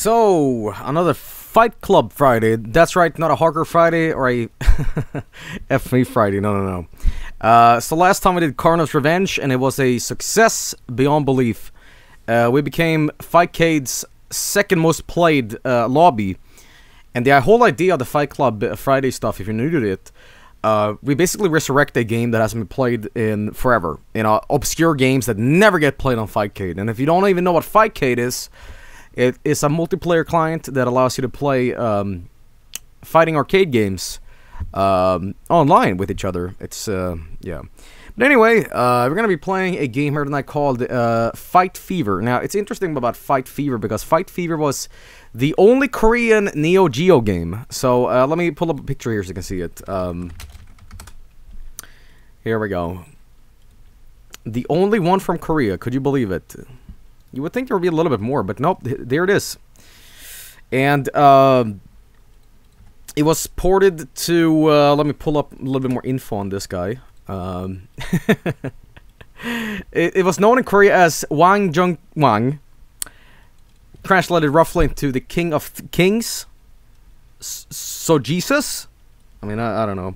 So, another Fightcade Friday. That's right, not a Hawker Friday or a FME Friday. No, no, no. Uh, so, last time we did Karnov's Revenge, and it was a success beyond belief. Uh, we became Fightcade's second most played uh, lobby. And the whole idea of the Fightcade uh, Friday stuff, if you're new to it, uh, we basically resurrect a game that hasn't been played in forever. You know, obscure games that never get played on Fightcade. And if you don't even know what Fightcade is, it is a multiplayer client that allows you to play um, fighting arcade games um, online with each other. It's, uh, yeah. But anyway, uh, we're going to be playing a game here tonight called uh, Fight Fever. Now, it's interesting about Fight Fever because Fight Fever was the only Korean Neo Geo game. So uh, let me pull up a picture here so you can see it. Um, here we go. The only one from Korea. Could you believe it? You would think there would be a little bit more, but nope. There it is. And um, it was ported to. Uh, let me pull up a little bit more info on this guy. Um, it, it was known in Korea as Wang Jung Wang. Translated roughly into the King of Kings. So Jesus. I mean, I, I don't know.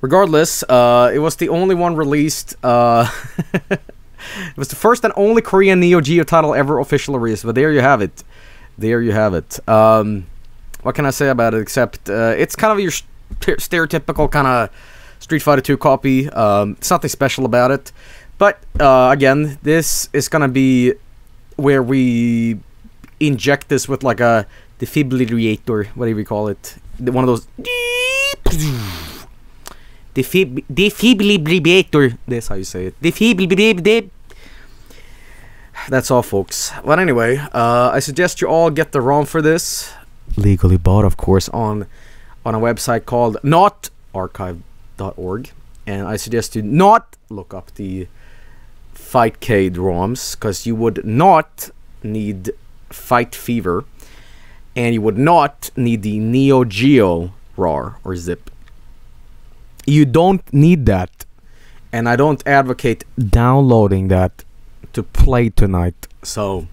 Regardless, uh, it was the only one released. Uh, it was the first and only Korean Neo Geo title ever officially released. But there you have it. There you have it. Um, what can I say about it except uh, it's kind of your st- stereotypical kind of Street Fighter 2 copy. Um, it's nothing special about it. But uh, again, this is gonna be where we inject this with like a defibrillator, whatever you call it. One of those. Defib- defibrillator. That's how you say it. Defibrillator. That's all, folks. But anyway, uh, I suggest you all get the ROM for this, legally bought, of course, on on a website called notarchive.org. And I suggest you not look up the Fightcade ROMs because you would not need Fight Fever, and you would not need the Neo Geo RAR or zip. You don't need that, and I don't advocate downloading that to play tonight. So,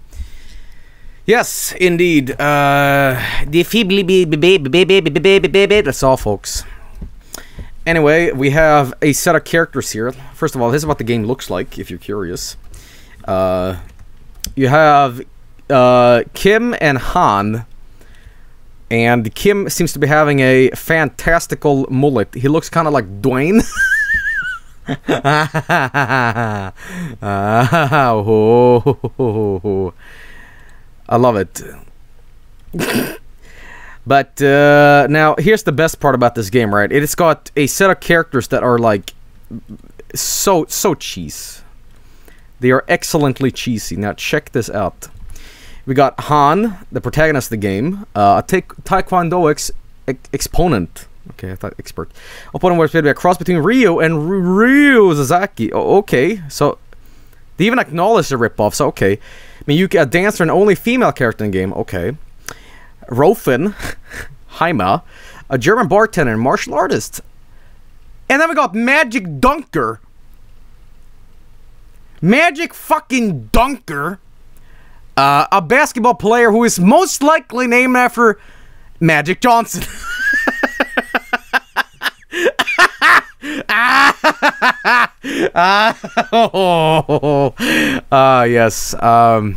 yes, indeed. Uh, that's all, folks. Anyway, we have a set of characters here. First of all, this is what the game looks like, if you're curious. Uh, you have uh, Kim and Han. And Kim seems to be having a fantastical mullet. He looks kind of like Dwayne. I love it. but uh, now, here's the best part about this game, right? It's got a set of characters that are like so so cheese. They are excellently cheesy. Now, check this out. We got Han, the protagonist of the game, uh, a ta- Taekwondo ex- ex- exponent. Okay, I thought expert. Opponent was played by a cross between Ryu and Ryo Sakazaki. Oh, okay, so they even acknowledge the ripoff. So okay, Miyuki, a dancer and only female character in the game. Okay, Rofin, Haima, a German bartender and martial artist, and then we got Magic Dunker. Magic fucking Dunker uh, a basketball player who is most likely named after Magic Johnson. oh, uh, yes. Um,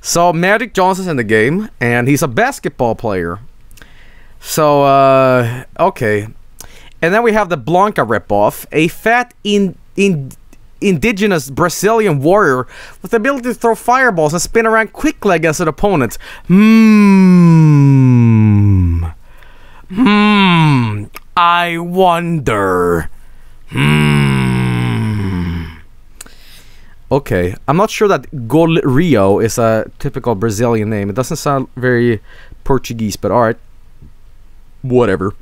so Magic Johnson's in the game, and he's a basketball player. So, uh, okay. And then we have the Blanca ripoff, a fat in in indigenous Brazilian warrior with the ability to throw fireballs and spin around quickly against an opponent. Hmm. Hmm. I wonder. Hmm. Okay, I'm not sure that Gol Rio is a typical Brazilian name. It doesn't sound very Portuguese, but alright. Whatever.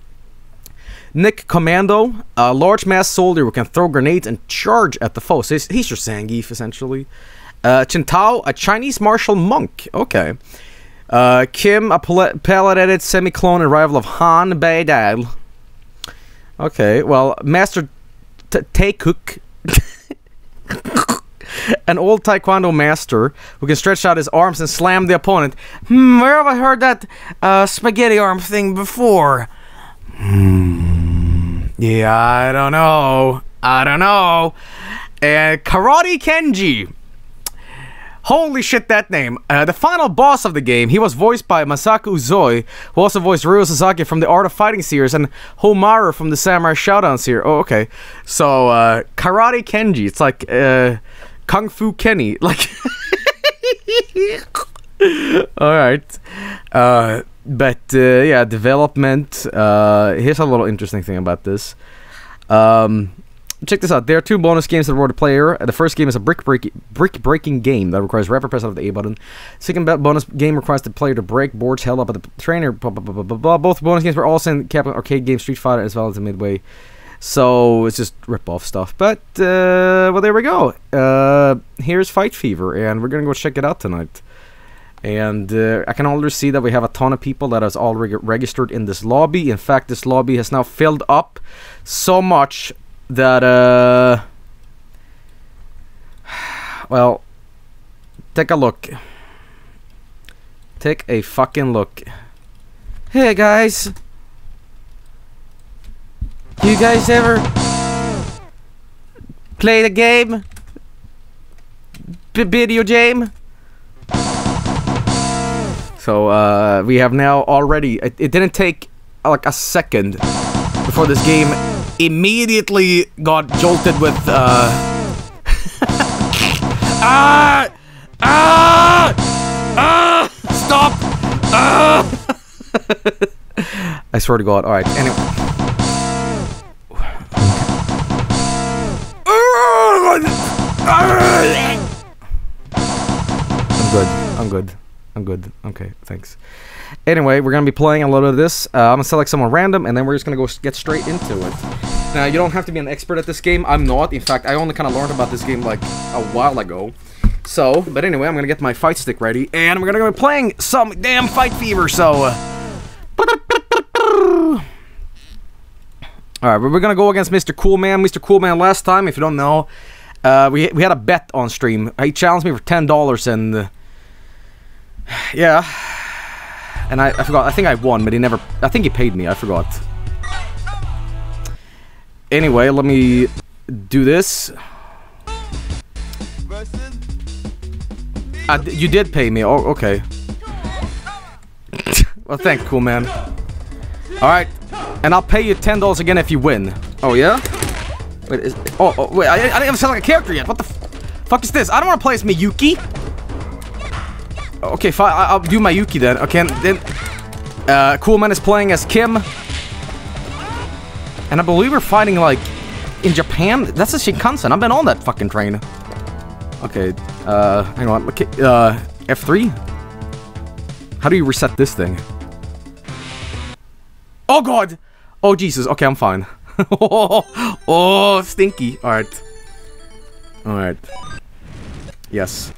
Nick Commando, a large mass soldier who can throw grenades and charge at the foe. So he's, he's your Zangief, essentially. Uh, Chintao, a Chinese martial monk. Okay. Uh, Kim, a pal- paladin semi-clone and rival of Han Beidal. Okay, well, Master Taekook. An old taekwondo master who can stretch out his arms and slam the opponent. Hmm, where have I heard that uh, spaghetti arm thing before? Hmm. Yeah, I don't know. I don't know. And Karate Kenji. Holy shit, that name. Uh, the final boss of the game, he was voiced by Masaku Uzoi, who also voiced Ryo Sakazaki from the Art of Fighting series and Haohmaru from the Samurai Shodown series. Oh, okay. So, uh, Karate Kenji, it's like uh, Kung Fu Kenny. Like. Alright. Uh, but, uh, yeah, development. Uh, here's a little interesting thing about this. Um, check this out. There are two bonus games that reward the player. The first game is a brick break brick breaking game that requires rapid press of the A button. Second bonus game requires the player to break boards held up at the trainer. Blah, blah, blah, blah, blah. Both bonus games were also in Capcom arcade game Street Fighter as well as the Midway. So it's just rip off stuff. But uh, well, there we go. Uh, here's Fight Fever, and we're gonna go check it out tonight. And uh, I can already see that we have a ton of people that has already registered in this lobby. In fact, this lobby has now filled up so much that uh well take a look. Take a fucking look. Hey guys. You guys ever play the game? B video game so uh we have now already it, it didn't take like a second before this game immediately got jolted with uh ah ah ah stop ah I swear to God. All right. Anyway. I'm good. I'm good. I'm good. Okay, thanks. Anyway, we're gonna be playing a little of this. Uh, I'm gonna select someone random, and then we're just gonna go get straight into it. Now, you don't have to be an expert at this game. I'm not. In fact, I only kind of learned about this game like a while ago. So, but anyway, I'm gonna get my fight stick ready, and we're gonna be playing some damn Fight Fever. So, uh, all right, we're gonna go against Mr. Coolman. Mr. Coolman, last time, if you don't know, uh, we we had a bet on stream. He challenged me for ten dollars, and yeah, and I, I forgot. I think I won, but he never. I think he paid me. I forgot. Anyway, let me do this. Uh, you did pay me. Oh, okay. well, thank cool man. All right, and I'll pay you ten dollars again if you win. Oh yeah. Wait, is, oh, oh wait, I, I didn't even sound like a character yet. What the fuck is this? I don't want to play as Miyuki. Okay, fine. I will do Miyuki then. Okay, then. Uh, Coolman is playing as Kim. And I believe we're fighting, like, in Japan. That's a Shinkansen. I've been on that fucking train. Okay, uh, hang on. Okay, uh, F3? How do you reset this thing? Oh, God! Oh, Jesus. Okay, I'm fine. oh, stinky. Alright. Alright. Yes.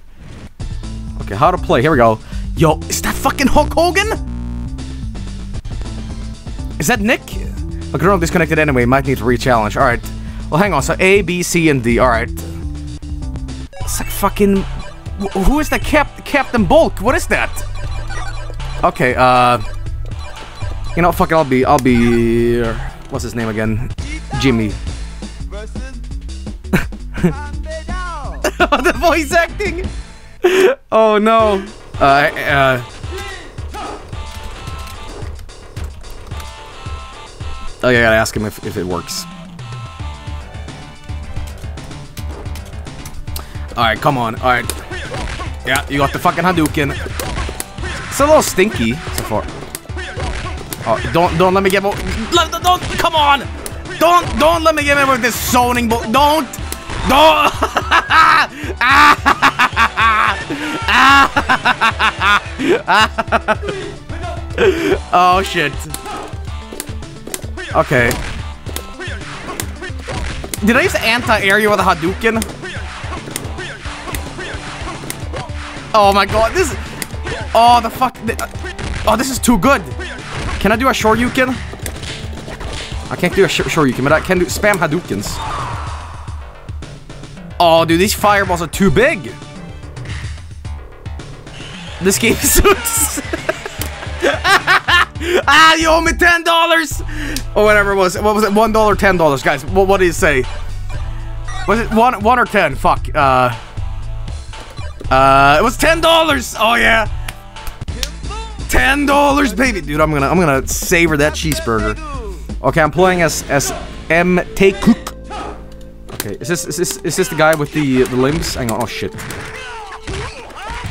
Okay, how to play. Here we go. Yo, is that fucking Hulk Hogan? Is that Nick? A girl disconnected anyway. Might need to re-challenge. Alright. Well, hang on. So A, B, C, and D. Alright. It's like fucking... Who is that Cap Captain Bulk? What is that? Okay, uh... You know, fuck it, I'll be... I'll be... What's his name again? Jimmy. the voice acting! oh no. Uh, uh. Yeah, I gotta ask him if, if it works. Alright, come on. Alright. Yeah, you got the fucking Hadouken. It's a little stinky so far. Oh, don't don't let me get more. Don't, don't come on! Don't don't let me get more with this zoning. Don't don't. oh shit. Okay. Did I use anti-air with a Hadouken? Oh my god, this Oh, the fuck Oh, this is too good. Can I do a Shoryuken? I can't do a sh Shoryuken, but I can do spam Hadoukens. Oh, dude, these fireballs are too big. This game sucks. ah, you owe me ten dollars, or whatever it was. What was it? One dollar, ten dollars, guys. What, what did he say? Was it one, one or ten? Fuck. Uh, uh, it was ten dollars. Oh yeah, ten dollars, baby, dude. I'm gonna, I'm gonna savor that cheeseburger. Okay, I'm playing as as M. Cook. Okay, is this is this is this the guy with the the limbs? Hang on. Oh shit.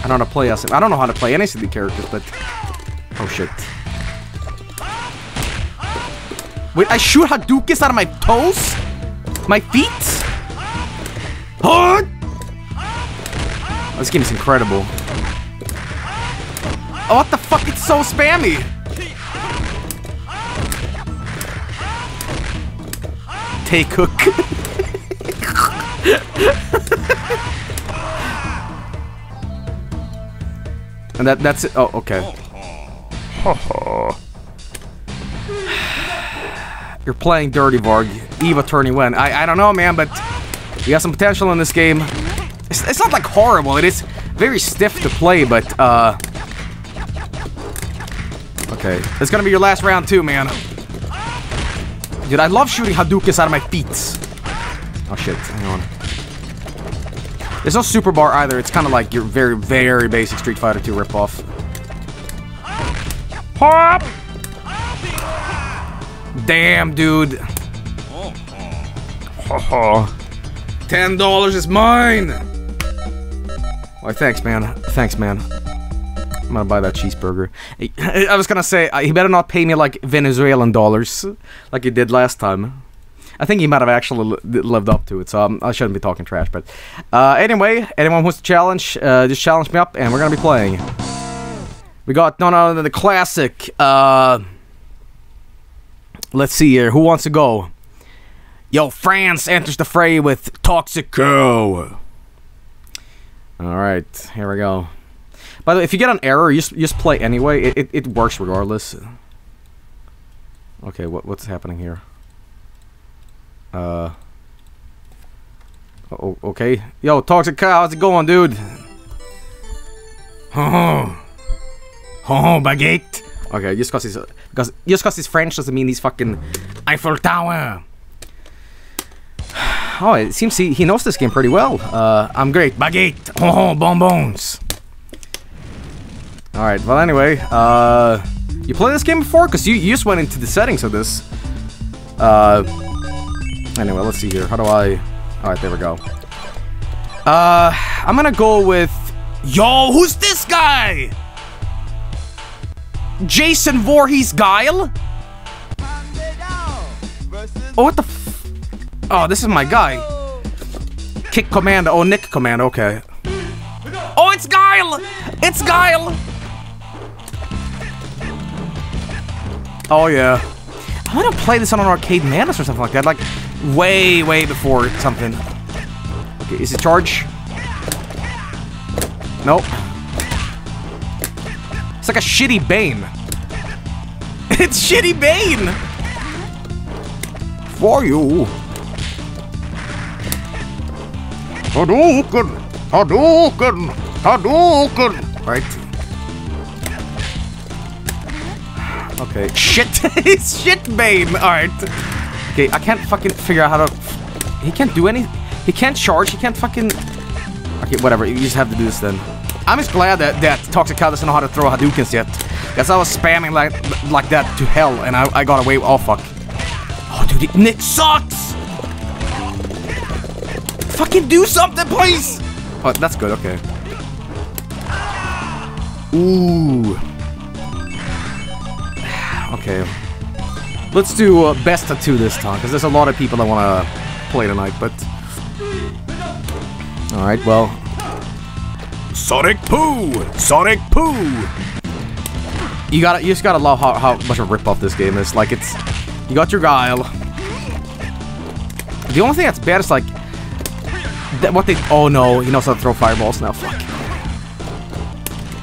Don't know how to play him. I don't know how to play any of the characters, but oh shit. Wait, I shoot Hadoukis out of my toes? My feet? Oh! This game is incredible. Oh, what the fuck? It's so spammy! Take hook. and that that's it. Oh, okay. You're playing Dirty Varg. Eva turning when? I I don't know, man, but you got some potential in this game. It's, it's not like horrible. It is very stiff to play, but uh. Okay, it's gonna be your last round too, man. Dude, I love shooting Hadoukens out of my feet. Oh shit, hang on. There's no super bar either. It's kind of like your very, very basic Street Fighter 2 ripoff. Hop! Damn, dude. Ten dollars is mine. Why, thanks, man. Thanks, man. I'm gonna buy that cheeseburger. I was gonna say, uh, he better not pay me like Venezuelan dollars, like he did last time. I think he might have actually lived up to it, so um, I shouldn't be talking trash. But uh, anyway, anyone who's to challenge, uh, just challenge me up, and we're gonna be playing. We got none other than the classic. Uh, let's see here. Who wants to go? Yo, France enters the fray with Toxico. All right, here we go. By the way, if you get an error, you just, you just play anyway. It, it, it works regardless. Okay, what what's happening here? Uh. Oh, okay. Yo, Toxic Cow, how's it going, dude? Oh, oh, baguette. Okay, just cause he's because just cause he's French doesn't mean he's fucking Eiffel Tower. Oh, it seems he, he knows this game pretty well. Uh, I'm great. Baguette. Oh, bonbons. Alright, well anyway, uh... You played this game before? Because you, you just went into the settings of this. Uh... Anyway, let's see here. How do I... Alright, there we go. Uh... I'm gonna go with... Yo, who's this guy? Jason Voorhees Guile? Oh, what the. Oh, this is my guy. Kick Commando. Oh, Nick Commando. Okay. Oh, it's Guile! It's Guile! Oh, yeah. I want to play this on an arcade madness or something like that. Like, way, way before something. Okay, is it charge? Nope. It's like a shitty Bane. it's shitty Bane! For you. Hadouken! Hadouken! Hadouken! Right. Okay. Shit! He's shit Bane! Alright. Okay, I can't fucking figure out how to... He can't do any... He can't charge, he can't fucking... Okay, whatever, you just have to do this then. I'm just glad that, that Toxic Cow doesn't know how to throw Hadoukens yet. Because I was spamming like like that to hell, and I, I got away... Oh, fuck. Oh, dude, Nick sucks! Fucking do something, please! Oh, that's good, okay. Ooh. Okay. Let's do uh, best of two this time, because there's a lot of people that want to play tonight, but... Alright, well... Sonic Poo! Sonic Poo! You gotta, you just gotta love how, how much of a rip-off this game is. Like, it's... You got your Guile. The only thing that's bad is, like... That what they... Oh, no. He knows how to throw fireballs now. Fuck.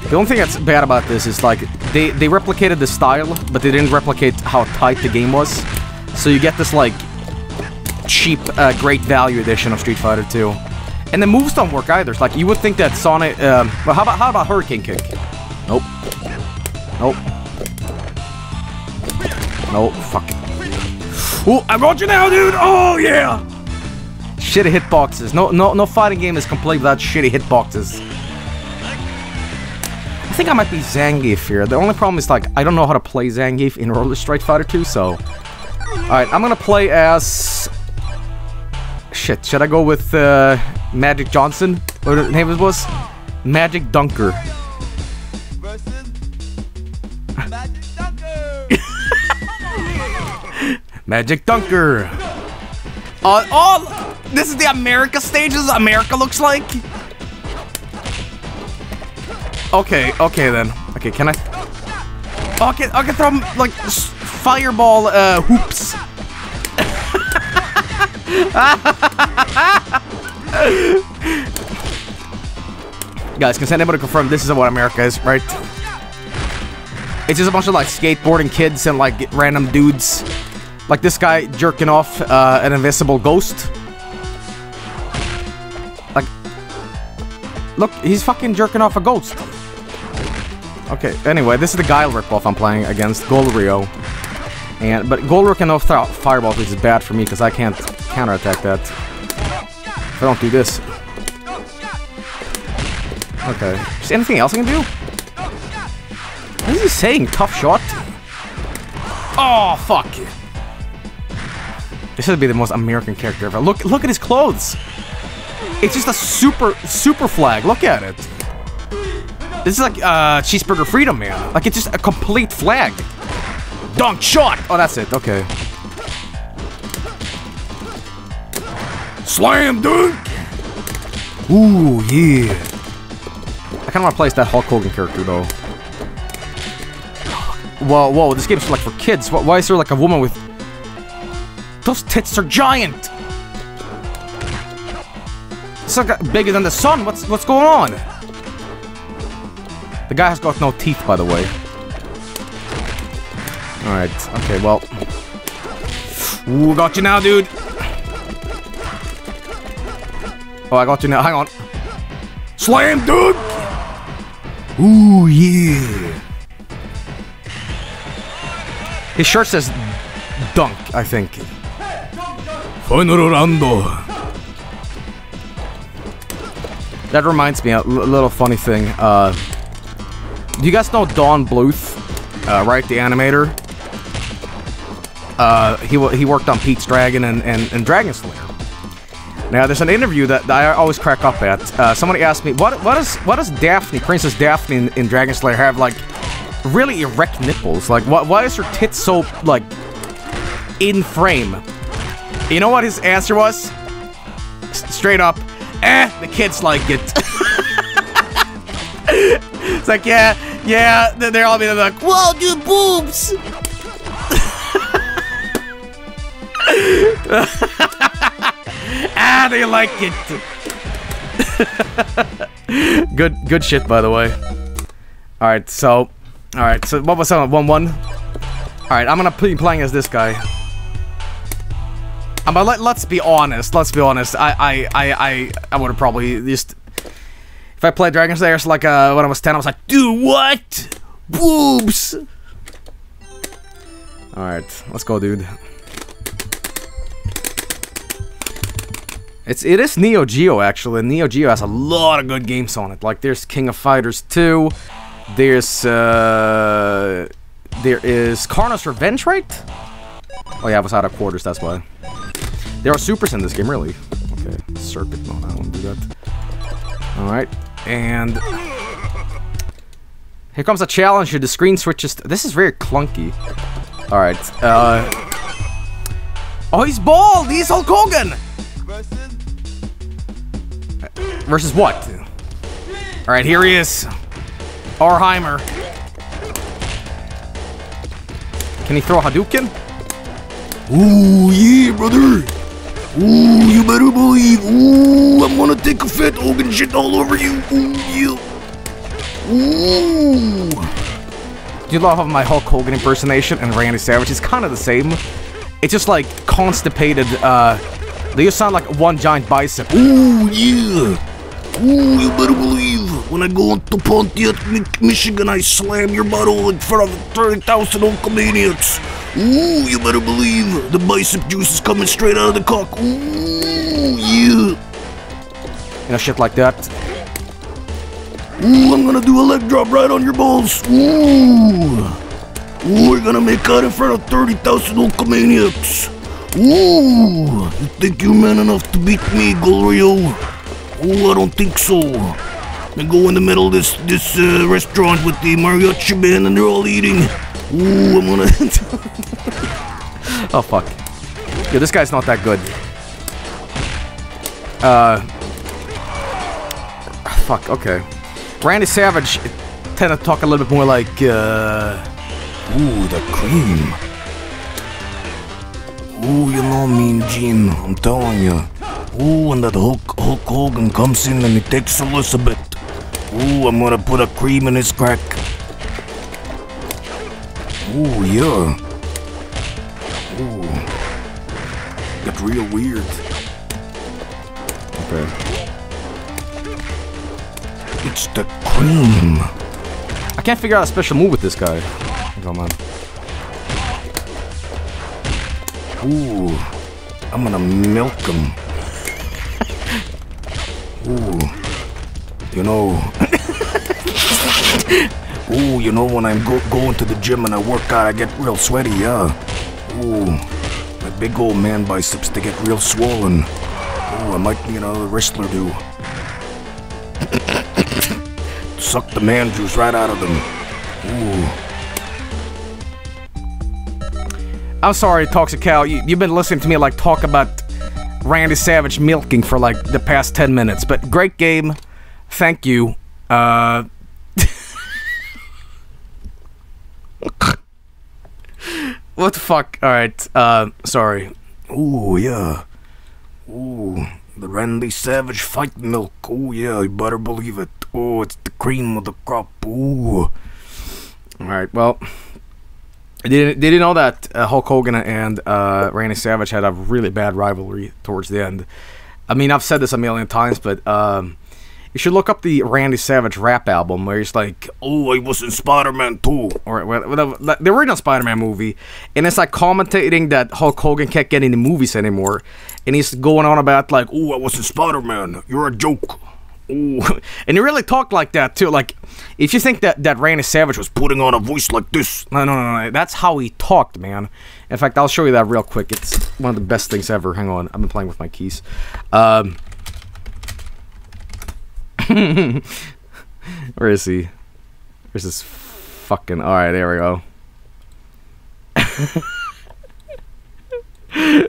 The only thing that's bad about this is, like, they, they replicated the style, but they didn't replicate how tight the game was. So you get this, like, cheap, uh, great value edition of Street Fighter 2. And the moves don't work either. It's like, you would think that Sonic... Um, well, how about, how about Hurricane Kick? Nope. Nope. Nope. Fuck. Oh, I got you now, dude! Oh, yeah! Shitty hitboxes. No, no, no fighting game is complete without shitty hitboxes. I think I might be Zangief here. The only problem is, like, I don't know how to play Zangief in Roller Street Fighter 2, so... Alright, I'm gonna play as... Shit, should I go with, uh, Magic Johnson? What the name was? Magic Dunker. Magic Dunker! Uh, oh! This is the America stages America looks like? Okay, okay then. Okay, can I... Oh, I can, I can throw, like, fireball, uh, hoops. Guys, can anybody confirm this is what America is, right? It's just a bunch of, like, skateboarding kids and, like, random dudes. Like this guy jerking off uh, an invisible ghost. Look, he's fucking jerking off a ghost. Okay, anyway, this is the Guile ripoff I'm playing against Golrio. And, but Golrio can throw fireballs, which is bad for me, because I can't counterattack that. If I don't do this. Okay. Is there anything else I can do? What is he saying? Tough shot? Oh, fuck. This should be the most American character ever. Look, look at his clothes. It's just a super, super flag. Look at it. This is like uh, cheeseburger freedom, man. Like it's just a complete flag. Dunk shot. Oh, that's it. Okay. Slam dunk. Ooh yeah. I kind of want to play as that Hulk Hogan character though. Whoa, whoa! This game's like for kids. Why is there like a woman with those tits are giant! It's bigger than the sun. What's what's going on? The guy has got no teeth, by the way. Alright, okay, well. Ooh, got you now, dude. Oh, I got you now. Hang on. Slam dude! Ooh, yeah. His shirt says dunk, I think. Final round. That reminds me, of a little funny thing. Uh, do you guys know Don Bluth? Uh, right, the animator. Uh, he he worked on Pete's Dragon and, and, and Dragon's Lair. Now, there's an interview that, I always crack up at. Uh, somebody asked me, what what is what does Daphne, Princess Daphne in, in Dragon's Lair have like really erect nipples? Like, what why is her tits so like in frame? You know what his answer was? S straight up, eh, the kids like it. it's like, yeah, yeah, they're all being like, whoa, dude, boobs! ah, they like it. good, good shit, by the way. All right, so, all right, so what was that? One one. All right, I'm gonna be playing as this guy. Um, but let, let's be honest. Let's be honest. I I I I, I would have probably just if I played Dragon's Lair like uh, when I was ten, I was like, dude, what? Boobs. All right, let's go, dude. It's it is Neo Geo actually. Neo Geo has a lot of good games on it. Like there's King of Fighters 2. There's uh there is Karnov's Revenge, right? Oh yeah, I was out of quarters, that's why. There are supers in this game, really. Okay, circuit mode, I don't do that. Alright, and... Here comes a challenge here, the screen switches... This is very clunky. Alright, uh... Oh, he's bald! He's Hulk Hogan! Versus what? Alright, here he is. Arheimer. Can he throw a Hadouken? Ooh, yeah, brother! Ooh, you better believe. Ooh, I'm gonna take a fat Hogan shit all over you. Ooh, you. Ooh. Do you love how my Hulk Hogan impersonation and Randy Savage? It's kind of the same. It's just like constipated, uh, They just sound like one giant bicep. Ooh, yeah. Ooh, you better believe when I go into Pontiac, Michigan, I slam your butthole in front of 30,000 Hulkamaniacs. Ooh, you better believe the bicep juice is coming straight out of the cock. Ooh, yeah. You know, shit like that. Ooh, I'm gonna do a leg drop right on your balls. Ooh. Ooh, we're gonna make out in front of 30,000 Hulkamaniacs. Ooh, you think you're man enough to beat me, Golrio? Ooh, I don't think so. I go in the middle of this this uh, restaurant with the mariachi band and they're all eating. Ooh, I'm gonna. oh fuck. Yeah, this guy's not that good. Uh. Fuck. Okay. Randy Savage tend to talk a little bit more like. Uh, Ooh, the cream. Ooh, you know Mean Gene, I'm telling you. Ooh, when that Hulk, Hulk Hogan comes in and he takes Elizabeth. Ooh, I'm gonna put a cream in his crack. Ooh, yeah. Ooh. Get real weird. okay. It's the cream. I can't figure out a special move with this guy. Come on. Ooh, I'm gonna milk him. Ooh, you know. Ooh, you know when I'm go going to the gym and I work out, I get real sweaty, yeah. Ooh, my big old man biceps they get real swollen. Ooh, I might need another wrestler do. Suck the man juice right out of them. Ooh. I'm sorry, Toxic Cow. You, you've been listening to me like talk about Randy Savage milking for like the past 10 minutes, but great game. Thank you. Uh. what the fuck? Alright, uh, sorry. Ooh, yeah. Ooh, the Randy Savage fight milk. Ooh, yeah, you better believe it. Oh, it's the cream of the crop. Ooh. Alright, well. Did, did you know that uh, Hulk Hogan and uh, Randy Savage had a really bad rivalry towards the end? I mean, I've said this a million times, but um, you should look up the Randy Savage rap album where he's like, Oh, I was in Spider-Man too. or whatever, the original Spider-Man movie, and it's like commentating that Hulk Hogan can't get any movies anymore, and he's going on about like, "Oh, I was in Spider-Man. You're a joke. And he really talked like that too. Like, if you think that that Randy Savage was Putting on a voice like this. no, no, no, no, that's how he talked, man. In fact, I'll show you that real quick. It's one of the best things ever. Hang on, I've been playing with my keys. Um, where is he? Where's this fucking? All right, there we go.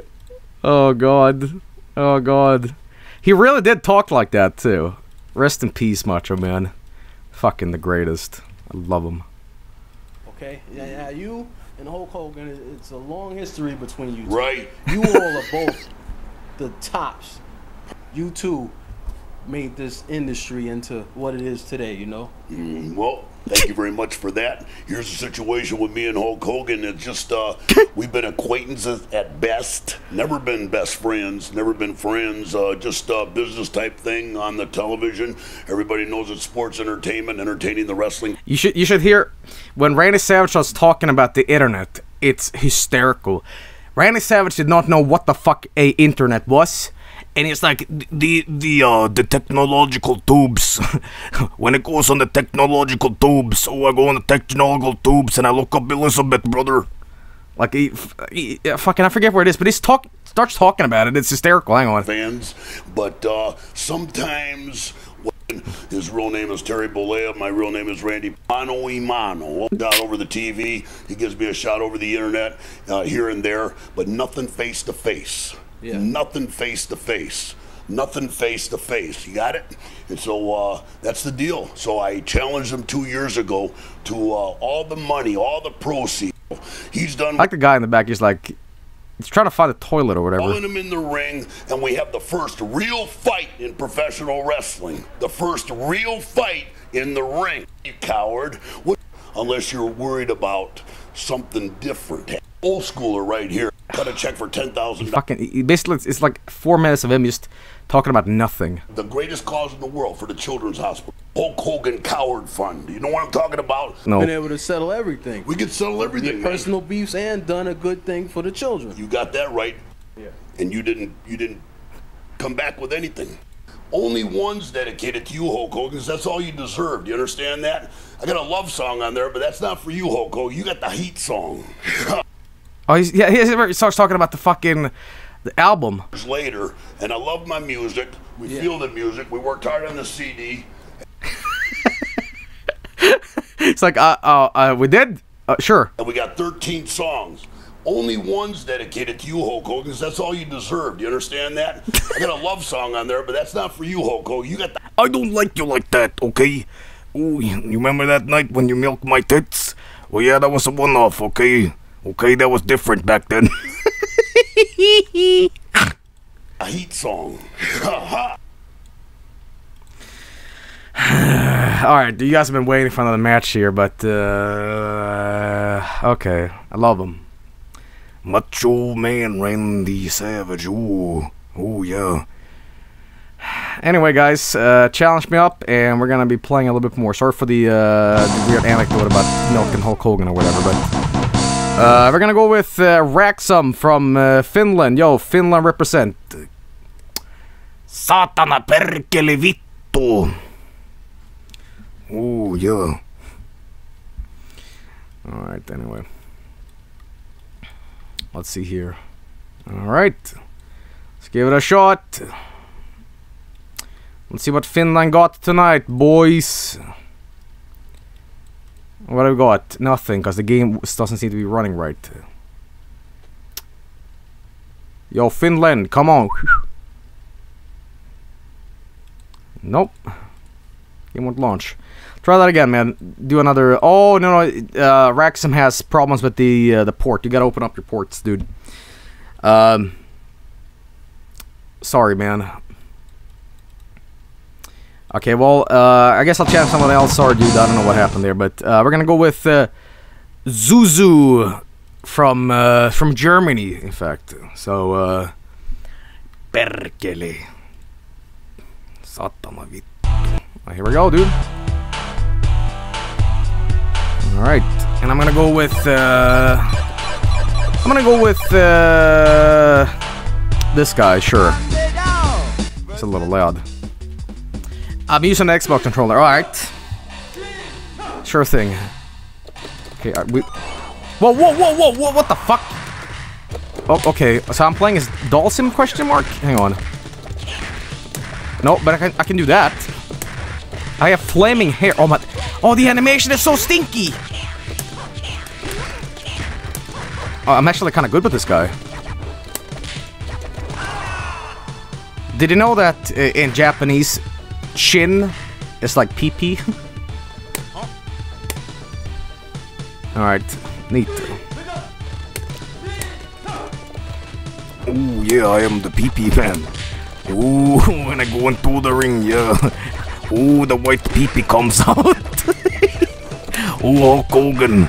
oh god, oh god. He really did talk like that too. Rest in peace, Macho Man. Fucking the greatest. I love him. Okay, yeah, yeah, you and Hulk Hogan, it's a long history between you. Two. Right. You all are both the tops. You two made this industry into what it is today. You know. Mm, Well, thank you very much for that. Here's the situation with me and Hulk Hogan. It's just uh, we've been acquaintances at best. Never been best friends. Never been friends. Uh, just uh, business type thing on the television. Everybody knows it's sports entertainment, entertaining the wrestling You should you should hear when Randy Savage was talking about the internet. It's hysterical. Randy Savage did not know what the fuck a internet was, and it's like, The the uh the technological tubes. when it goes on the technological tubes, oh I go on the technological tubes and I look up Elizabeth, brother. like he, he fucking I forget where it is, but he's talk starts talking about it. It's hysterical. Hang on. fans. But uh, sometimes. His real name is Terry Bollea. My real name is Randy Mano Imano. Out over the TV. He gives me a shot over the internet uh, here and there, but nothing face to face. Yeah. Nothing face to face. Nothing face to face. You got it? And so uh, that's the deal. So I challenged him two years ago to uh, all the money, all the proceeds. He's done I like the guy in the back. He's like, he's trying to find a toilet or whatever. Pulling him in the ring, and we have the first real fight in professional wrestling. The first real fight in the ring. You coward. What, unless you're worried about something different. Old schooler right here. Cut a check for ten thousand. Fucking, basically, it's, it's like four minutes of him just talking about nothing. The greatest cause in the world for the Children's Hospital. Hulk Hogan Coward Fund. You know what I'm talking about? No. Been able to settle everything. We could settle everything. man. Personal beefs and done a good thing for the children. You got that right. Yeah. And you didn't. You didn't come back with anything. Only one's dedicated to you, Hulk Hogan, 'cause that's all you deserve. Do You understand that? I got a love song on there, but that's not for you, Hulk Hogan. You got the heat song. Oh, he's, yeah, he starts talking about the fucking the album. Later, and I love my music. We Yeah. feel the music. We worked hard on the CD. It's like, uh, uh, uh we did, uh, sure. and we got 13 songs. Only one's dedicated to you, Hulk Hogan, 'cause that's all you deserved. You understand that? I got a love song on there, but that's not for you, Hulk Hogan. You got the I don't like you like that, okay? Ooh, you remember that night when you milked my tits? Well, yeah, that was a one-off, okay? Okay, that was different back then. A heat song. All right, you guys have been waiting for another match here, but uh, okay, I love him. Macho Man Randy Savage, ooh, ooh, yeah. Anyway, guys, uh, challenge me up, and we're gonna be playing a little bit more. Sorry for the, uh, the weird anecdote about Milk and Hulk Hogan or whatever, but uh, we're gonna go with uh, Raxum from uh, Finland. Yo, Finland represent. Satana perkele vittu. Ooh, yeah. All right, anyway, let's see here. All right, let's give it a shot. Let's see what Finland got tonight, boys. What have we got? Nothing, because the game doesn't seem to be running right. Yo, Finland, come on. Nope. Game won't launch. Try that again, man. Do another. Oh no, no. Uh, Raxum has problems with the uh, the port. You gotta open up your ports, dude. Um. Sorry, man. Okay, well, uh, I guess I'll chat someone else. Sorry, dude. I don't know what happened there, but uh, we're gonna go with uh, Zuzu from uh, from Germany, in fact. So, uh, Perkele. Satana vittu. Well, here we go, dude. All right, and I'm gonna go with. Uh, I'm gonna go with uh, this guy. Sure. It's a little loud. I'm using an Xbox controller. All right. Sure thing. Okay. uh, we. Whoa! Whoa! Whoa! Whoa! Whoa! What the fuck? Oh, okay. So I'm playing as Dhalsim? Question mark. Hang on. No, but I can I can do that. I have flaming hair. Oh my! Oh, the animation is so stinky. Oh, I'm actually kind of good with this guy. Did you know that uh, in Japanese, shin is like pee pee? All right, neat. Ooh, yeah, I am the pee-pee man. Ooh, when I go into the ring, yeah. Ooh, the white pee-pee comes out. Ooh, Hulk Hogan.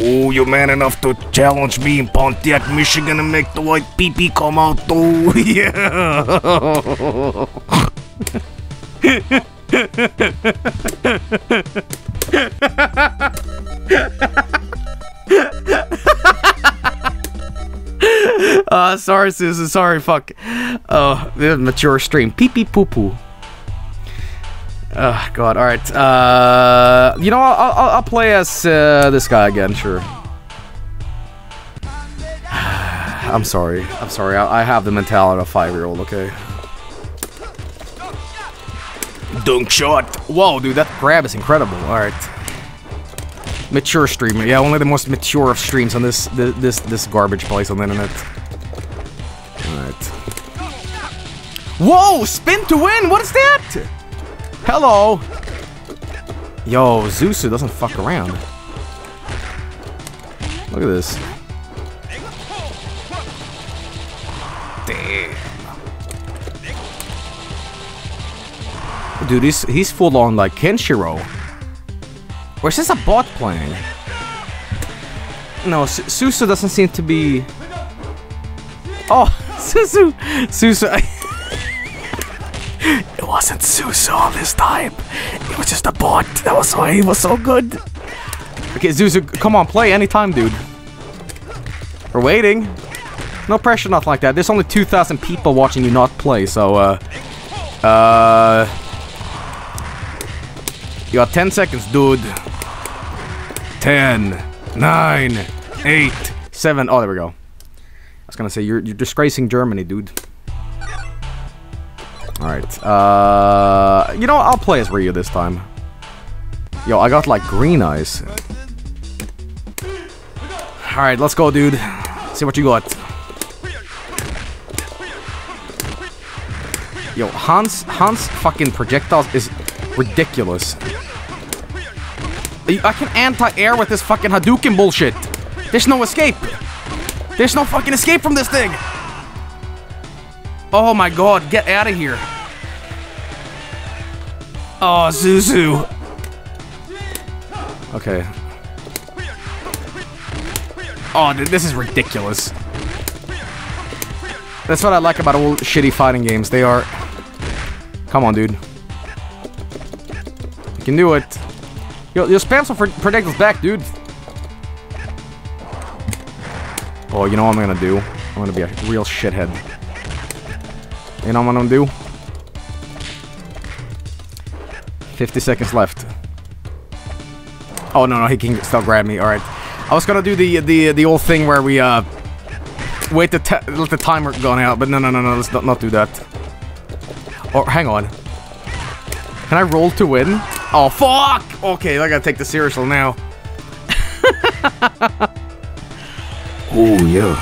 Ooh, you're man enough to challenge me in Pontiac, Michigan and make the white pee-pee come out. Ooh, yeah. Uh, sorry, Susan. Sorry, fuck. Oh, the mature stream. Pee pee poo poo. Oh, God. All right. Uh, you know, I'll, I'll, I'll play as uh, this guy again. Sure. I'm sorry. I'm sorry. I, I have the mentality of a five-year-old. Okay. Dunk shot. Whoa, dude, that grab is incredible. All right. Mature streamer. Yeah, only the most mature of streams on this this this, this garbage place on the internet. All right. Whoa, spin to win. What is that? Hello. Yo, Zusu doesn't fuck around. Look at this. Dude, he's he's full on like Kenshiro. Or is this a bot playing? No, Su- Susu doesn't seem to be. Oh, Susu, Susu. It wasn't Susu all this time. It was just a bot. That was why he was so good. Okay, Zuzu, come on, play anytime, dude. We're waiting. No pressure, nothing like that. There's only 2,000 people watching you not play, so, uh... Uh... You got 10 seconds, dude. 10, 9, 8, 7... Oh, there we go. I was gonna say, you're, you're disgracing Germany, dude. Alright, uh... You know? I'll play as Ryu this time. Yo, I got, like, green eyes. Alright, let's go, dude. See what you got. Yo, Hans, Hans fucking projectiles is ridiculous. I can anti-air with this fucking Hadouken bullshit. There's no escape. There's no fucking escape from this thing. Oh my god, get out of here. Oh, Zuzu. Okay. Oh, dude, this is ridiculous. That's what I like about old shitty fighting games. They are... Come on, dude. Can do it. Yo, yo spam some pro- projectiles back, dude. Oh, you know what I'm gonna do? I'm gonna be a real shithead. You know what I'm gonna do? 50 seconds left. Oh, no, no, he can still grab me. Alright. I was gonna do the the the old thing where we uh wait ta- let the timer go out, but no no no no let's not, not do that. Or hang on, can I roll to win? Oh fuck! Okay, I gotta take this seriously now. Oh, yeah.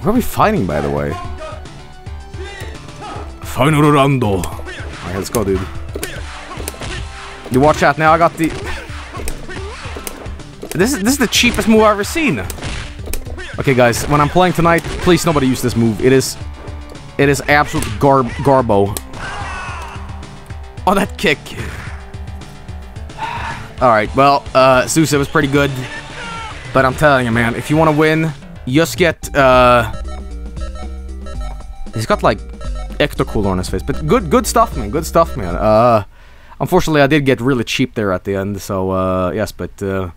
Where are we fighting, by the way? Final rondo. Alright, let's go, dude. You watch out now. I got the. This is this is the cheapest move I've ever seen. Okay, guys, when I'm playing tonight, please nobody use this move. It is, it is absolute garb garbo. Oh, that kick. All right, well, uh, Sousa was pretty good, but I'm telling you, man, if you want to win, just get. Uh, he's got like ecto cooler on his face, but good, good stuff, man. Good stuff, man. Uh, unfortunately, I did get really cheap there at the end, so uh, yes, but uh,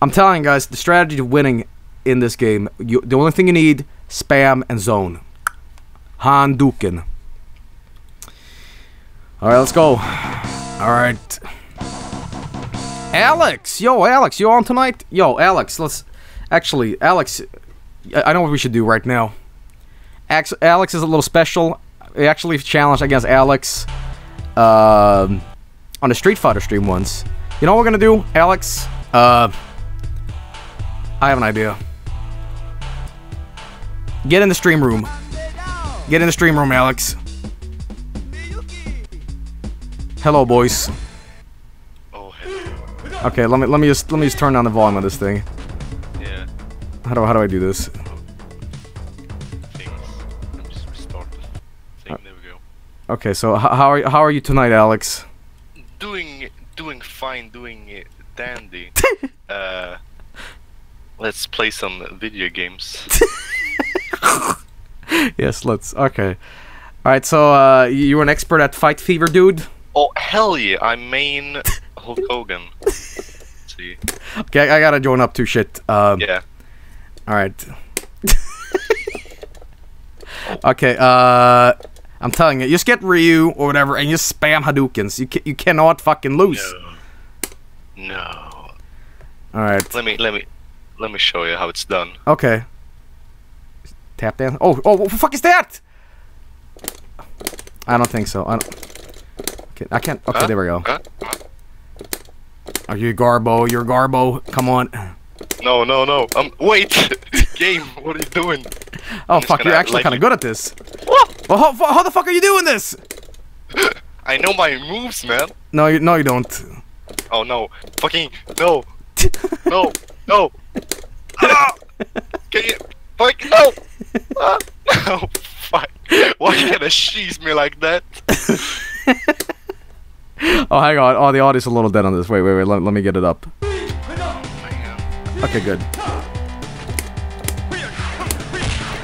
I'm telling you guys, the strategy to winning in this game, you, the only thing you need, spam and zone. Handuken. All right, let's go. All right. Alex, yo, Alex, you on tonight? Yo, Alex, let's actually, Alex, I know what we should do right now. Alex is a little special. We actually challenged against Alex um, on a Street Fighter stream once. You know what we're gonna do, Alex? Uh, I have an idea. Get in the stream room. Get in the stream room, Alex. Hello, boys. Oh, hello. Okay, let me let me just let me just turn down the volume of this thing. Yeah, How do how do I do this? things. I'm just restart thing. There we go. Okay, so how are how are you tonight, Alex? Doing, doing fine. Doing dandy. uh, let's play some video games. yes, let's. Okay. All right, so uh, you're an expert at Fight Fever, dude. Oh hell yeah! I main Hulk Hogan. See. Okay, I, I gotta join up to shit. Um, Yeah. All right. okay. Uh, I'm telling you, just get Ryu or whatever, and just spam Hadoukens. You ca- you cannot fucking lose. No. No. All right. Let me, let me, let me show you how it's done. Okay. Tap dance. Oh, oh, what the fuck is that? I don't think so. I don't. I can't. Okay, there we go. Are you Garbo? You're Garbo. Come on. No, no, no. Um, wait. Game. What are you doing? Oh just fuck, you're actually kind of good at this. What? Well, how, how the fuck are you doing this? I know my moves, man. No, you no, you don't. Oh no. Fucking no. No. No. Ah! Can you fuck no? Ah! Oh fuck. Why can't it cheese me like that? Oh, hang on. Oh, the audio's a little dead on this. Wait, wait, wait. Let, let me get it up. Okay, good.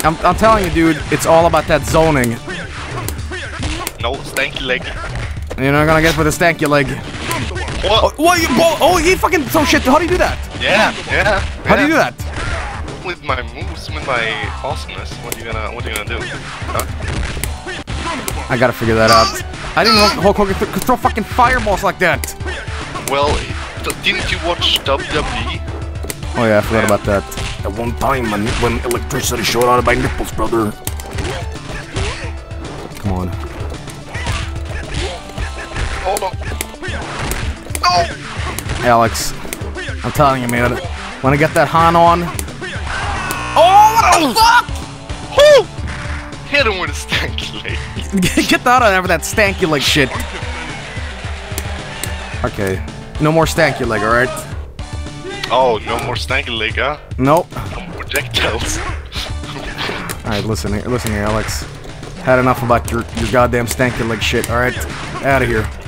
I'm, I'm telling you, dude, it's all about that zoning. No, stanky leg. You're not gonna get with a stanky leg. What? Oh, what? You, oh, you fucking so shit. How do you do that? Yeah, yeah. How do you do that? With my moves, with my awesomeness. What are you gonna, what are you gonna do? Huh? I gotta figure that out. I didn't know Hulk Hogan could throw fucking fireballs like that. Well, didn't you watch WWE? Oh yeah, I forgot about that. At one time, when, when electricity shot out of my nipples, brother. Come on. Hold on. Alex. I'm telling you, man. When I get that Han on. Oh, what the fuck? Hit him with a stanky leg. Get that out of there that stanky leg shit. Okay. No more stanky leg, alright? Oh, no more stanky leg, huh? Nope. No more projectiles. Alright, listen here, listen here, Alex. Had enough about your, your goddamn stanky leg shit, alright? Out of here. Here.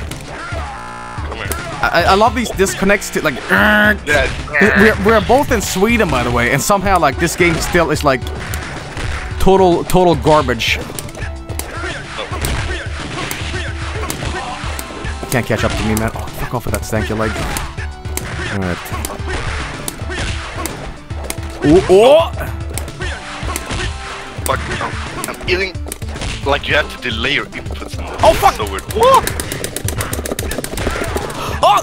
I, I love these disconnects to like. Yeah. We're, we're both in Sweden, by the way, and somehow like this game still is like total total garbage. Can't catch up to me, man. Oh, fuck off with that stanky leg. Alright. Ooh, oh! Fuck. I'm eating. Like you have to delay your inputs. And Oh, fuck! So weird. Oh! Oh!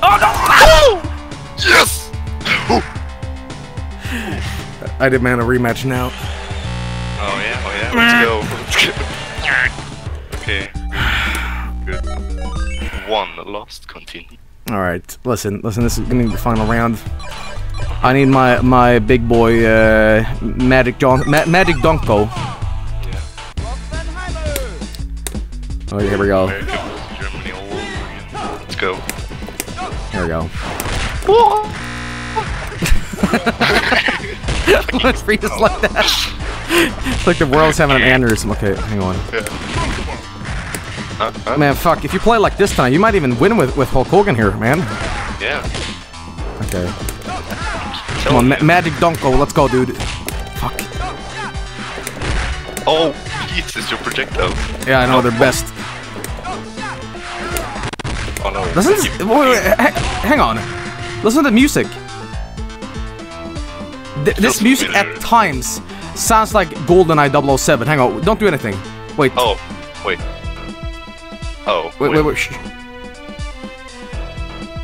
Oh no! Yes! I demand a rematch now. Oh yeah, oh yeah. Let's go. okay. One lost. Continue. All right, listen, listen. This is gonna be the final round. I need my my big boy uh, Magic John Ma- Magic Donko. Yeah. Oh, here we go. America versus Germany all. Let's go. Here we go. Let's freeze like that. It's like the world's having an aneurysm. Okay, hang on. Huh? Huh? Man, fuck. If you play like this tonight, you might even win with with Hulk Hogan here, man. Yeah. Okay. Come on. Ma- Magic Donko. Let's go, dude. Fuck. Oh, is your projectile. Yeah, I know they're best. Oh no. Listen, to, You- wait, wait, hang on. Listen to the music. Th- this music at times sounds like GoldenEye 007. Hang on, don't do anything. Wait, Oh, wait. Oh, wait, wait, wait. Shh.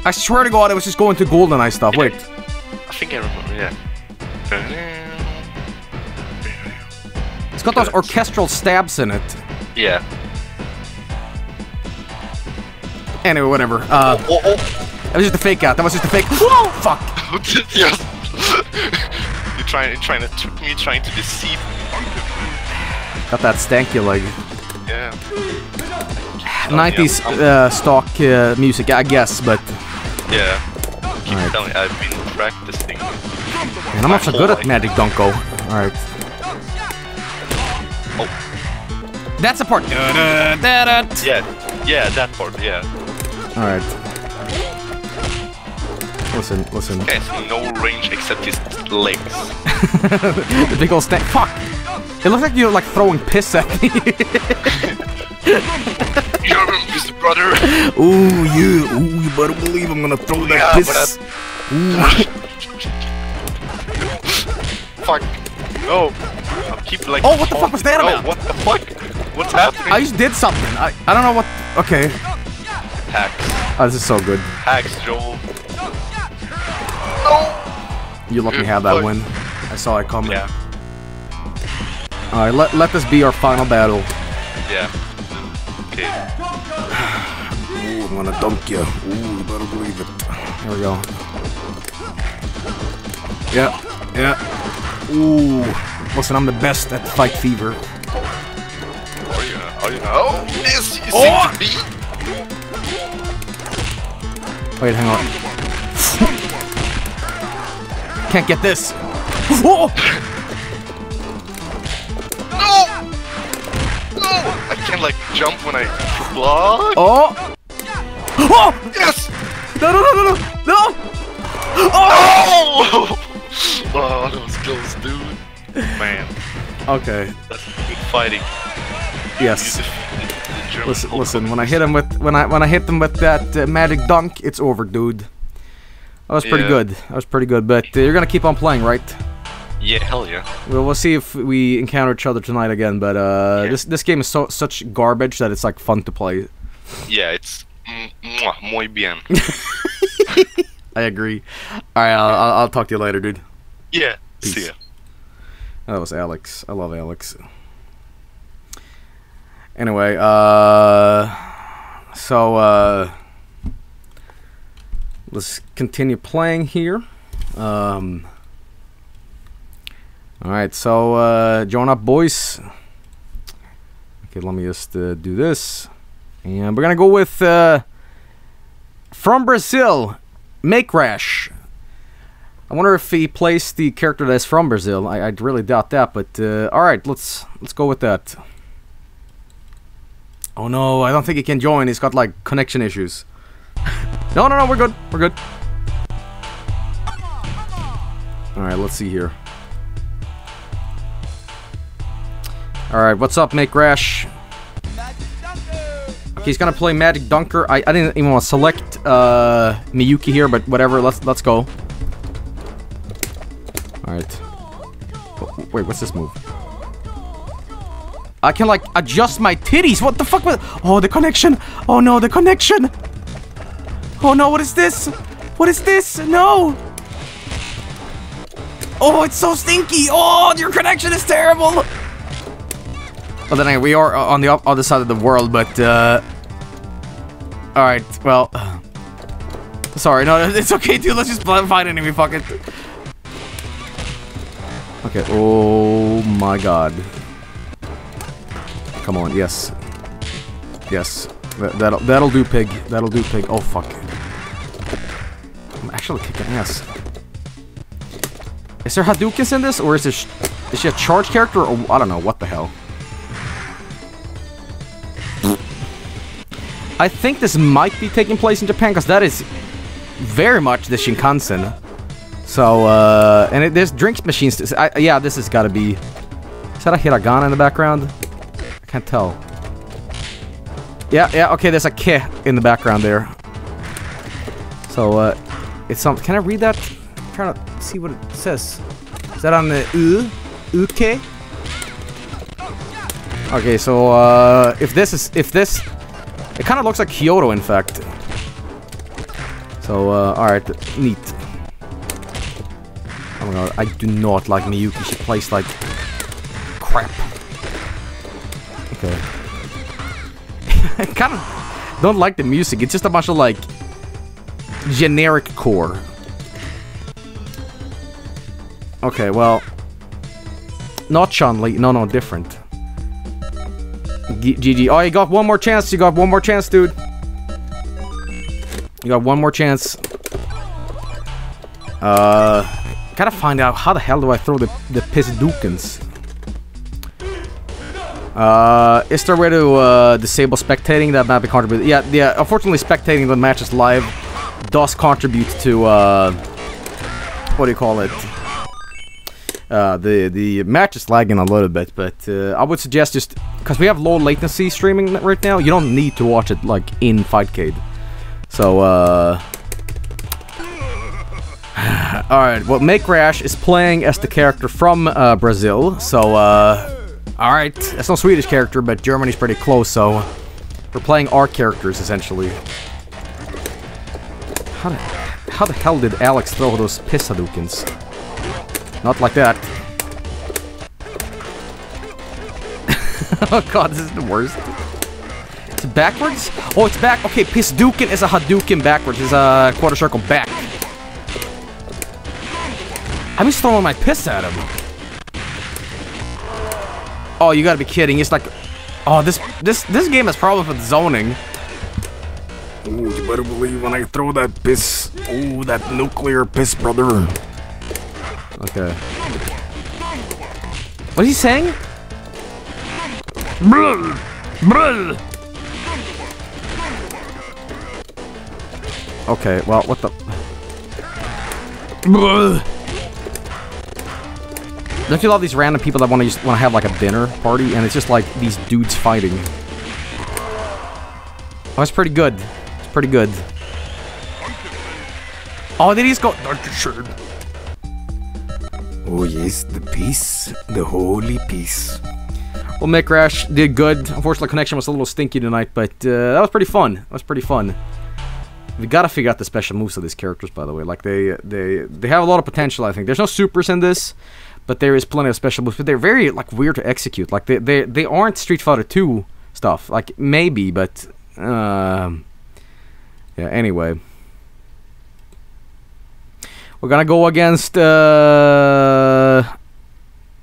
I swear to God, I was just going to GoldenEye stuff. Wait, I think I remember. Yeah. it's got those orchestral stabs in it. Yeah. Anyway, whatever. Uh, Oh, oh. that was just a fake out. That was just a fake. Whoa, fuck. yes. you're trying, you're trying to trick me, trying to deceive me. Got that stanky leg. Yeah. 90s I'm- uh, stock uh, music, I guess, but Yeah. Keep Alright. telling. I've been practicing. I'm not so good at Magic Donko. All right. Oh. That's the part. Da-da-da-da. Yeah. Yeah, that part. Yeah. All right. Listen, listen. Has no range except his legs. the big old stank. Fuck. It looks like you're like throwing piss at me. You're his brother. Ooh, yeah. Ooh, you better believe I'm gonna throw that Yeah, piss. Fuck. No. I'll keep like. Oh, what the fuck was that Oh, about? what the fuck? What's happening? I just did something. I, I don't know what. Okay. Hacks. Oh, this is so good. Hacks, Joel. No. You let me have that Fuck. win. I saw it coming. Yeah. All right, let, let this be our final battle. Yeah. Okay. Ooh, I'm gonna dunk you. Ooh, you better believe it. Here we go. Yeah, yeah. Ooh. Listen, I'm the best at Fight Fever. Are you gonna? Are you gonna? Oh, this oh, oh, you Oh! seem to be. Wait, hang on. Can't get this. Whoa! No! I can't like jump when I block. Oh! Oh! Yes! No, no, no, no, no! No! Oh! Oh, those close, dude. Man, Okay. that's good fighting. Yes. You defeated the German Listen, listen. When I hit him with when I when I hit them with that uh, magic dunk, it's over, dude. That was pretty Yeah. good. That was pretty good. But uh, you're gonna keep on playing, right? Yeah, hell yeah. Well, we'll see if we encounter each other tonight again. But uh, Yeah. this this game is so such garbage that it's like fun to play. Yeah, it's mwah, muy bien. I agree. All right, I'll, I'll, I'll talk to you later, dude. yeah, Peace. see ya. That was Alex. I love Alex. Anyway, uh, so uh, let's continue playing here. Um, all right, so uh, join up, boys. Okay, let me just uh, do this, and we're gonna go with uh, from Brazil, Make Rash. I wonder if he plays the character that's from Brazil. I, I really doubt that, but uh, all right, let's let's go with that. Oh no, I don't think he can join. He's got like connection issues. no, no, no, we're good. We're good. All right, let's see here. All right, what's up, Make Rash? Okay, he's gonna play Magic Dunker. I, I didn't even want to select uh, Miyuki here, but whatever. Let's let's go. Alright. Oh, Wait, what's this move? I can like adjust my titties. What the fuck was Oh, the connection. Oh no, the connection. Oh no, what is this? What is this? No. Oh, it's so stinky. Oh, your connection is terrible. Well, then we are on the other side of the world, but uh All right. Well, sorry. No, it's okay, dude. Let's just fight enemy. Fuck it. Okay, oh my god. Come on, yes. Yes. That, that'll, that'll do, pig. That'll do, pig. Oh, fuck. I'm actually kicking ass. Is there Hadoukens in this, or is this... Is she a charge character, or... I don't know, what the hell. I think this might be taking place in Japan, because that is very much the Shinkansen. So, uh, and it, there's drinks machines. I, yeah, this has got to be. Is that a hiragana in the background? I can't tell. Yeah, yeah, okay, there's a ke in the background there. So, uh, it's some. Can I read that? I'm trying to see what it says. Is that on the u? Uke? Okay, so, uh, if this is. If this. It kind of looks like Kyoto, in fact. So, uh, alright, neat. Oh my god, I do not like Miyuki. She plays like crap. Okay. I kind of don't like the music. It's just a bunch of like generic core. Okay, well, not Chun Li. No, no, different. GG. Oh, you got one more chance. You got one more chance, dude. You got one more chance. Uh, gotta find out how the hell do I throw the the Pizdukens. Uh, is there a way to uh, disable spectating? That might be contribute. Yeah, yeah. Unfortunately, spectating the matches live does contribute to uh, what do you call it? Uh, the the match is lagging a little bit, but uh, I would suggest just because we have low latency streaming right now, you don't need to watch it like in Fightcade. So uh, all right. Well, Make Rash is playing as the character from uh, Brazil, so uh, all right. That's no Swedish character, but Germany's pretty close, so we're playing our characters essentially. How the how the hell did Alex throw those piss Hadoukens? Not like that. oh god, this is the worst. It's backwards? Oh, it's back. Okay, Pisduken is a Hadouken backwards. It's a quarter circle back. I'm just throwing my piss at him. Oh, you gotta be kidding. It's like... Oh, this this this game is probably for zoning. Ooh, you better believe when I throw that piss. Ooh, that nuclear piss, brother. Okay. What is he saying? Bruh, bruh. Okay, well, what the... Don't you love these random people that want to just want to have like a dinner party and it's just like these dudes fighting? Oh, it's pretty good. It's pretty good. Oh, did he just go? Oh yes, the peace, the holy peace. Well, Mick Rash did good. Unfortunately, connection was a little stinky tonight, but uh, that was pretty fun. That was pretty fun. We gotta figure out the special moves of these characters, by the way. Like they, they, they have a lot of potential. I think there's no supers in this, but there is plenty of special moves. But they're very like weird to execute. Like they, they, they aren't Street Fighter 2 stuff. Like maybe, but um, yeah. Anyway, we're gonna go against. Uh,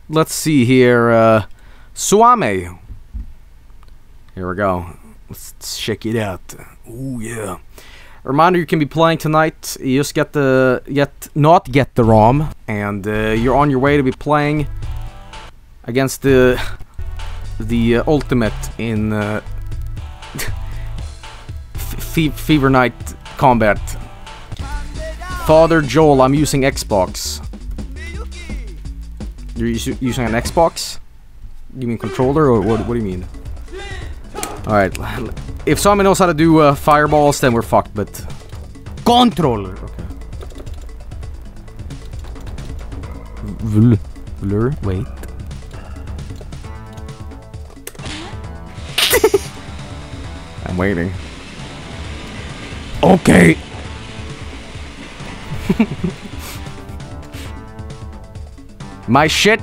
let's see here. Uh, Suame. Here we go. Let's check it out. Oh yeah. Reminder: You can be playing tonight. You just get the yet not get the ROM, and uh, you're on your way to be playing against the the uh, ultimate in uh, Fe- Fever Night combat. Father Joel, I'm using Xbox. You're using an Xbox? You mean controller or what? What do you mean? All right. If someone knows how to do uh, fireballs, then we're fucked. But controller. Okay. Vl- Blur. Wait. I'm waiting. Okay. My shit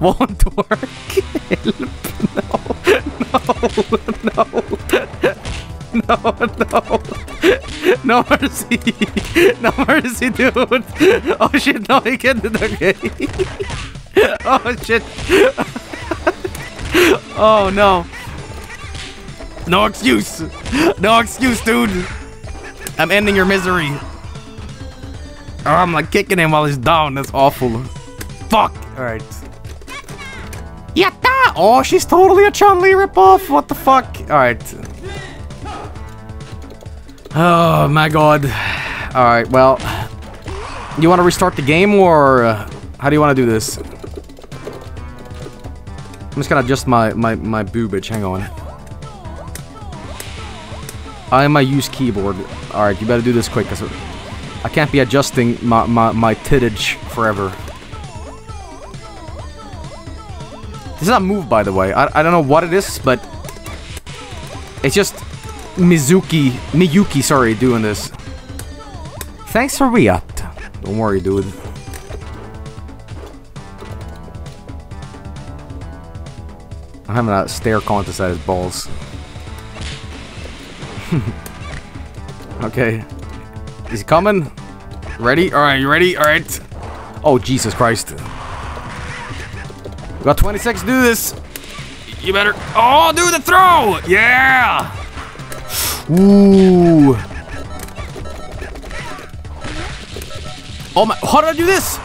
won't work. Help. No. No. No. No. No mercy. No mercy, dude. Oh shit, no, he can't do. Okay. Oh shit. Oh no. No excuse. No excuse, dude. I'm ending your misery. Oh, I'm like kicking him while he's down. That's awful. Fuck. Alright. Yatta! Oh, she's totally a Chun-Li ripoff. What the fuck? Alright. Oh my god. Alright, well. You want to restart the game or uh, how do you want to do this? I'm just gonna adjust my, my, my boobage. Hang on. I am my use keyboard. Alright, you better do this quick because I can't be adjusting my, my, my tittage forever. This is not move, by the way. I, I don't know what it is, but it's just Mizuki, Miyuki, sorry, doing this. Thanks for React. Don't worry, dude. I'm having a stare contest at his balls. okay. Is he coming? Ready? Alright, you ready? Alright. Oh, Jesus Christ. We got 20 seconds to do this. You better. Oh, do the throw! Yeah! Ooh. Oh my. How did I do this?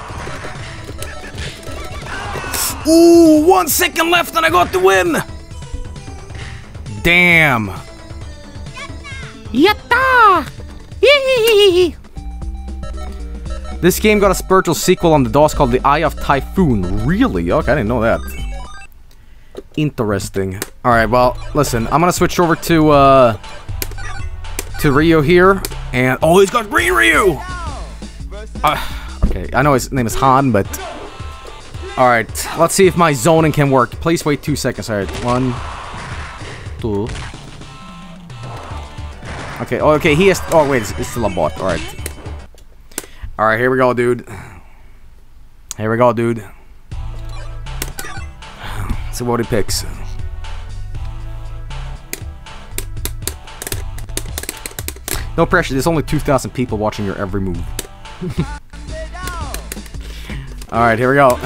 Ooh, one second left and I got the win! Damn. Yatta! This game got a spiritual sequel on the DOS called The Eye of Typhoon. Really? Okay, I didn't know that. Interesting. Alright, well, listen, I'm gonna switch over to, uh... To Rio here, and... Oh, he's got Ryu! Uh, okay, I know his name is Han, but... Alright, let's see if my zoning can work. Please wait two seconds. Alright, one... Two... Okay, oh, okay, he has... Oh, wait, it's, it's still a bot. Alright. Alright, here we go, dude. Here we go, dude. See what he picks. No pressure, there's only 2,000 people watching your every move. Alright, here we go.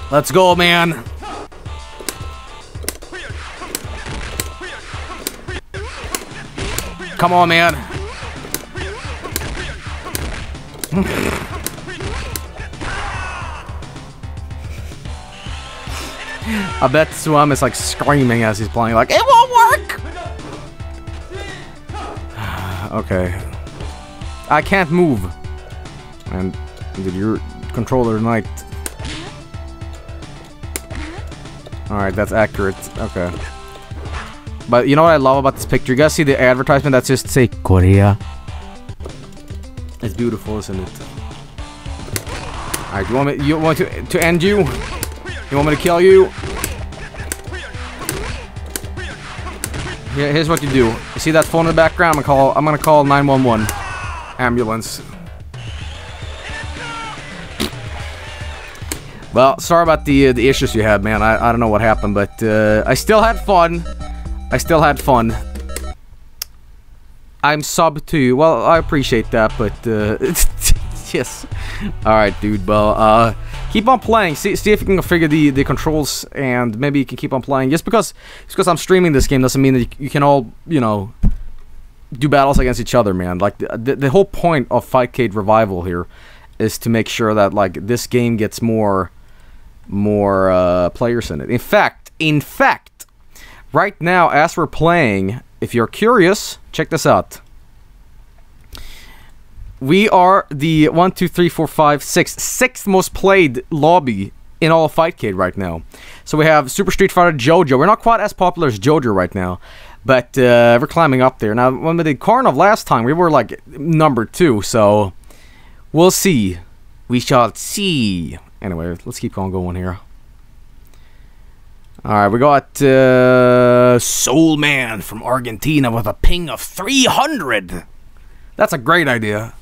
Let's go, man. Come on, man. I bet Suam is like screaming as he's playing, like, it won't work! okay. I can't move. And did your controller night? Alright, that's accurate. Okay. But you know what I love about this picture? You guys see the advertisement that just say Korea? It's beautiful, isn't it? Alright, you want me you want to to end you? You want me to kill you? Here, here's what you do. You see that phone in the background? I'm gonna call I'm gonna call 911. Ambulance. Well, sorry about the uh, the issues you had, man. I, I don't know what happened, but uh, I still had fun. I still had fun. I'm sub to you. Well, I appreciate that, but uh, yes. All right, dude. Well, uh, keep on playing. See, see if you can figure the the controls, and maybe you can keep on playing. Just because just because I'm streaming this game doesn't mean that you, you can all you know do battles against each other, man. Like the the, the whole point of Fightcade Revival here is to make sure that like this game gets more more uh, players in it. In fact, in fact, right now as we're playing, if you're curious, check this out. We are the one, two, three, four, five, six, sixth most played lobby in all of Fightcade right now. So we have Super Street Fighter JoJo. We're not quite as popular as JoJo right now, but uh, we're climbing up there. Now, when we did Karnov last time, we were like number two, so we'll see. We shall see. Anyway, let's keep on going here. Alright, we got uh, Soul Man from Argentina with a ping of 300. That's a great idea.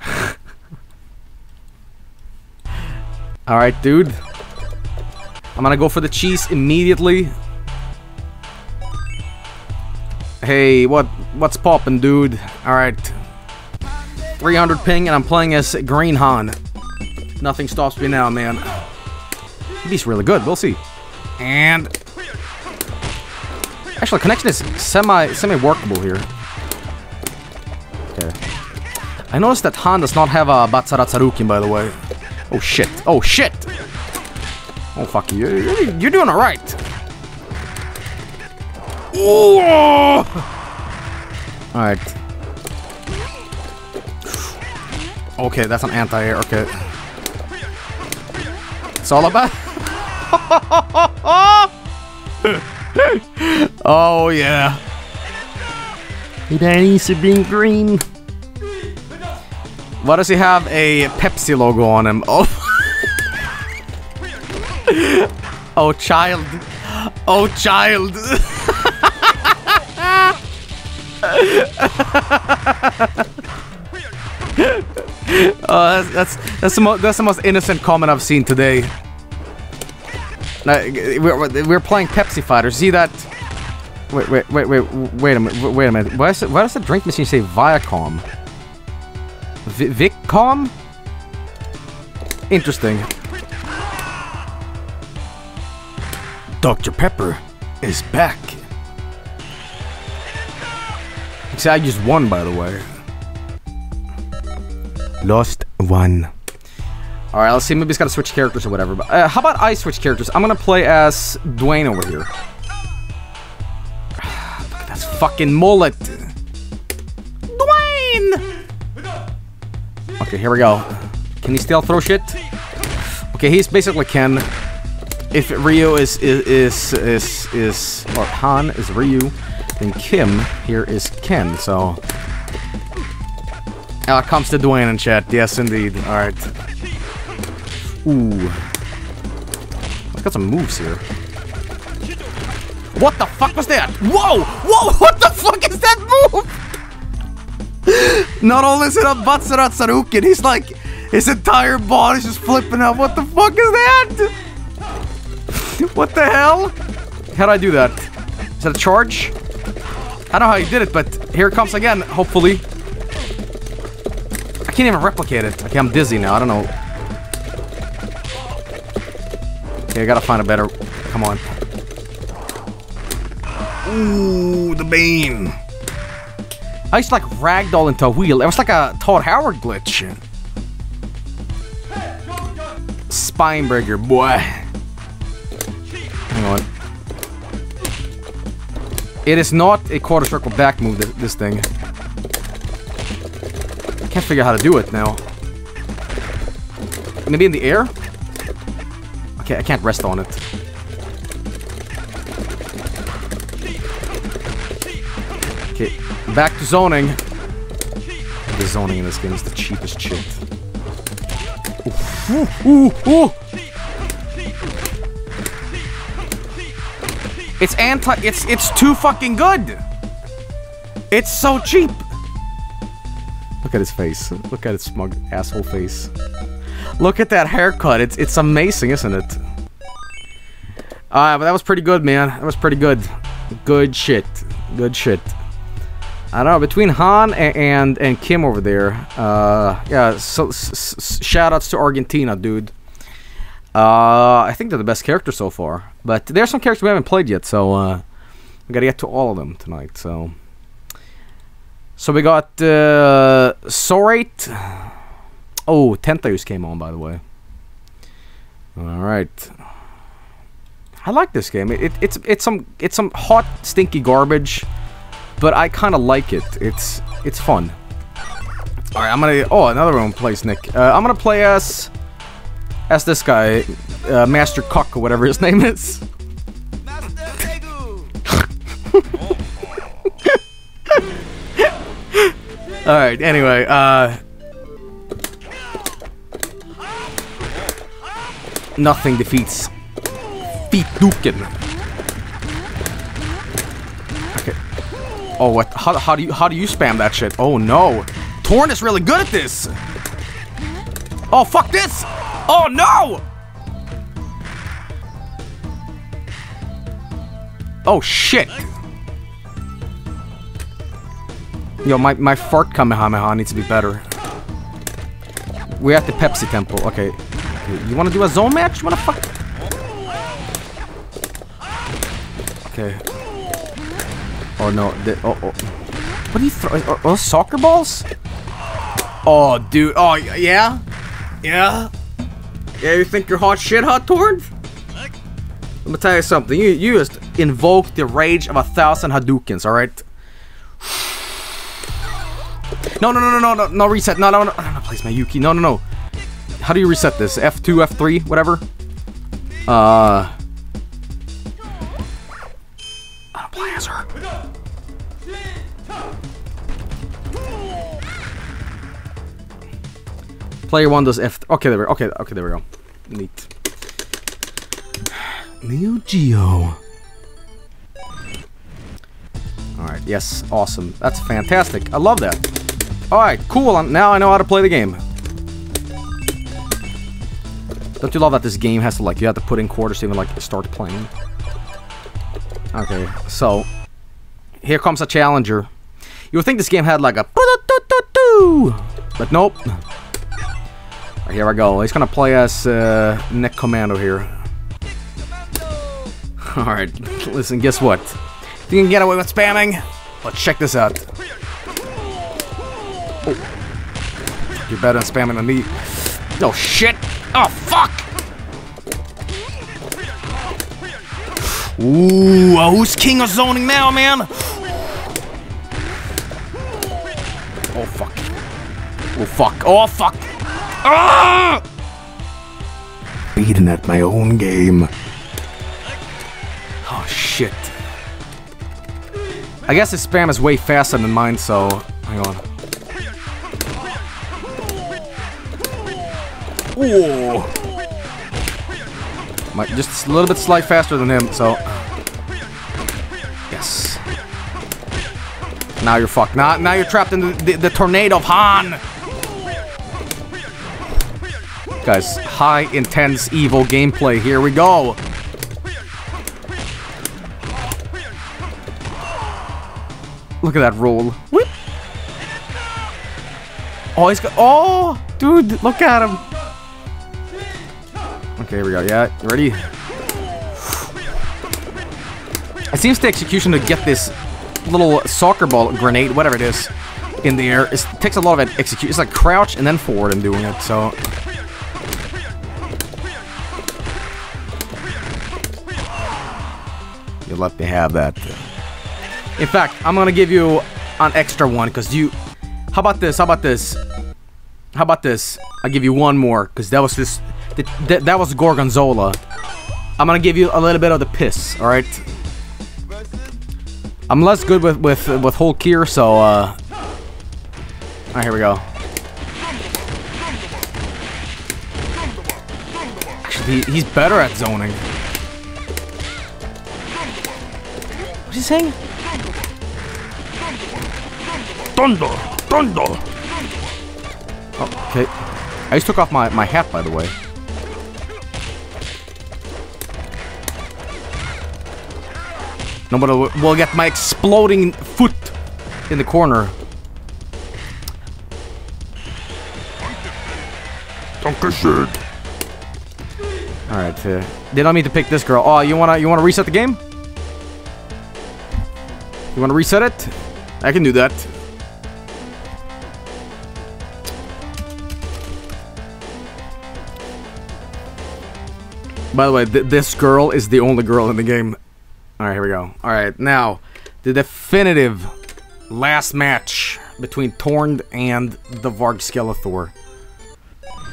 Alright, dude. I'm gonna go for the cheese immediately. Hey, what what's poppin', dude? Alright. 300 ping, and I'm playing as Green Han. Nothing stops me now, man. He's really good. We'll see. And actually, connection is semi semi workable here. Okay. I noticed that Han does not have a Batsara Tsarukin, by the way. Oh shit! Oh shit! Oh fuck you! You're, you're doing all right. All right. Okay, that's an anti-air. Okay. It's all about. oh yeah. That needs to be green. Why does he have a Pepsi logo on him? Oh. oh child. Oh child. Oh, that's that's that's the, mo that's the most innocent comment I've seen today. We're, we're playing Pepsi Fighter. See that? Wait, wait, wait, wait, wait a minute. Wait a minute. Why does, it, why does the drink machine say Viacom? V Vicom? Interesting. Dr. Pepper is back. See, I just won, by the way. Lost one. Alright, let's see. Maybe it's got to switch characters or whatever. But uh, how about I switch characters? I'm gonna play as Dwayne over here. Look at that fucking mullet. Dwayne! Okay, here we go. Can he still throw shit? Okay, he's basically Ken. If Ryu is is is is, is or Han is Ryu, then Kim here is Ken. So Ah, out comes to Dwayne in chat. Yes, indeed. All right. Ooh. I've got some moves here. What the fuck was that? Whoa! Whoa! What the fuck is that move? Not only is it a Batsura Tsarukin, he's like, his entire body's just flipping out. What the fuck is that? what the hell? How do I do that? Is that a charge? I don't know how he did it, but here it comes again, hopefully. I can't even replicate it. Okay, I'm dizzy now. I don't know. Okay, I gotta find a better... Come on. Ooh, the beam. I used to like ragdoll into a wheel. It was like a Todd Howard glitch. Spinebreaker, boy. Hang on. It is not a quarter circle back move, this thing. Can't figure out how to do it now. Maybe in the air? Okay, I can't rest on it. Okay, back to zoning. The zoning in this game is the cheapest shit. Ooh, ooh, ooh. It's anti. It's it's too fucking good. It's so cheap. At his face. Look at his smug asshole face. Look at that haircut. It's it's amazing, isn't it? Uh, but that was pretty good, man. That was pretty good. Good shit. Good shit. I don't know between Han and and, and Kim over there. Uh, yeah. So s- s- shout outs to Argentina, dude. Uh, I think they're the best characters so far. But there's some characters we haven't played yet, so uh, we gotta get to all of them tonight. So, so we got uh, Sorate. Oh, Tentayus came on, by the way. All right. I like this game. It, it, it's it's some it's some hot stinky garbage, but I kind of like it. It's it's fun. All right, I'm gonna. Oh, another one plays Nick. Uh, I'm gonna play as as this guy, uh, Master Cock or whatever his name is. All right. Anyway, uh, nothing defeats Feet Duken. Okay. Oh, what? How, how do you how do you spam that shit? Oh no, Torn is really good at this. Oh fuck this! Oh no! Oh shit! Yo, my, my fart Kamehameha needs to be better. We're at the Pepsi Temple. Okay. You wanna do a zone match? You wanna fuck? Okay. Oh no. The, oh, oh. What are you throwing? Oh, oh, soccer balls? Oh, dude. Oh, yeah? Yeah? Yeah, you think you're hot shit, Hot Torn? Let me tell you something. You, you just invoked the rage of a thousand Hadoukens, alright? No, no, no, no, no, no, no, reset. No, no, no. Don't know, place my Yuki. No, no, no. How do you reset this? F2, F3, whatever? Uh. I don't play as her. Player one does F. Okay, there we. Okay, okay, there we go. Neat. Neo Geo. All right. Yes. Awesome. That's fantastic. I love that. All right. Cool. Now I know how to play the game. Don't you love that this game has to like you have to put in quarters to even like start playing? Okay. So here comes a challenger. You would think this game had like a but nope. Alright, here I go. He's gonna play as uh, Nick Commando here. Alright, listen, guess what? You can get away with spamming, let's check this out. You're better than spamming than me. Oh shit! Oh fuck! Ooh, uh, who's king of zoning now, man? Oh fuck. Oh fuck. Oh fuck. Ah! Beating at my own game. Oh shit. I guess his spam is way faster than mine, so hang on. Ooh. My, just a little bit slight faster than him, so. Yes. Now you're fucked. Now, now you're trapped in the, the, the tornado of Han. Guys, high, intense, evil gameplay. Here we go. Look at that roll. Whip. Oh, he's got. Oh, dude, look at him. Okay, here we go. Yeah, ready? It seems the execution to get this little soccer ball grenade, whatever it is, in the air, it takes a lot of execution. It's like crouch and then forward and doing it, so. You let me have that. In fact, I'm gonna give you an extra one because you. How about this? How about this? How about this? I'll give you one more, because that was this... That, that, was Gorgonzola. I'm gonna give you a little bit of the piss, alright? I'm less good with, with, with Hulk here, so, uh... Alright, here we go. Actually, he, he's better at zoning. What's he saying? Thunder! Thunder! Oh, okay. I just took off my, my hat, by the way. Nobody will will get my exploding foot in the corner. Dankeschön. All right, uh, they don't need to pick this girl. Oh, you wanna you wanna reset the game? You wanna reset it? I can do that. By the way, th this girl is the only girl in the game. All right, here we go. All right, now the definitive last match between Torn and the Vargskelethor.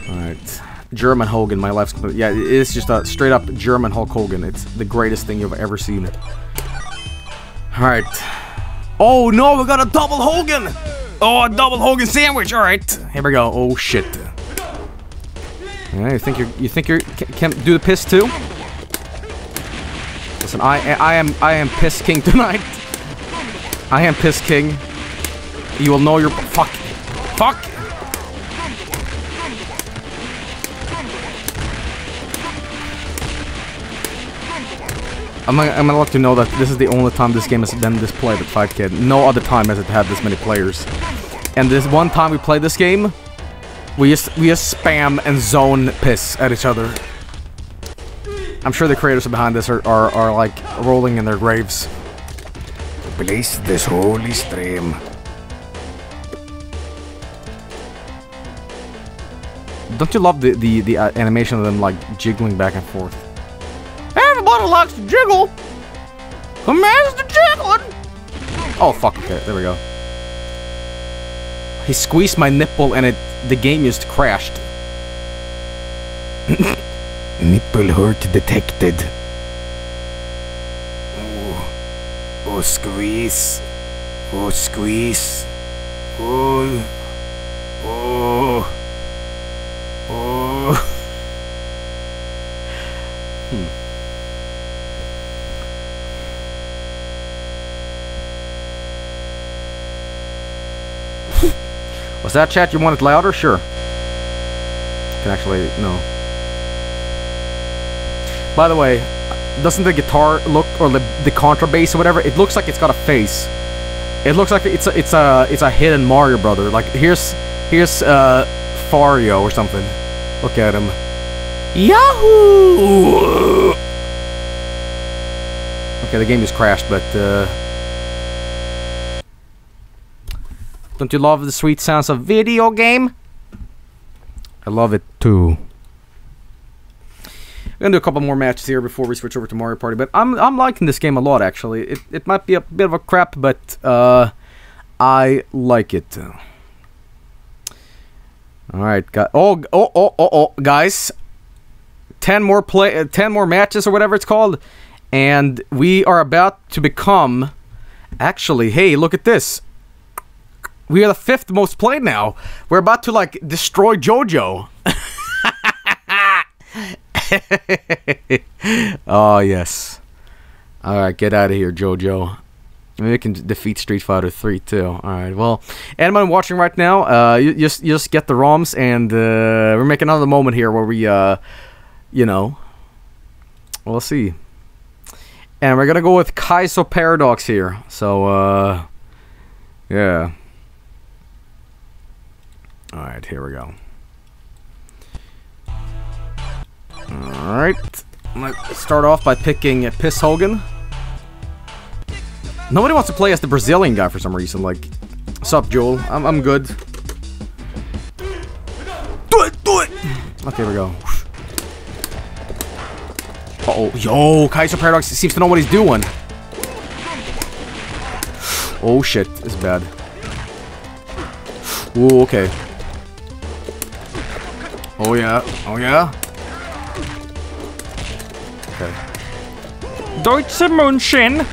All right. German Hogan, my life's complete. Yeah, it's just a straight up German Hulk Hogan. It's the greatest thing you've ever seen. Alright. Oh no, we got a double Hogan! Oh, a double Hogan sandwich! Alright. Here we go. Oh shit. Yeah, you think you're you think you're can, can do the piss too? Listen, I I am I am piss king tonight. I am piss king. You will know your fuck. Fuck! I'm gonna, I'm gonna let you know that this is the only time this game has been displayed at Fightcade. No other time has it had this many players. And this one time we played this game, we just we just spam and zone piss at each other. I'm sure the creators behind this are, are, are like rolling in their graves. Bless this holy stream. Don't you love the the, the uh, animation of them like jiggling back and forth? Everybody likes to jiggle. Commands the jiggling. Oh fuck! Okay, there we go. He squeezed my nipple and it the game just crashed. Nipple hurt detected. Oh, oh squeeze. Oh, squeeze. Oh, oh, oh. Hmm. Was that chat you wanted louder? Sure. Can actually no. By the way, doesn't the guitar look or the the contrabass or whatever? It looks like it's got a face. It looks like it's a it's a it's a hidden Mario brother. Like here's here's uh Fario or something. Look at him. Yahoo! Okay, the game just crashed, but uh Don't you love the sweet sounds of video game? I love it too. Gonna do a couple more matches here before we switch over to Mario Party, but I'm I'm liking this game a lot actually. It it might be a bit of a crap, but uh, I like it. All right, got oh oh oh oh oh guys, ten more play, uh, ten more matches or whatever it's called, and we are about to become. Actually, hey, look at this. We are the fifth most played now. We're about to like destroy JoJo. oh yes. All right, get out of here, JoJo. Maybe we can defeat Street Fighter 3 too. All right. Well, anyone watching right now, uh, you, you just you just get the ROMs, and uh, we're making another moment here where we, uh, you know, we'll see. And we're gonna go with Kaiso Paradox here. So, uh, yeah. All right, here we go. All right, I'm gonna start off by picking Piss Hogan. Nobody wants to play as the Brazilian guy for some reason. Like, sup, Joel? I'm I'm good. Do it, do it. Okay, we go. Uh oh, yo, Kaiser Paradox seems to know what he's doing. Oh shit, It's bad. Ooh, okay. Oh yeah, oh yeah. Deutsche München.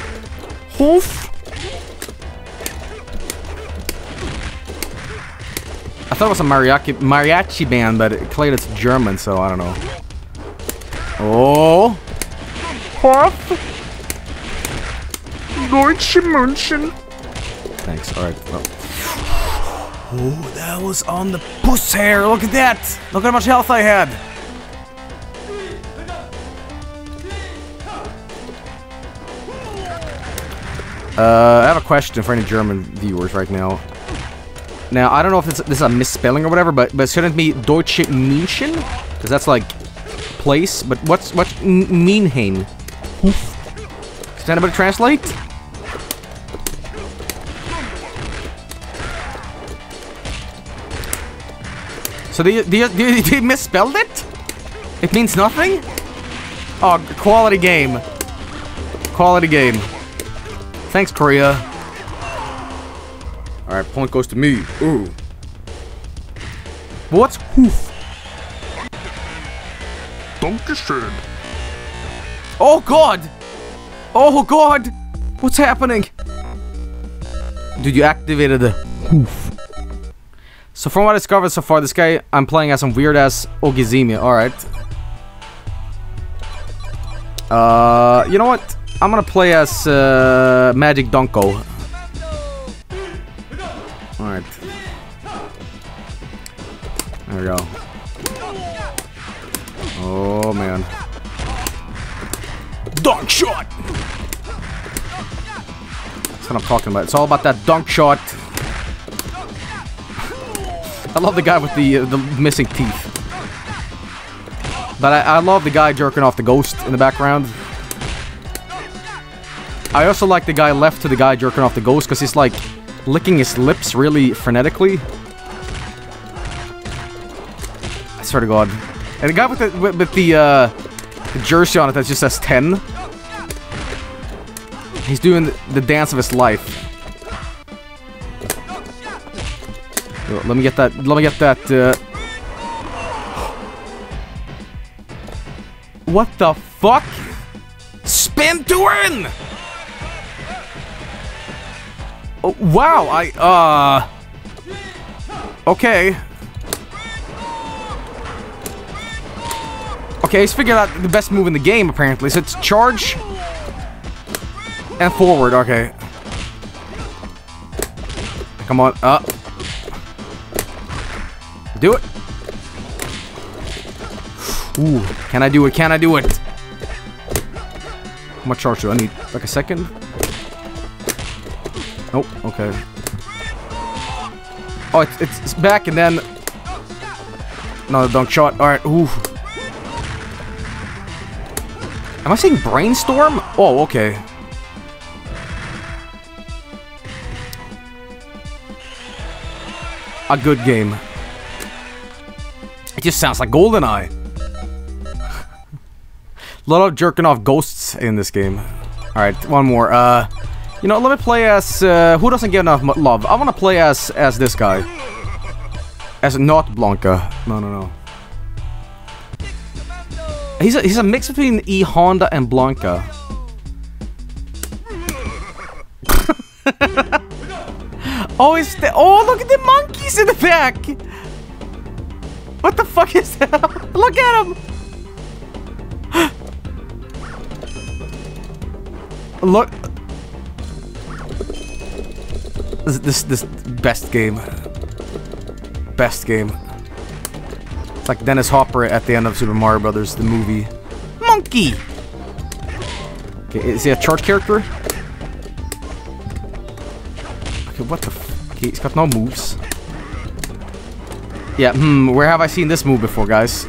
Hof. I thought it was a mariachi mariachi band, but it claimed it's German, so I don't know. Oh. Hof. Deutsche München. Thanks. All right. Well. Oh, that was on the puss hair. Look at that. Look at how much health I had. Uh, I have a question for any German viewers right now. Now, I don't know if this, this is a misspelling or whatever, but but shouldn't it be Deutsche München? Because that's like place. But what's what's München? Can anybody translate? So they, they, they misspelled it? It means nothing? Oh, quality game. Quality game. Thanks, Korea. Alright, point goes to me. Ooh. What's hoof? Dankeschön. Oh god! Oh god! What's happening? Dude, you activated the hoof. So from what I discovered so far, this guy I'm playing as some weird ass Ogizimi. Alright. Uh, you know what? I'm gonna play as uh, Magic Donko. Alright. There we go. Oh man. Dunk shot! That's what I'm talking about. It's all about that dunk shot. I love the guy with the uh, the missing teeth. But I, I love the guy jerking off the ghost in the background. I also like the guy left to the guy jerking off the ghost because he's like licking his lips really frenetically. I swear to God. And the guy with the with, with the, uh, the jersey on it that just says 10. He's doing the, dance of his life. Let me get that. Let me get that. Uh... What the fuck? Spin to win! Oh, wow, I, uh... Okay. Okay, he's figured out the best move in the game, apparently. So it's charge... And forward, okay. Come on, up. Uh. Do it. Ooh, can I do it? Can I do it? How much charge do I need? Like a second? Nope, okay. Oh, it's, it's, it's back and then... Another dunk shot. Alright, ooh. Am I saying brainstorm? Oh, okay. A good game. It just sounds like GoldenEye. A lot of jerking off ghosts in this game. Alright, one more. Uh, you know, let me play as... Uh, who doesn't get enough love? I want to play as as this guy. As not Blanka. No, no, no. He's a, he's a mix between E Honda and Blanka. oh, it's the, oh, look at the monkeys in the back. What the fuck is that? Look at him! Look. This, this, this best game. Best game. It's like Dennis Hopper at the end of Super Mario Brothers, the movie. Monkey! Okay, is he a chart character? Okay, what the f- Okay, he's got no moves. Yeah, hmm, where have I seen this move before, guys?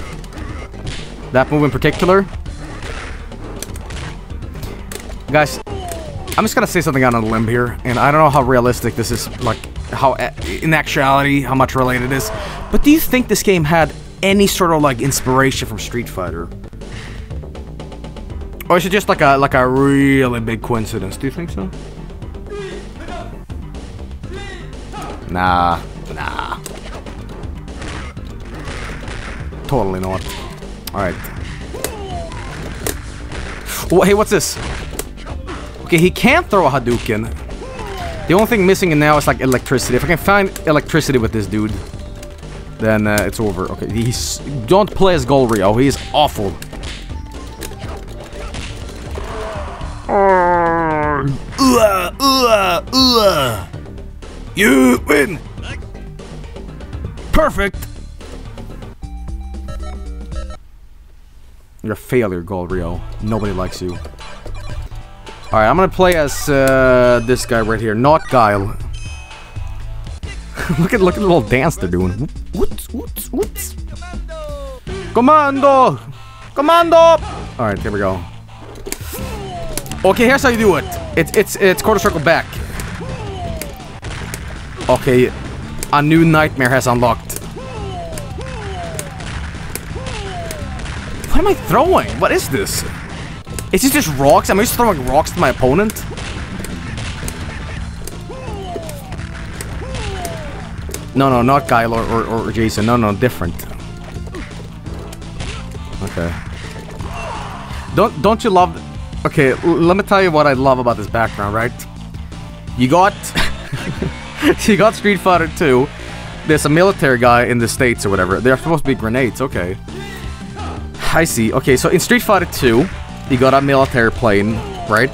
That move in particular? Guys, I'm just gonna say something out on a limb here, and I don't know how realistic this is, like, how, eh, in actuality, how much related it is, but do you think this game had any sort of, like, inspiration from Street Fighter? Or is it just like a, like a really big coincidence? Do you think so? Nah, nah. Totally not. Alright. Hey, what's this? Okay, he can't throw a Hadouken. The only thing missing now is like electricity. If I can find electricity with this dude, then uh, it's over. Okay, he's don't play as Golrio. He's awful. Uh, uh, uh. You win. Perfect. You're a failure, Golrio. Nobody likes you. Alright, I'm gonna play as uh, this guy right here, not Guile. look at look at the little dance they're doing. Whoops, whoops, whoops. Commando! Commando! Alright, here we go. Okay, here's how you do it. It's it's it's quarter circle back. Okay, a new nightmare has unlocked. What am I throwing? What is this? Is this just rocks? Am I just throwing rocks to my opponent? No, no, not Guile or, or, or Jason. No, no, different. Okay. Don't don't you love... Okay, let me tell you what I love about this background, right? You got... you got Street Fighter 2. There's a military guy in the States or whatever. They're supposed to be grenades, okay. I see. Okay, so in Street Fighter 2, you got a military plane, right?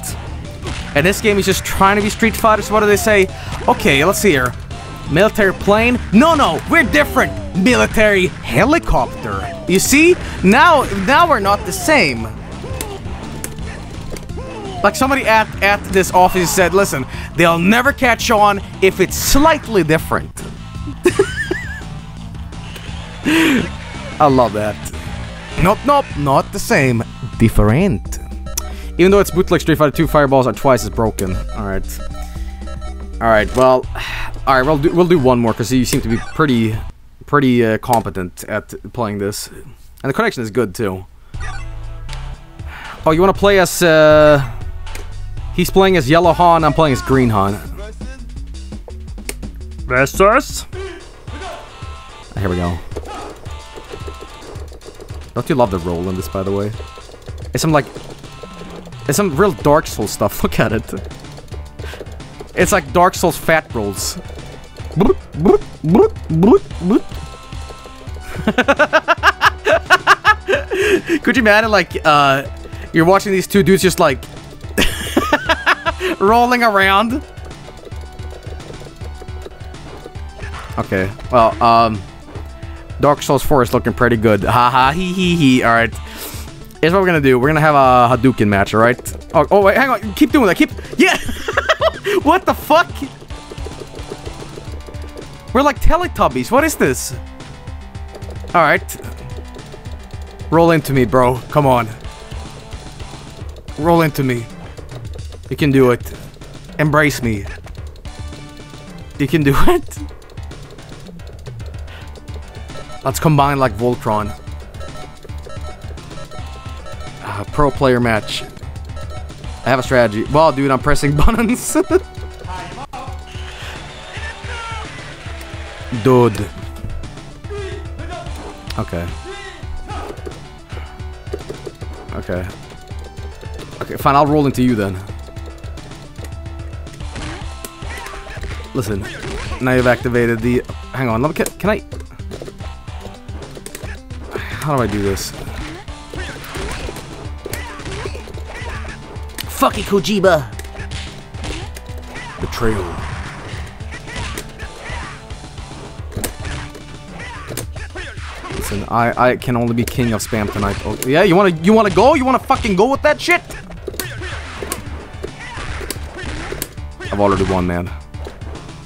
And this game is just trying to be Street Fighter, so what do they say? Okay, let's see here. Military plane? No, no, we're different. Military helicopter. You see? Now, now we're not the same. Like somebody at, at this office said, listen, they'll never catch on if it's slightly different. I love that. Nope, nope, not the same. Different. Even though it's bootleg Street Fighter 2, fireballs are twice as broken. Alright. Alright, well... Alright, we'll do, we'll do one more, because you seem to be pretty... Pretty uh, competent at playing this. And the connection is good, too. Oh, you want to play as... Uh, he's playing as Yellow Han, I'm playing as Green Han. Versus... Here we go. Don't you love the roll in this, by the way? It's some like... It's some real Dark Souls stuff. Look at it. It's like Dark Souls fat rolls. Could you imagine, like, uh... You're watching these two dudes just, like... rolling around? Okay, well, um... Dark Souls 4 is looking pretty good. Ha ha hee hee hee. Alright. Here's what we're gonna do. We're gonna have a Hadouken match, alright? Oh, oh, wait, hang on. Keep doing that. Keep. Yeah! what the fuck? We're like Teletubbies. What is this? Alright. Roll into me, bro. Come on. Roll into me. You can do it. Embrace me. You can do it. Let's combine like Voltron. Uh, pro player match. I have a strategy. Well, dude, I'm pressing buttons. dude. Okay. Okay. Okay, fine, I'll roll into you then. Listen, now you've activated the... Hang on, let me... Can, can I... How do I do this? Fuck it, Kojiba. Betrayal. Listen, I I can only be king of spam tonight. Oh, yeah, you wanna you wanna go? You wanna fucking go with that shit? I've already won, man.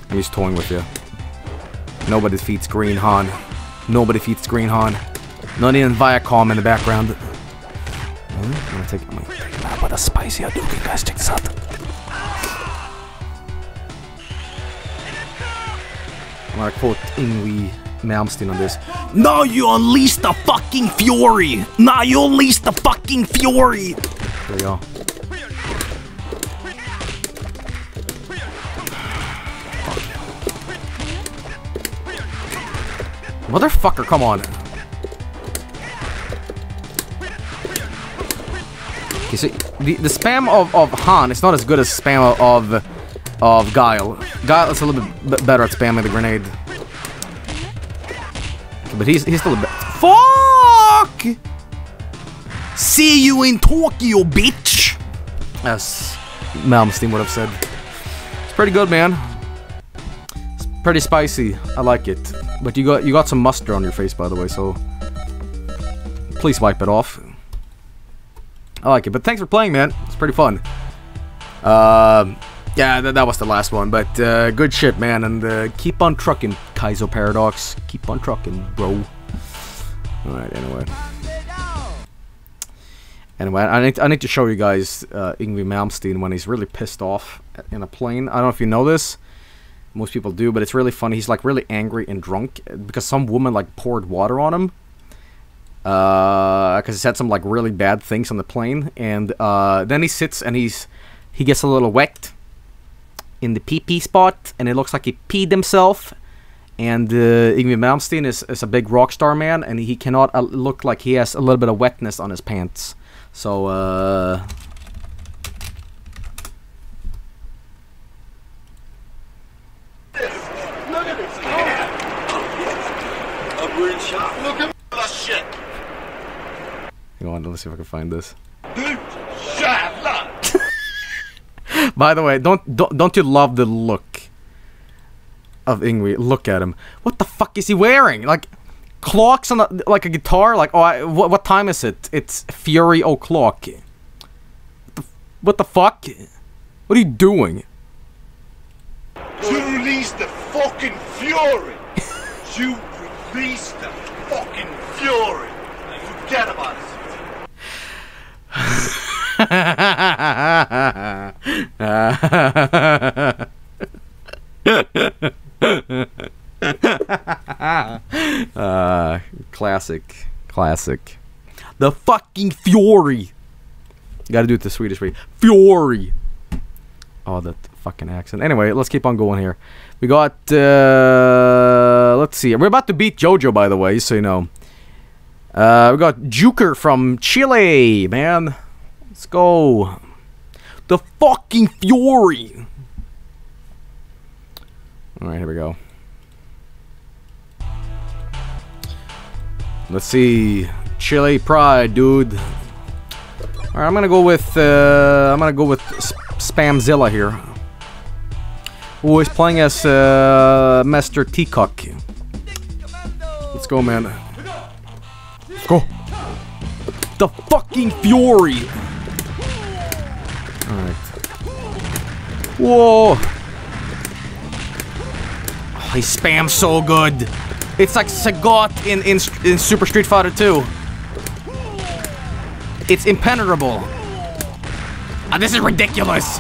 I'm toying with you. Nobody defeats Green Han. Nobody defeats Green Han. Not even Viacom in the background. Hmm, I'm gonna take. I'm Easy Hadouken, guys, check this. I'm gonna quote Yngwie Malmsteen on this. Now you unleash the fucking fury! Now you unleash the fucking fury! There you go. Motherfucker, come on. Okay, so the, the spam of, of Han is not as good as spam of of Guile. Guile is a little bit better at spamming the grenade. But he's he's still a bit. Fuck! See you in Tokyo, bitch! As Malmsteen would have said. It's pretty good, man. It's pretty spicy. I like it. But you got you got some mustard on your face, by the way, so please wipe it off. I like it. But thanks for playing, man. It's pretty fun. Um, yeah, th- that was the last one. But uh, good shit, man. And uh, keep on trucking, Kaizo Paradox. Keep on trucking, bro. All right. Anyway. Anyway, I need, I need to show you guys uh, Yngwie Malmsteen when he's really pissed off in a plane. I don't know if you know this. Most people do, but it's really funny. He's like really angry and drunk because some woman like poured water on him. Because he said some like really bad things on the plane, and uh, then he sits and he's he gets a little wet in the pee pee spot, and it looks like he peed himself. And uh, Yngwie Malmsteen is, is a big rock star man, and he cannot uh, look like he has a little bit of wetness on his pants. So, uh. Look at this. A green shot. Look at the shit. Hang on, let's see if I can find this. By the way, don't don't don't you love the look of Yngwie? Look at him. What the fuck is he wearing? Like clocks on the, like a guitar? Like oh, I, what what time is it? It's Fury o'clock. What the, what the fuck? What are you doing? To release the fucking fury. you release the fucking fury. Forget about it. uh, classic, classic. The fucking Fury. Got to do it the Swedish way. Fury. Oh, that fucking accent. Anyway, let's keep on going here. We got. Uh, let's see. We're about to beat JoJo, by the way, so you know. Uh, we got Juker from Chile, man. Let's go. The fucking Fury. All right, here we go. Let's see. Chile Pride, dude. All right, I'm gonna go with. Uh, I'm gonna go with Sp- Spamzilla here. Who is playing as uh, Master Teacock. Let's go, man. Go. The fucking Fury. All right. Whoa. Oh, he spams so good. It's like Sagat in, in in Super Street Fighter 2. It's impenetrable. Ah, this is ridiculous.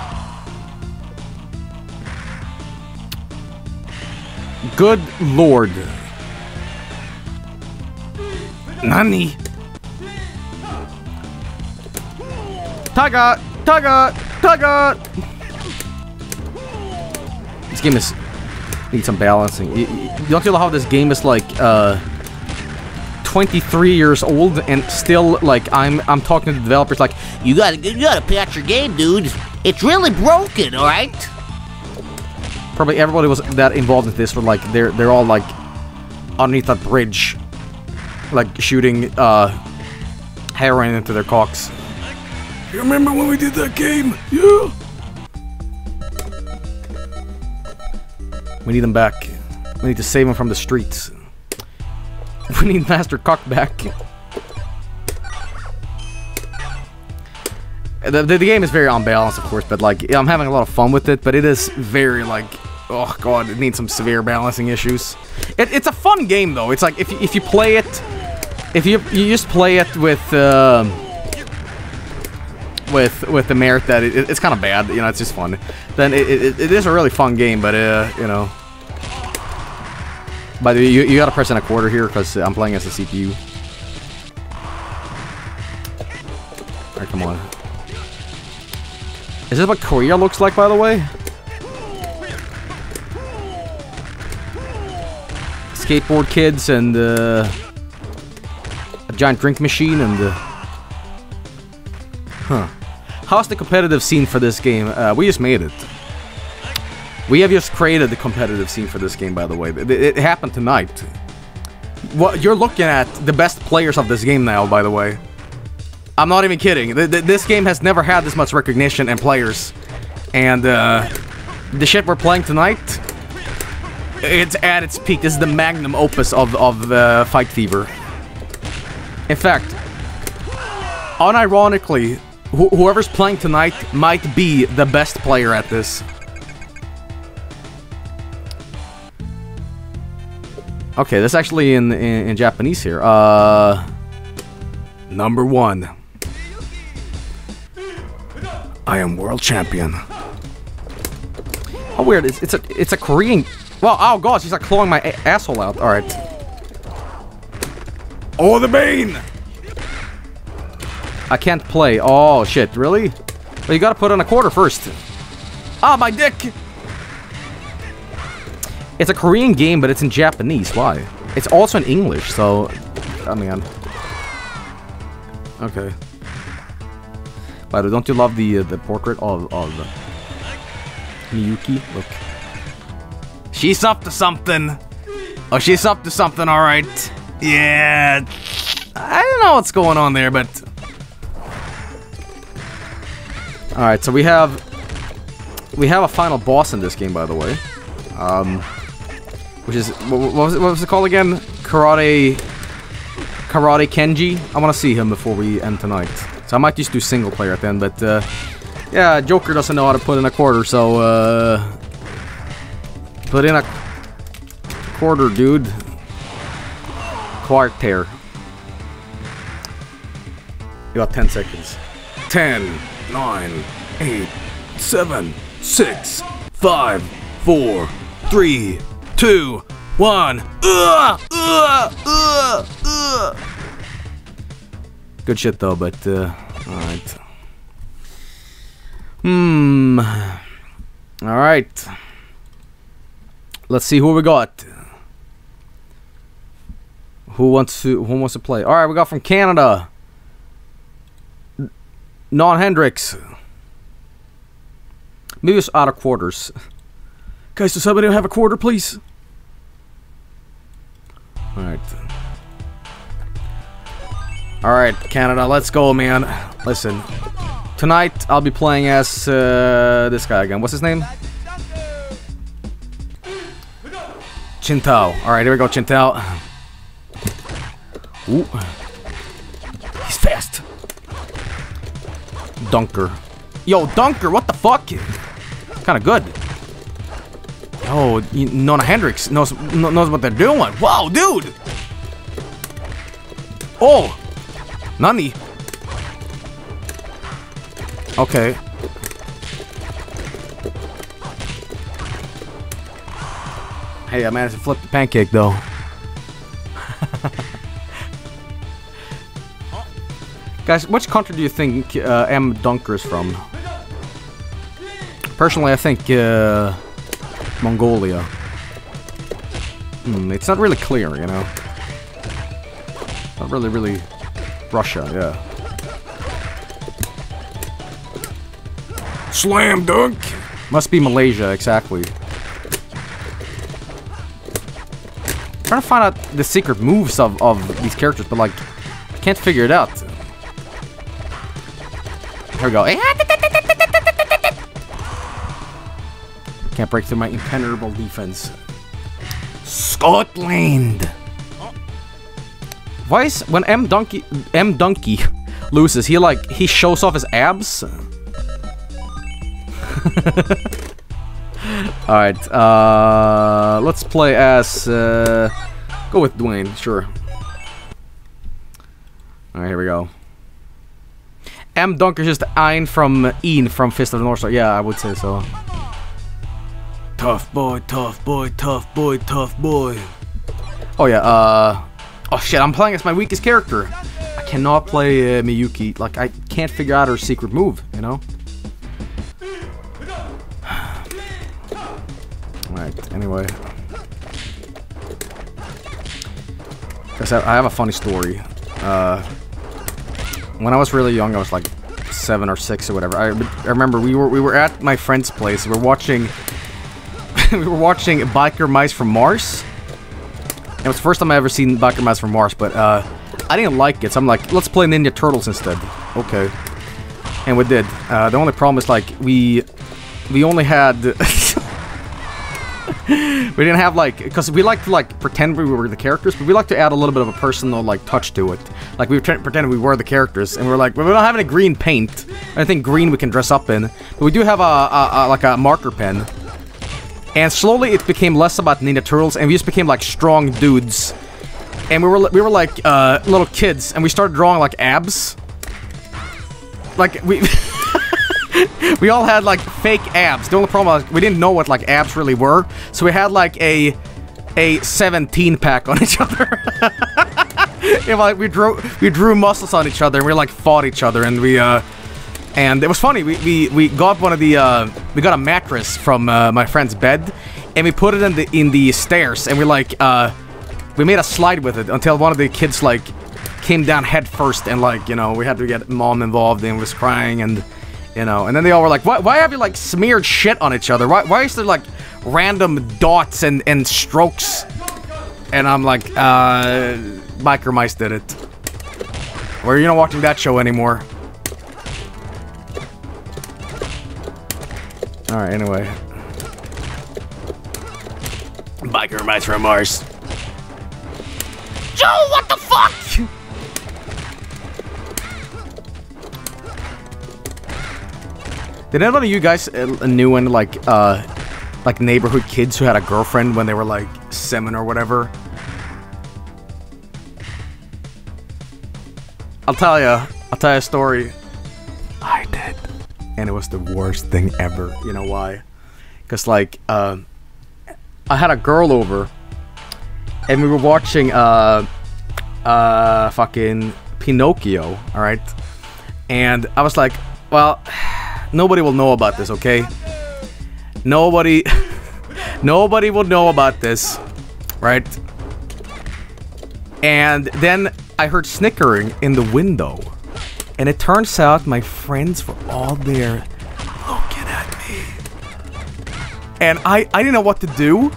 Good lord. Nani? Taga! Taga! Taga! This game is needs some balancing. You, you don't you know how this game is like uh 23 years old and still like I'm I'm talking to the developers like You gotta, you gotta patch your game, dude. It's really broken, all right? probably everybody was that involved in this were like they're they're all like underneath that bridge like shooting uh heroin into their cocks. You remember when we did that game? Yeah. We need them back. We need to save them from the streets. We need Master Cock back. The, the, the game is very unbalanced, of course, but like I'm having a lot of fun with it. But it is very like, oh god, it needs some severe balancing issues. It, it's a fun game though. It's like if you, if you play it, if you you just play it with um, with with the merit that it, it's kind of bad, you know, it's just fun. Then it, it, it is a really fun game, but uh, you know. By the way, you, you gotta press in a quarter here because I'm playing as a CPU. Alright, come on. Is this what Korea looks like, by the way? Skateboard kids and uh, a giant drink machine and uh, huh. how's the competitive scene for this game? Uh, we just made it. We have just created the competitive scene for this game, by the way. It, it happened tonight. What you're looking at the best players of this game now, by the way. I'm not even kidding. Th th this game has never had this much recognition and players, and uh, the shit we're playing tonight, it's at its peak. This is the magnum opus of of uh, Fight Fever. In fact, unironically, wh whoever's playing tonight might be the best player at this. Okay, that's actually in, in, in Japanese here. Uh, number one. I am world champion. How weird! It's, it's a it's a Korean. Well, oh gosh, he's like clawing my asshole out. All right. Oh, the Bane! I can't play. Oh shit! Really? Well, you gotta put on a quarter first. Ah, my dick! It's a Korean game, but it's in Japanese. Why? It's also in English, so... I mean... Okay. By the way, don't you love the uh, the portrait of, of Miyuki? Look. She's up to something! Oh, she's up to something, alright. Yeah. I don't know what's going on there, but... Alright, so we have... We have a final boss in this game, by the way. Um which is what, was it, what was it called again? Karate Karate Kenji. I want to see him before we end tonight. So I might just do single player at the end, but uh, yeah, Joker doesn't know how to put in a quarter, so uh, put in a quarter, dude. Quarter. You got 10 seconds. 10, 9, 8, 7, 6, 5, 4, 3, two, one. Ugh, ugh, ugh, ugh. Good shit though, but uh, all right. Hmm. All right. Let's see who we got. Who wants to Who wants to play? All right, we got from Canada. Non Hendrix. Maybe it's out of quarters. Guys, does somebody have a quarter, please? Alright. Alright, Canada, let's go, man. Listen. Tonight, I'll be playing as uh, this guy again. What's his name? Chintao. Alright, here we go, Chintao. Ooh. He's fast. Dunker. Yo, Dunker, what the fuck? Kinda good. Oh, Nona Hendrix knows knows what they're doing. Wow, dude! Oh! Nani? Okay. Hey, I managed to flip the pancake, though. Guys, which country do you think uh, M. Dunker is from? Personally, I think... Uh, Mongolia. Hmm, it's not really clear, you know? Not really, really... Russia, yeah. Slam dunk! Must be Malaysia, exactly. trying to find out the secret moves of, of these characters, but like, I can't figure it out. Here we go. Can't break through my impenetrable defense. Scotland! Is when M Donkey M Donkey loses, he like he shows off his abs? Alright, uh let's play as uh go with Dwayne, sure. Alright, here we go. M Dunker's just Ein from Ian from Fist of the North Star. Yeah, I would say so. Tough boy, tough boy, tough boy, tough boy. Oh yeah, uh... Oh shit, I'm playing as my weakest character. I cannot play uh, Miyuki. Like, I can't figure out her secret move, you know? Alright, anyway. Guys, I have a funny story. Uh, when I was really young, I was like seven or six or whatever. I, I remember we were we were at my friend's place. We were watching we were watching Biker Mice from Mars. It was the first time I ever seen Biker Mice from Mars, but uh, I didn't like it. So I'm like, let's play Ninja Turtles instead. Okay, and we did. Uh, the only problem is like we we only had. we didn't have like because we like to like pretend we were the characters, but we like to add a little bit of a personal like touch to it. Like we pre- pretended we were the characters, and we are like, well, we don't have any green paint. I think green we can dress up in, but we do have a, a, a like a marker pen. And slowly it became less about Ninja Turtles, and we just became like strong dudes. And we were we were like uh, little kids, and we started drawing like abs. Like we. we all had like fake abs. The only problem was we didn't know what like abs really were, so we had like a a 17 pack on each other. like we drew we drew muscles on each other and we like fought each other and we uh and it was funny. We we, we got one of the uh we got a mattress from uh, my friend's bed and we put it in the in the stairs and we like uh we made a slide with it until one of the kids like came down head first and like you know we had to get mom involved and was crying and you know, and then they all were like, why, why have you, like, smeared shit on each other? Why, why is there, like, random dots and, and strokes? And I'm like, uh, Biker Mice did it. Or you're not watching that show anymore. Alright, anyway. Biker Mice from Mars. Joe, what the fuck? Did anybody of you guys uh, knew any like uh like neighborhood kids who had a girlfriend when they were like seven or whatever? I'll tell you. I'll tell you a story. I did, and it was the worst thing ever. You know why? Cause like uh, I had a girl over, and we were watching uh uh fucking Pinocchio. All right, and I was like, well. Nobody will know about this, okay? Nobody... nobody will know about this, right? And then I heard snickering in the window. And it turns out my friends were all there looking at me. And I, I didn't know what to do.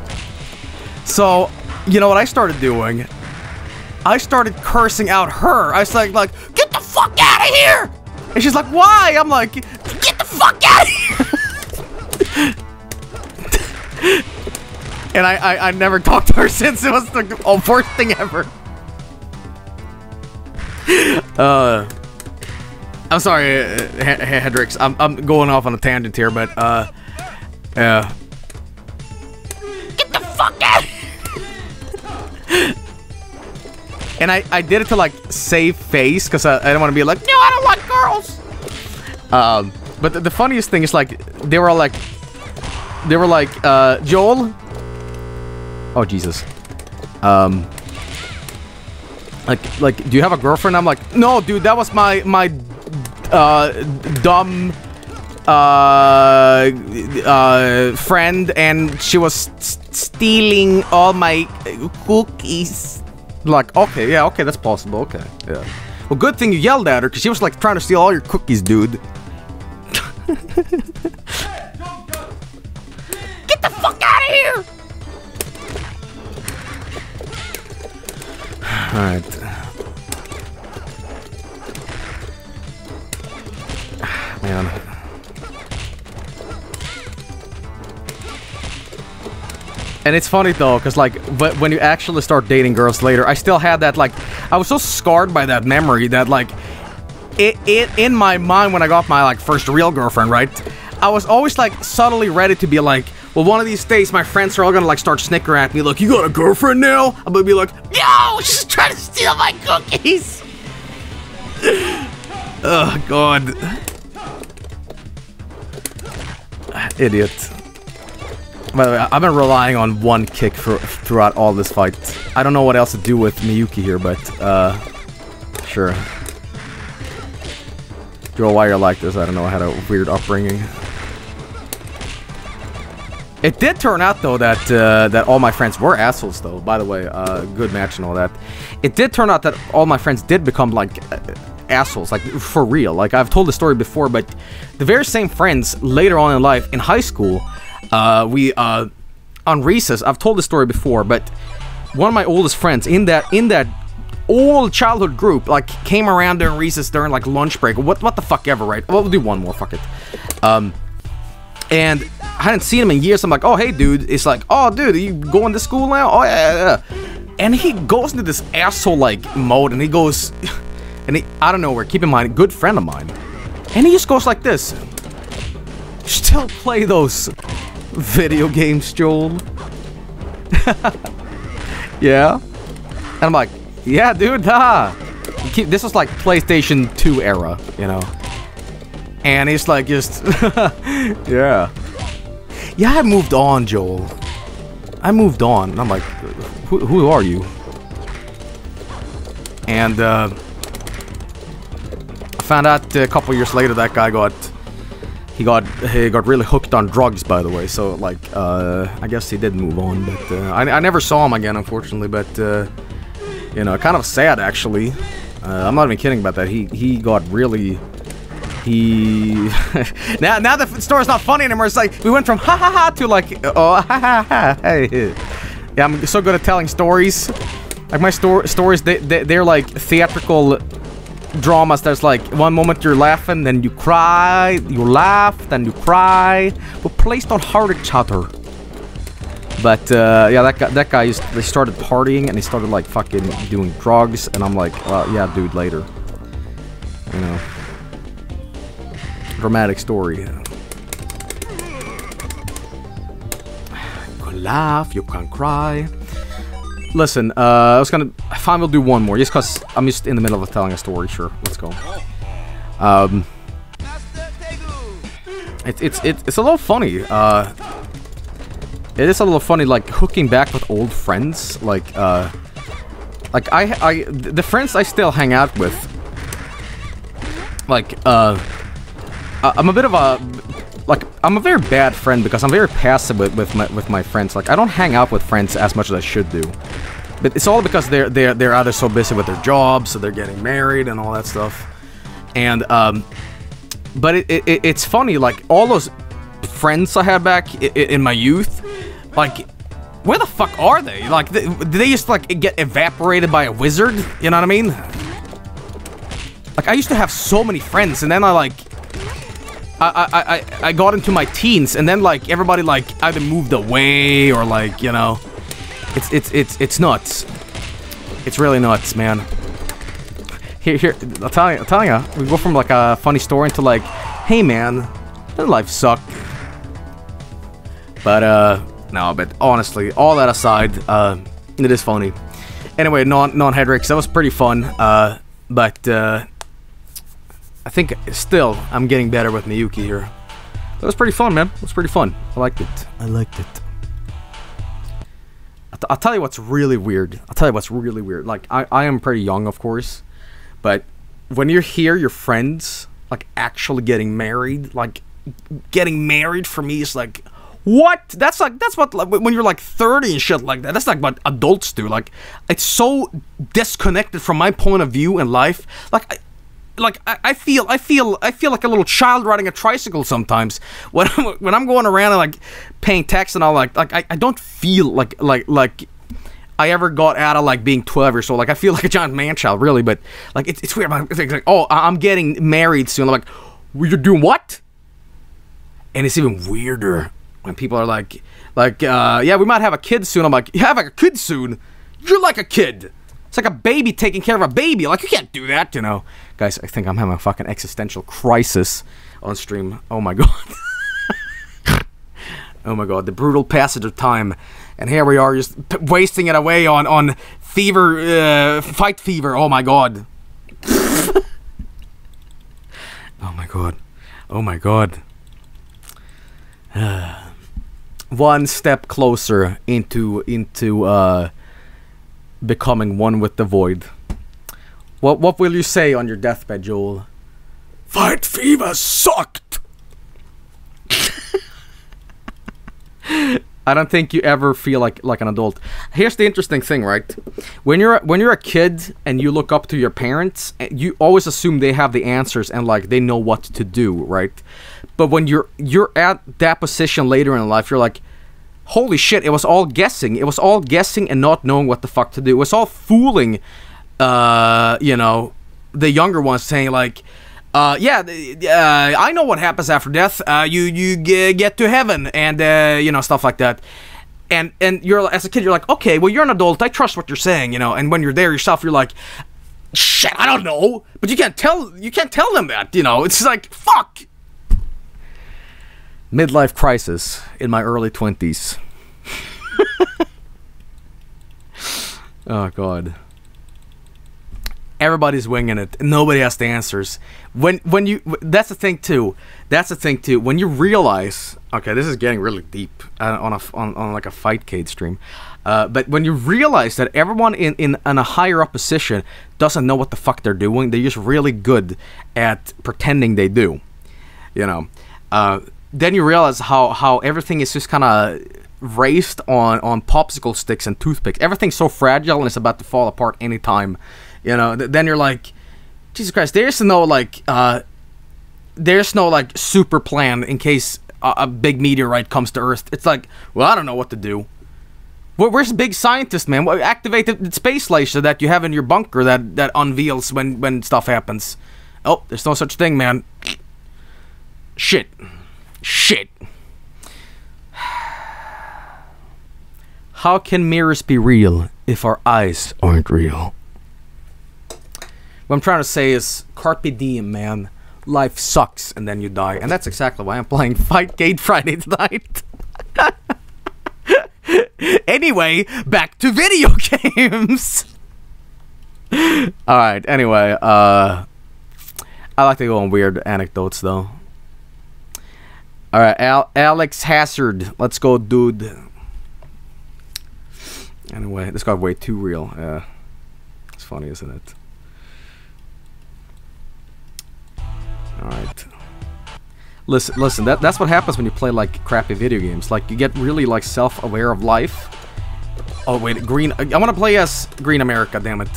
So, you know what I started doing? I started cursing out her. I was like, like, get the fuck out of here! And she's like, why? I'm like, the fuck out of here! and I, I, I never talked to her since. It was the oh, worst thing ever. Uh, I'm sorry, uh, Hendrix. I'm, I'm going off on a tangent here, but, uh, yeah. Get the fuck out And I, I did it to like save face because I, I didn't want to be like, no, I don't want girls. Um, but the, the, funniest thing is like they were all like, they were like, uh, Joel. Oh Jesus. Um. Like like, do you have a girlfriend? I'm like, no, dude, that was my my, uh, dumb. Uh, uh, friend, and she was stealing all my cookies. Like, okay, yeah, okay, that's possible, okay, yeah. Well, good thing you yelled at her, because she was, like, trying to steal all your cookies, dude. Get the fuck out of here! Alright. Man. And it's funny though, because like, when you actually start dating girls later, I still had that like, I was so scarred by that memory that like, it, it in my mind when I got my like first real girlfriend, right? I was always like subtly ready to be like, well, one of these days my friends are all gonna like start snickering at me, like, you got a girlfriend now? I'm gonna be like, no, she's trying to steal my cookies. oh God, idiot. By the way, I've been relying on one kick for, throughout all this fight. I don't know what else to do with Miyuki here, but, uh, sure. Joel, why you're like this, I don't know, I had a weird upbringing. It did turn out, though, that, uh, that all my friends were assholes, though, by the way, uh, good match and all that. It did turn out that all my friends did become, like, uh, assholes, like for real. Like I've told the story before, but the very same friends later on in life in high school, uh, we uh, on recess. I've told the story before, but one of my oldest friends in that in that old childhood group like came around during recess during like lunch break. What what the fuck ever, right? Well, we'll do one more. Fuck it. Um, and I hadn't seen him in years. I'm like, oh hey dude. It's like, oh dude, are you going to school now? Oh yeah, yeah. yeah. And he goes into this asshole like mode, and he goes, and he I don't know where. Keep in mind, good friend of mine, and he just goes like this. Still play those video games, Joel? yeah. And I'm like, yeah, dude, nah. This was like PlayStation 2 era, you know. And it's like, just, yeah. Yeah, I moved on, Joel. I moved on. And I'm like, who, who are you? And, uh, I found out a couple years later that guy got he got he got really hooked on drugs by the way so like uh i guess he did move on but uh, I, I never saw him again unfortunately but uh you know kind of sad actually. Uh, i'm not even kidding about that. He he got really he now now the story's not funny anymore. It's like we went from ha ha ha to like oh ha ha ha hey. Yeah i'm so good at telling stories. Like my sto stories they, they they're like theatrical dramas. There's like one moment you're laughing then you cry you laugh then you cry. But please don't hurt each other but uh, yeah that guy that guy used, they started partying and he started like fucking doing drugs and i'm like uh, yeah dude later you know dramatic story you can laugh you can cry Listen, uh, I was gonna... Fine, we'll do one more, just because I'm just in the middle of telling a story, sure. Let's go. Um... It, it's, it, it's a little funny, uh... It is a little funny, like, hooking back with old friends, like, uh... Like, I, I... The friends I still hang out with... Like, uh... I'm a bit of a like I'm a very bad friend because I'm very passive with, with my with my friends. Like I don't hang out with friends as much as I should do. But it's all because they're they're they're either so busy with their jobs, so they're getting married and all that stuff. And um, but it, it it's funny like all those friends I had back in, my youth, like where the fuck are they? Like they, did they just like get evaporated by a wizard? You know what I mean? Like I used to have so many friends, and then I like I, I, I, I got into my teens, and then like everybody like either moved away or like you know, it's it's it's it's nuts. It's really nuts, man. Here here, I'll tell you, I'll tell you, we go from like a funny story into like, hey man, that life suck. But uh, no, but honestly, all that aside, uh, it is funny. Anyway, non non Hedrix, that was pretty fun. Uh, but uh. I think still I'm getting better with Miyuki here. That was pretty fun, man. It was pretty fun. I liked it. I liked it. I'll, t- I'll tell you what's really weird. I'll tell you what's really weird. Like I, I am pretty young, of course, but when you hear your friends like actually getting married, like getting married for me is like what? That's like that's what like, when you're like 30 and shit like that. That's like what adults do. Like it's so disconnected from my point of view in life. Like I, like I, feel I feel I feel like a little child riding a tricycle sometimes when I'm, when I'm going around and like paying tax and all like like I, I don't feel like like like I ever got out of like being 12 or so like I feel like a giant man child really but like it's, it's weird it's like oh I'm getting married soon I'm like well, you're doing what and it's even weirder when people are like like uh, yeah we might have a kid soon I'm like you have a kid soon you're like a kid it's like a baby taking care of a baby. Like, you can't do that, you know. Guys, I think I'm having a fucking existential crisis on stream. Oh my god. oh my god, the brutal passage of time. And here we are just wasting it away on, on fever, uh, fight fever. Oh my god. oh my god. Oh my god. One step closer into, into, uh, becoming one with the void. What what will you say on your deathbed, Joel? Fight fever sucked. I don't think you ever feel like like an adult. Here's the interesting thing, right? When you're when you're a kid and you look up to your parents, eh, you always assume they have the answers and like they know what to do, right? But when you're you're at that position later in life, you're like, holy shit! It was all guessing. It was all guessing and not knowing what the fuck to do. It was all fooling, uh, you know, the younger ones saying like. Uh, yeah, uh, I know what happens after death. Uh, you you get to heaven and uh, you know stuff like that. And and you're as a kid, you're like, okay, well you're an adult. I trust what you're saying, you know. And when you're there yourself, you're like, shit, I don't know. But you can't tell you can't tell them that, you know. It's like fuck. Midlife crisis in my early twenties. oh god everybody's winging it. Nobody has the answers. When when you that's the thing too. That's the thing too. When you realize, okay, this is getting really deep uh, on a on, on like a fightcade stream. Uh, but when you realize that everyone in, in, in a higher up position doesn't know what the fuck they're doing, they're just really good at pretending they do. You know, uh, then you realize how, how everything is just kind of raised on, on popsicle sticks and toothpicks. Everything's so fragile and it's about to fall apart anytime. You know, th- then you're like, Jesus Christ, there's no like, uh, there's no like super plan in case a, a big meteorite comes to Earth. It's like, well, I don't know what to do. Where, where's the big scientist, man? What, activate the, the space laser that you have in your bunker that, that unveils when, when stuff happens. Oh, there's no such thing, man. Shit. Shit. How can mirrors be real if our eyes aren't real? What I'm trying to say is carpe diem, man. Life sucks and then you die. And that's exactly why I'm playing Fightcade Friday tonight. anyway, back to video games. Alright, anyway, uh I like to go on weird anecdotes though. Alright, Al- Alex Hazard. Let's go, dude. Anyway, this got way too real. Yeah. It's funny, isn't it? Alright. Listen, listen. That that's what happens when you play like crappy video games. Like you get really like self-aware of life. Oh wait, Green. I want to play as Green America. Damn it.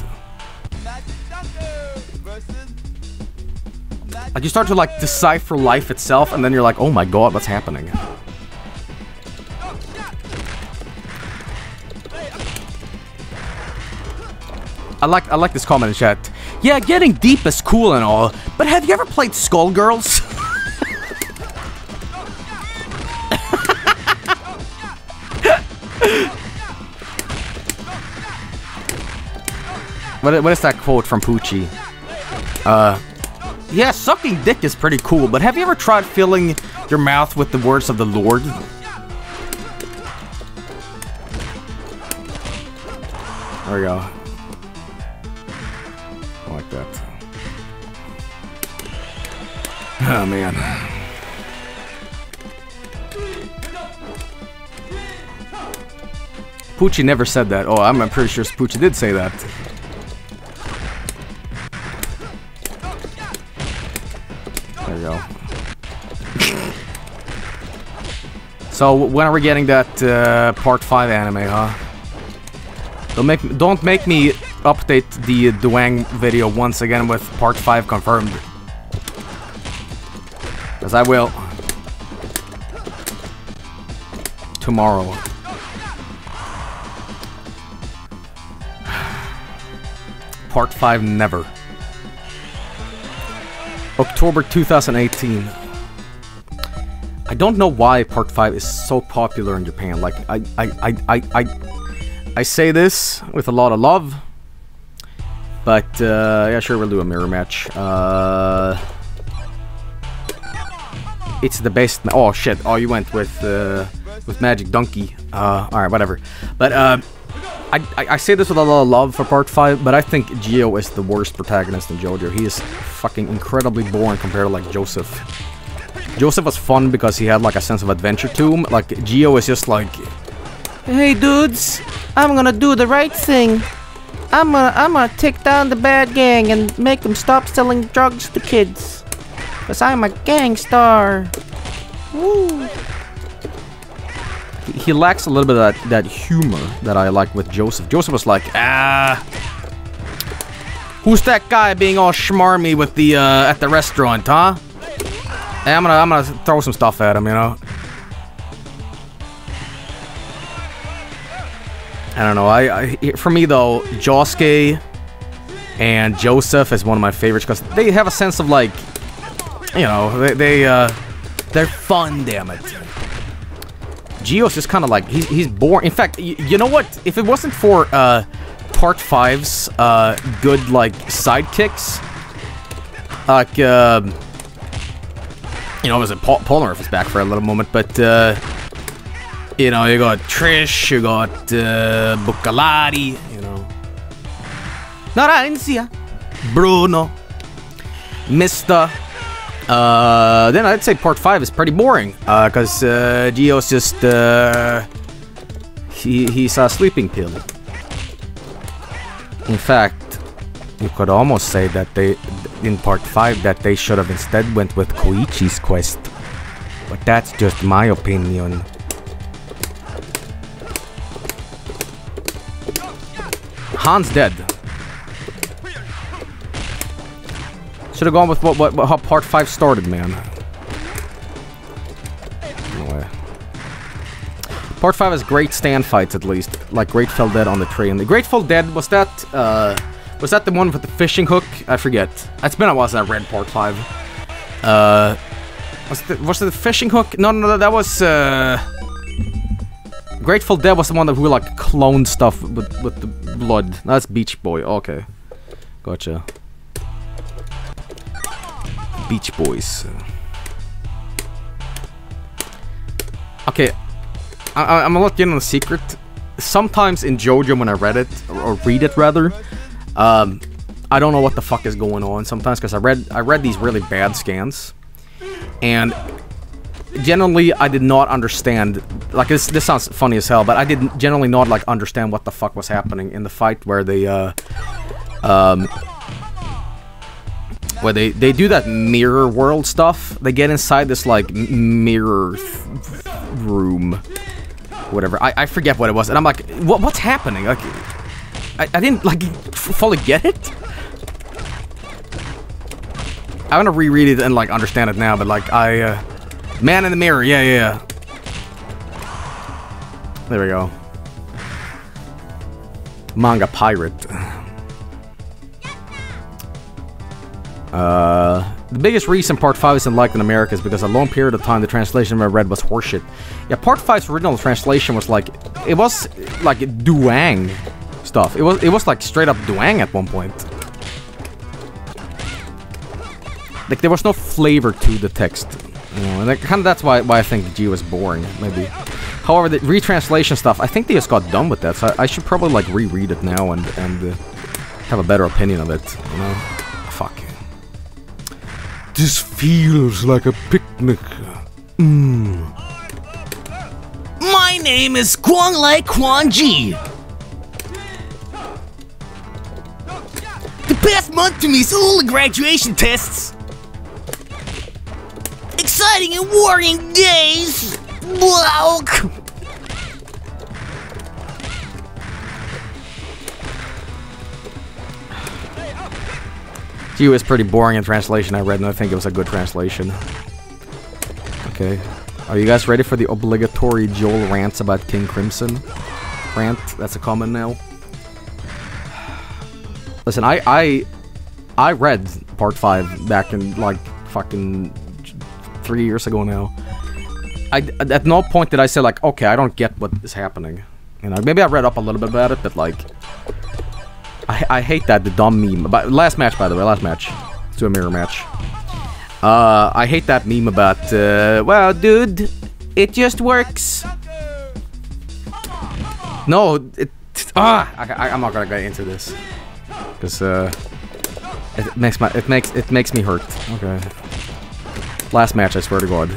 Like you start to like decipher life itself, and then you're like, oh my god, what's happening? I like I like this comment in chat. Yeah, getting deep is cool and all, but have you ever played Skullgirls? what, what is that quote from Poochie? Uh, yeah, sucking dick is pretty cool, but have you ever tried filling your mouth with the words of the Lord? There we go. I like that. Oh man. Poochie never said that. Oh, I'm, pretty sure Poochie did say that. Go. so when are we getting that uh, part five anime, huh? Don't make don't make me update the Duang video once again with part five confirmed. Cause I will. Tomorrow. Part 5 never. October 2018. I don't know why Part 5 is so popular in Japan. Like, I, I, I, I, I, say this with a lot of love. But, uh, yeah, sure, we'll do a mirror match. Uh, it's the best. Oh, shit. Oh, you went with, uh, with Magic Donkey. Uh, alright, whatever. But, uh, I, I, say this with a lot of love for Part 5, but I think Geo is the worst protagonist in JoJo. He is fucking incredibly boring compared to, like, Joseph. Joseph was fun because he had, like, a sense of adventure to him. Like, Geo is just like... Hey dudes, I'm gonna do the right thing. I'm gonna I'm gonna take down the bad gang and make them stop selling drugs to kids. Cause I'm a gang star. Woo. He lacks a little bit of that, that humor that I like with Joseph. Joseph was like, ah, who's that guy being all schmarmy with the uh, at the restaurant, huh? Hey, I'm gonna I'm gonna throw some stuff at him, you know. I don't know. I, I for me though, Josuke and Joseph is one of my favorites because they have a sense of like, you know, they, they uh, they're fun. Damn it. Geo's just kind of like he's he's boring. In fact, you know what? If it wasn't for uh, Part 5's uh, good like sidekicks, like uh, you know, was it Paul Polnareff is back for a little moment, but uh, you know, you got Trish, you got uh, Bucciarati, you know, Narancia, Bruno, Mista. Uh, then I'd say part five is pretty boring, uh, cause uh, Geo's just uh, he he's a sleeping pill. In fact, you could almost say that they in part five that they should have instead went with Koichi's quest, but that's just my opinion. Han's dead. Should have gone with what, what, what how part five started, man. No way. Part five has great stand fights at least, like Grateful Dead on the tree. And The Grateful Dead was that uh, was that the one with the fishing hook? I forget. It's been a while since I read part five. Uh, was it the, was it the fishing hook? No, no, no, that was uh. Grateful Dead was the one that we, like cloned stuff with with the blood. That's Beach Boy. Okay, gotcha. Beach Boys. Okay, I, am let you a secret. Sometimes in JoJo, when I read it or, or read it rather, um, I don't know what the fuck is going on sometimes because I read I read these really bad scans, and generally I did not understand. Like this, this sounds funny as hell, but I did generally not like understand what the fuck was happening in the fight where the uh, um, where they they do that mirror world stuff. They get inside this like mirror room, whatever. I, I forget what it was, and I'm like, what what's happening? Like, I, I didn't like fully get it. I'm gonna reread it and like understand it now, but like I, uh, man in the mirror, yeah, yeah. yeah. There we go. Manga pirate. Uh, the biggest reason Part 5 isn't liked in America is because a long period of time the translation I read was horseshit. Yeah, Part 5's original translation was like, it was like Duang stuff. It was it was like straight up Duang at one point. Like there was no flavor to the text. You know, and kind of that's why why I think G was boring, maybe. However, the retranslation stuff, I think they just got done with that, so I, I should probably like reread it now and and uh, have a better opinion of it. You know. This feels like a picnic. Mmm. My name is Kwang Lai Kwang Ji. The past month to me is all the graduation tests. Exciting and worrying days. Wow. G was pretty boring in translation I read, and I think it was a good translation. Okay. Are you guys ready for the obligatory Joel rants about King Crimson? Rant? That's a common now. Listen, I I I read part five back in like fucking three years ago now. I at no point did I say like, okay, I don't get what is happening. You know, maybe I read up a little bit about it, but like, I I hate that the dumb meme. But last match, by the way, last match. Let's do a mirror match. Uh, I hate that meme about, uh, well, dude, it just works. No, it. Ah, I, I'm not gonna get into this, cause uh, it makes my it makes it makes me hurt. Okay. Last match, I swear to God.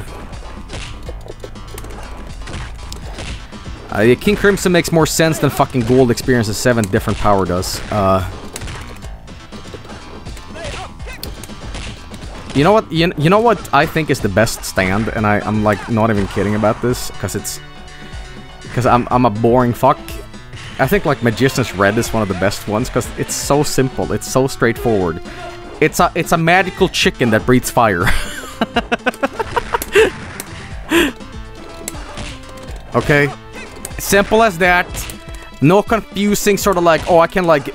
Uh, King Crimson makes more sense than fucking Gold experiences seven different power does. Uh, you know what? You, you know what I think is the best stand, and I, I'm like not even kidding about this, because it's because I'm I'm a boring fuck. I think like Magician's Red is one of the best ones because it's so simple. It's so straightforward. It's a it's a magical chicken that breathes fire. okay, simple as that. No confusing sort of like, oh, I can like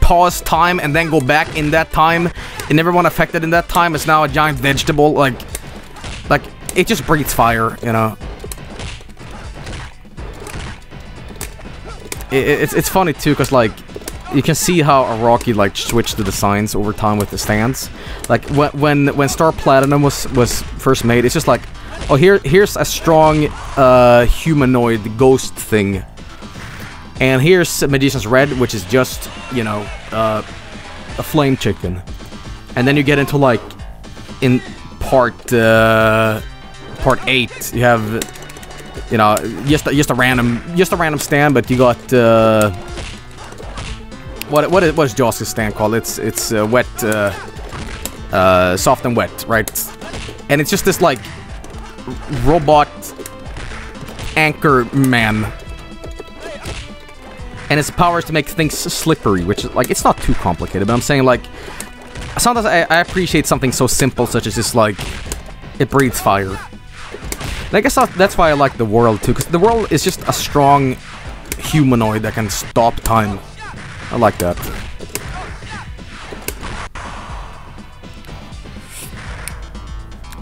pause time and then go back in that time, and everyone affected in that time is now a giant vegetable. Like, like it just breathes fire, you know. It, it- it's it's funny too, cause like you can see how Araki like switched the designs over time with the stands. Like when when when Star Platinum was was first made, it's just like, oh here here's a strong uh, humanoid ghost thing, and here's Magician's Red, which is just you know uh, a flame chicken, and then you get into like in part uh, part eight, you have you know just just a random just a random stand, but you got. Uh, what what is what is Joss's stand called? It's it's uh, wet, uh, uh, soft and wet, right? And it's just this like robot anchor man, and its power is to make things slippery, which is like it's not too complicated. But I'm saying like sometimes I, I appreciate something so simple, such as just like it breathes fire. I guess that's why I like the world too, because the world is just a strong humanoid that can stop time. I like that.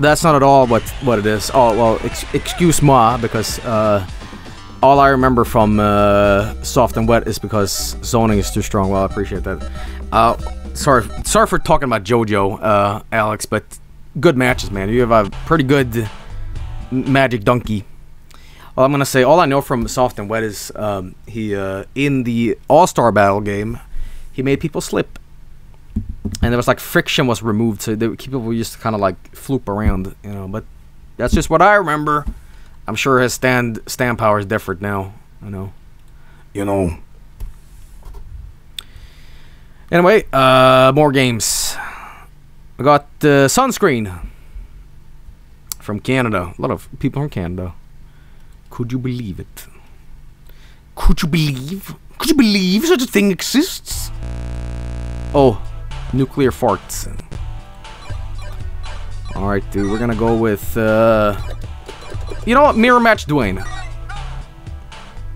That's not at all what what it is. Oh well, ex excuse moi because uh, all I remember from uh, soft and wet is because zoning is too strong. Well, I appreciate that. Uh, sorry, sorry for talking about JoJo, uh, Alex, but good matches, man. You have a pretty good magic donkey. Well, I'm gonna say all I know from Soft and Wet is um, he uh, in the All Star Battle game, he made people slip, and there was like friction was removed, so they, people would just kind of like floop around, you know. But that's just what I remember. I'm sure his stand stand power is different now, you know. You know. Anyway, uh, more games. I got uh, sunscreen from Canada. A lot of people from Canada. Could you believe it? Could you believe? Could you believe such a thing exists? Oh, nuclear farts. Alright, dude, we're gonna go with, uh... You know what? Mirror match Dwayne.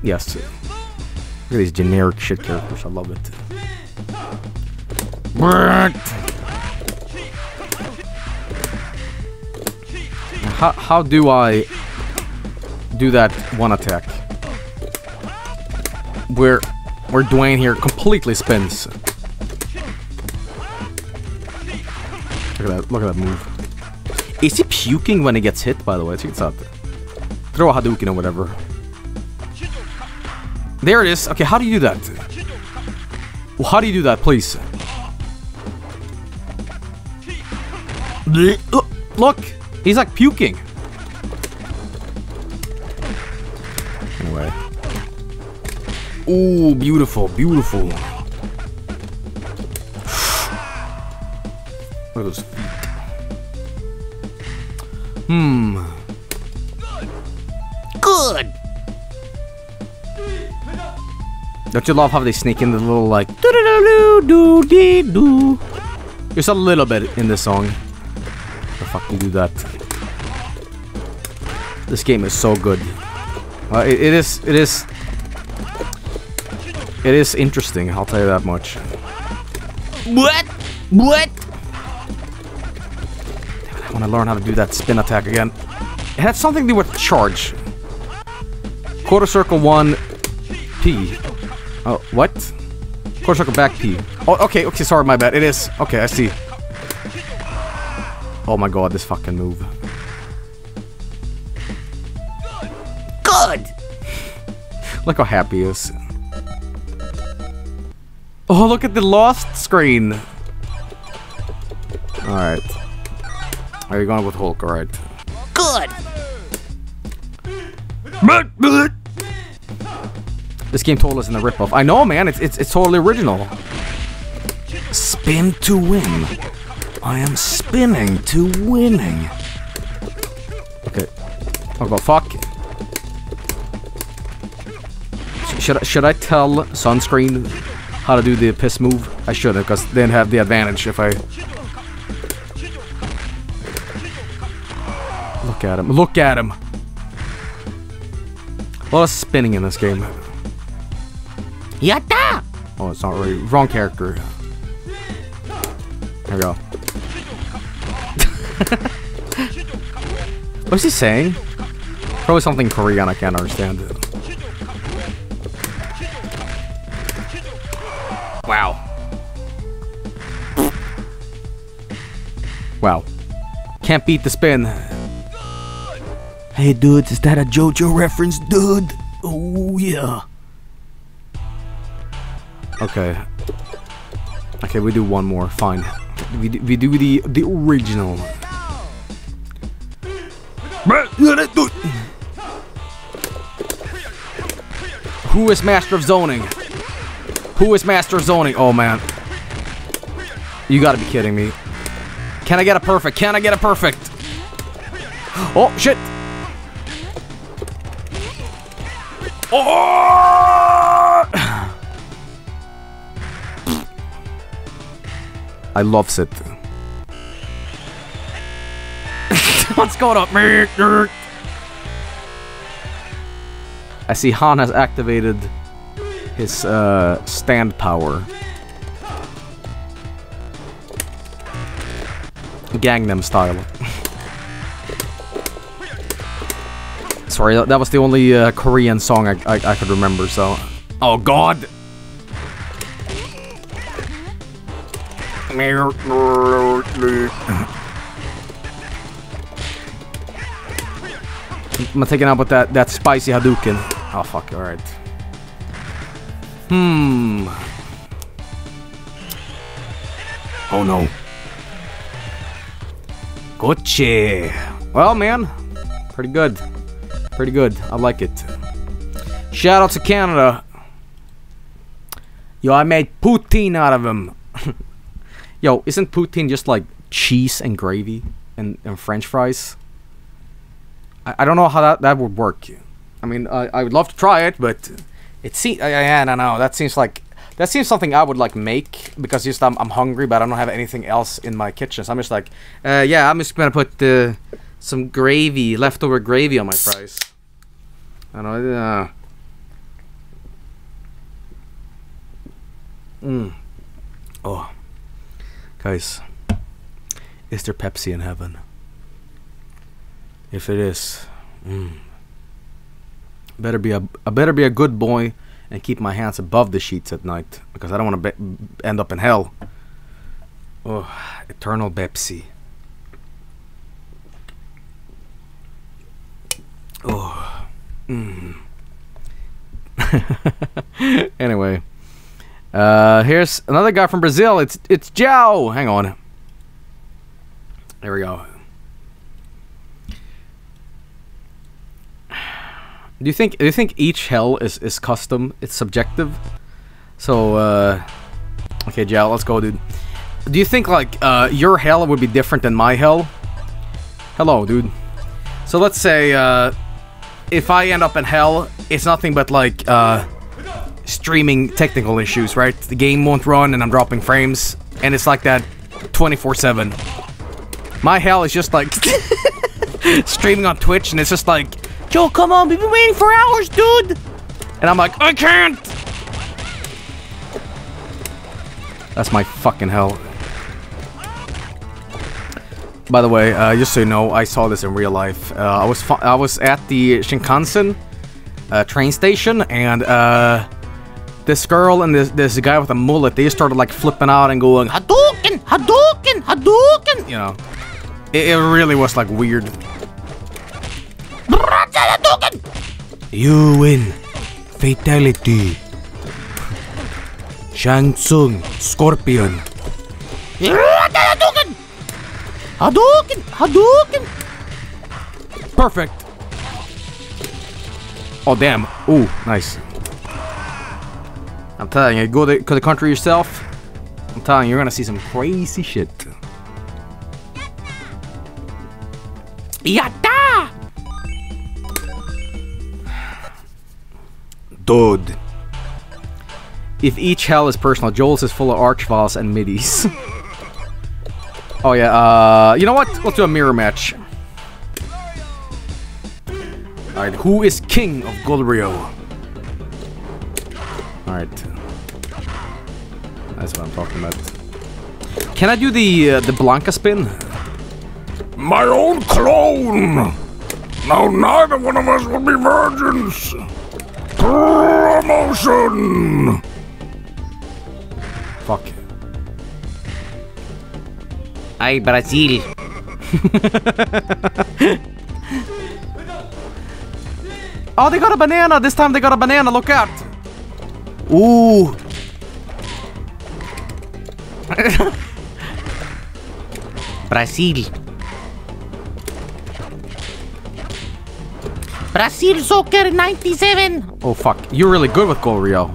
Yes. Look at these generic shit characters. I love it. How, how do I do that one attack? Where where Dwayne here completely spins. Look at that look at that move. Is he puking when he gets hit by the way? Check this out. Throw a Hadouken or whatever. There it is. Okay, how do you do that? Well, how do you do that, please? Look! He's like puking. Anyway. Ooh, beautiful, beautiful. Look at those feet. Hmm. Good. Don't you love how they sneak in the little like do-do-do-do-dee-doo? There's a little bit in this song. The fuck you do that? This game is so good. Uh, it, it is. It is. It is interesting. I'll tell you that much. What? What? I want to learn how to do that spin attack again. It had something to do with charge. Quarter circle one, P. Oh, what? Quarter circle back P. Oh, okay, okay, sorry, my bad. It is. Okay, I see. Oh my god, this fucking move. Good. Look how happy he is. Oh, look at the lost screen. Alright. Are you going with Hulk? Alright. Good. This game told us in the ripoff. I know, man. It's, it's, it's totally original. Spin to win. I am spinning to winning. Okay. Oh, go fuck. Should I- should I tell sunscreen how to do the piss move? I should, because then have the advantage if I. Look at him! Look at him! A lot of spinning in this game. Yatta! Oh, it's not really wrong character. There we go. What's he saying? Probably something Korean I can't understand. Can't beat the spin. Hey, dudes, is that a JoJo reference, dude? Oh, yeah. Okay. Okay, we do one more. Fine. We do, we do the the original. Who is master of zoning? Who is master of zoning? Oh man. You gotta be kidding me. Can I get a perfect? Can I get a perfect? Oh shit! Oh! I loves it. What's going man? I see Han has activated his uh, stand power. Gangnam style. Sorry, that, that was the only uh, Korean song I, I, I could remember, so... Oh god! I'm taking out with that, that spicy Hadouken. Oh fuck, alright. Hmm. Oh no. Gotcha. Well, man. Pretty good. Pretty good. I like it. Shout out to Canada. Yo, I made poutine out of him. Yo, isn't poutine just like cheese and gravy and, and french fries? I, I don't know how that, that would work. I mean, I, I would love to try it, but it seems... I, I don't know. That seems like... That seems something I would like make because just I'm, I'm hungry, but I don't have anything else in my kitchen. So I'm just like, uh, yeah, I'm just gonna put uh, some gravy, leftover gravy on my fries. I don't know. Uh, mm. Oh, guys, is there Pepsi in heaven? If it is, mm, better be a better be a good boy and keep my hands above the sheets at night because I don't want to end up in hell. Oh, eternal Pepsi. Oh. Mm. anyway, uh, here's another guy from Brazil. It's it's Joe. Hang on. There we go. Do you think do you think each hell is is custom? It's subjective. So uh okay, Jal, let's go, dude. Do you think like uh your hell would be different than my hell? Hello, dude. So let's say uh if I end up in hell, it's nothing but like uh streaming technical issues, right? The game won't run and I'm dropping frames and it's like that 24/7. My hell is just like streaming on Twitch and it's just like Joe, come on, we've been waiting for hours, dude! And I'm like, I can't! That's my fucking hell. By the way, uh, just so you know, I saw this in real life. Uh, I was I was at the Shinkansen uh, train station, and uh, this girl and this this guy with a mullet, they started like flipping out and going Hadouken, Hadouken, Hadouken. You know, it, it really was like weird. You win. Fatality. Shang Tsung, Scorpion. Hadouken! Hadouken! Hadouken! Perfect. Oh damn. Ooh, nice. I'm telling you, go to, to the country yourself. I'm telling you, you're gonna see some crazy shit. Yatta! Dude, if each hell is personal, Joel's is full of archviles and middies. oh yeah, uh, you know what? Let's do a mirror match. Alright, who is king of Golrio? Alright. That's what I'm talking about. Can I do the uh, the Blanka spin? My own clone! Now neither one of us will be virgins! Promotion! Fuck. Ay, Brazil. Oh, they got a banana! This time they got a banana, look out! Ooh! Brasil. Brasil Soccer 97. Oh fuck, you're really good with Golrio.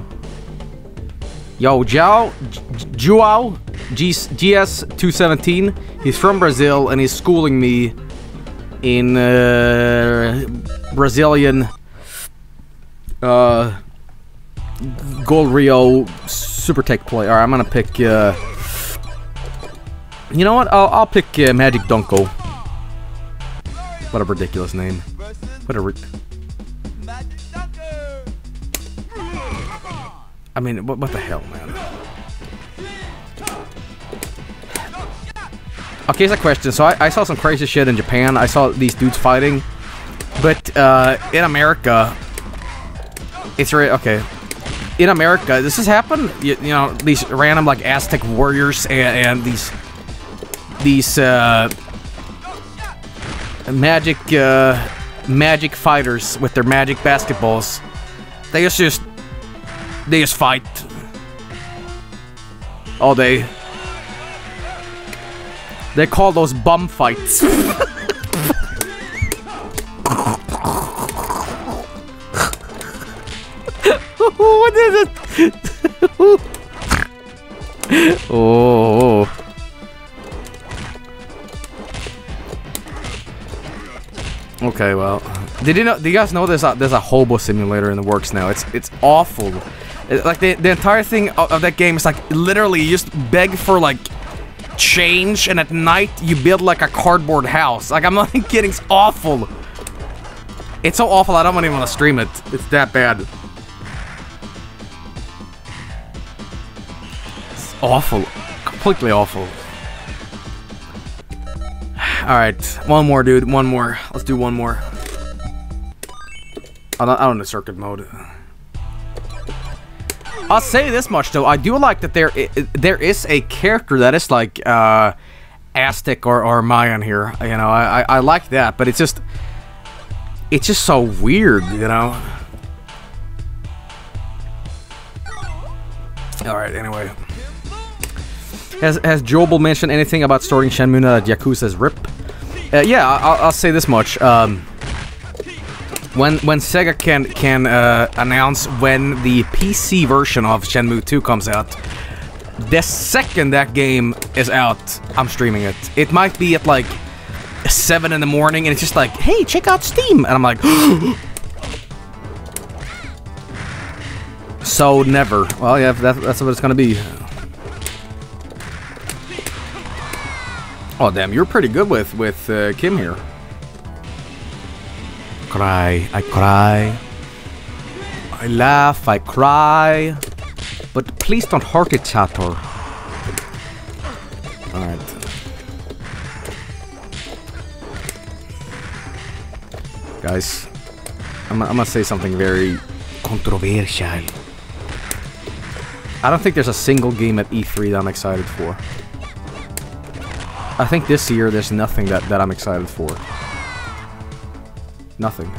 Yo, Joao, J- Joao, GS217, he's from Brazil and he's schooling me in uh, Brazilian uh, Golrio Super Tech play. Alright, I'm gonna pick, uh, you know what, I'll, I'll pick uh, Magic Dunko. What a ridiculous name. A ri- I mean, what, what the hell, man? Okay, here's a question. So I, I saw some crazy shit in Japan. I saw these dudes fighting, but uh, in America, it's right. Okay, in America, this has happened. You, you know, these random like Aztec warriors and, and these these uh, magic uh, magic fighters with their magic basketballs. They just just they just fight all day. They call those bum fights. what is it? oh. oh, oh. Okay, well, did you know? Do you guys know there's a there's a hobo simulator in the works now? It's it's awful. It- like the the entire thing of, of that game is like literally you just beg for like change, and at night you build like a cardboard house. Like I'm not kidding, it's awful. It's so awful I don't even want to stream it. It's that bad. It's awful, completely awful. All right, one more, dude. One more. Let's do one more. I don't, know circuit mode. I'll say this much though. I do like that there i- i- there is a character that is like uh, Aztec or, or Mayan here. You know, I, I I like that, but it's just it's just so weird. You know. All right. Anyway. Has has Jobel mentioned anything about starting Shenmue at Yakuza's RIP? Uh, yeah, I'll, I'll say this much. Um, when when Sega can can uh, announce when the PC version of Shenmue 2 comes out, the second that game is out, I'm streaming it. It might be at like seven in the morning, and it's just like, hey, check out Steam, and I'm like. So never. Well, yeah, that, that's what it's gonna be. Oh damn, you're pretty good with with uh, Kim here. Cry, I cry. I laugh, I cry. But please don't hurt it, Chator. Alright. Guys, I'm, I'm gonna say something very controversial. I don't think there's a single game at E3 that I'm excited for. I think this year there's nothing that, that I'm excited for. Nothing.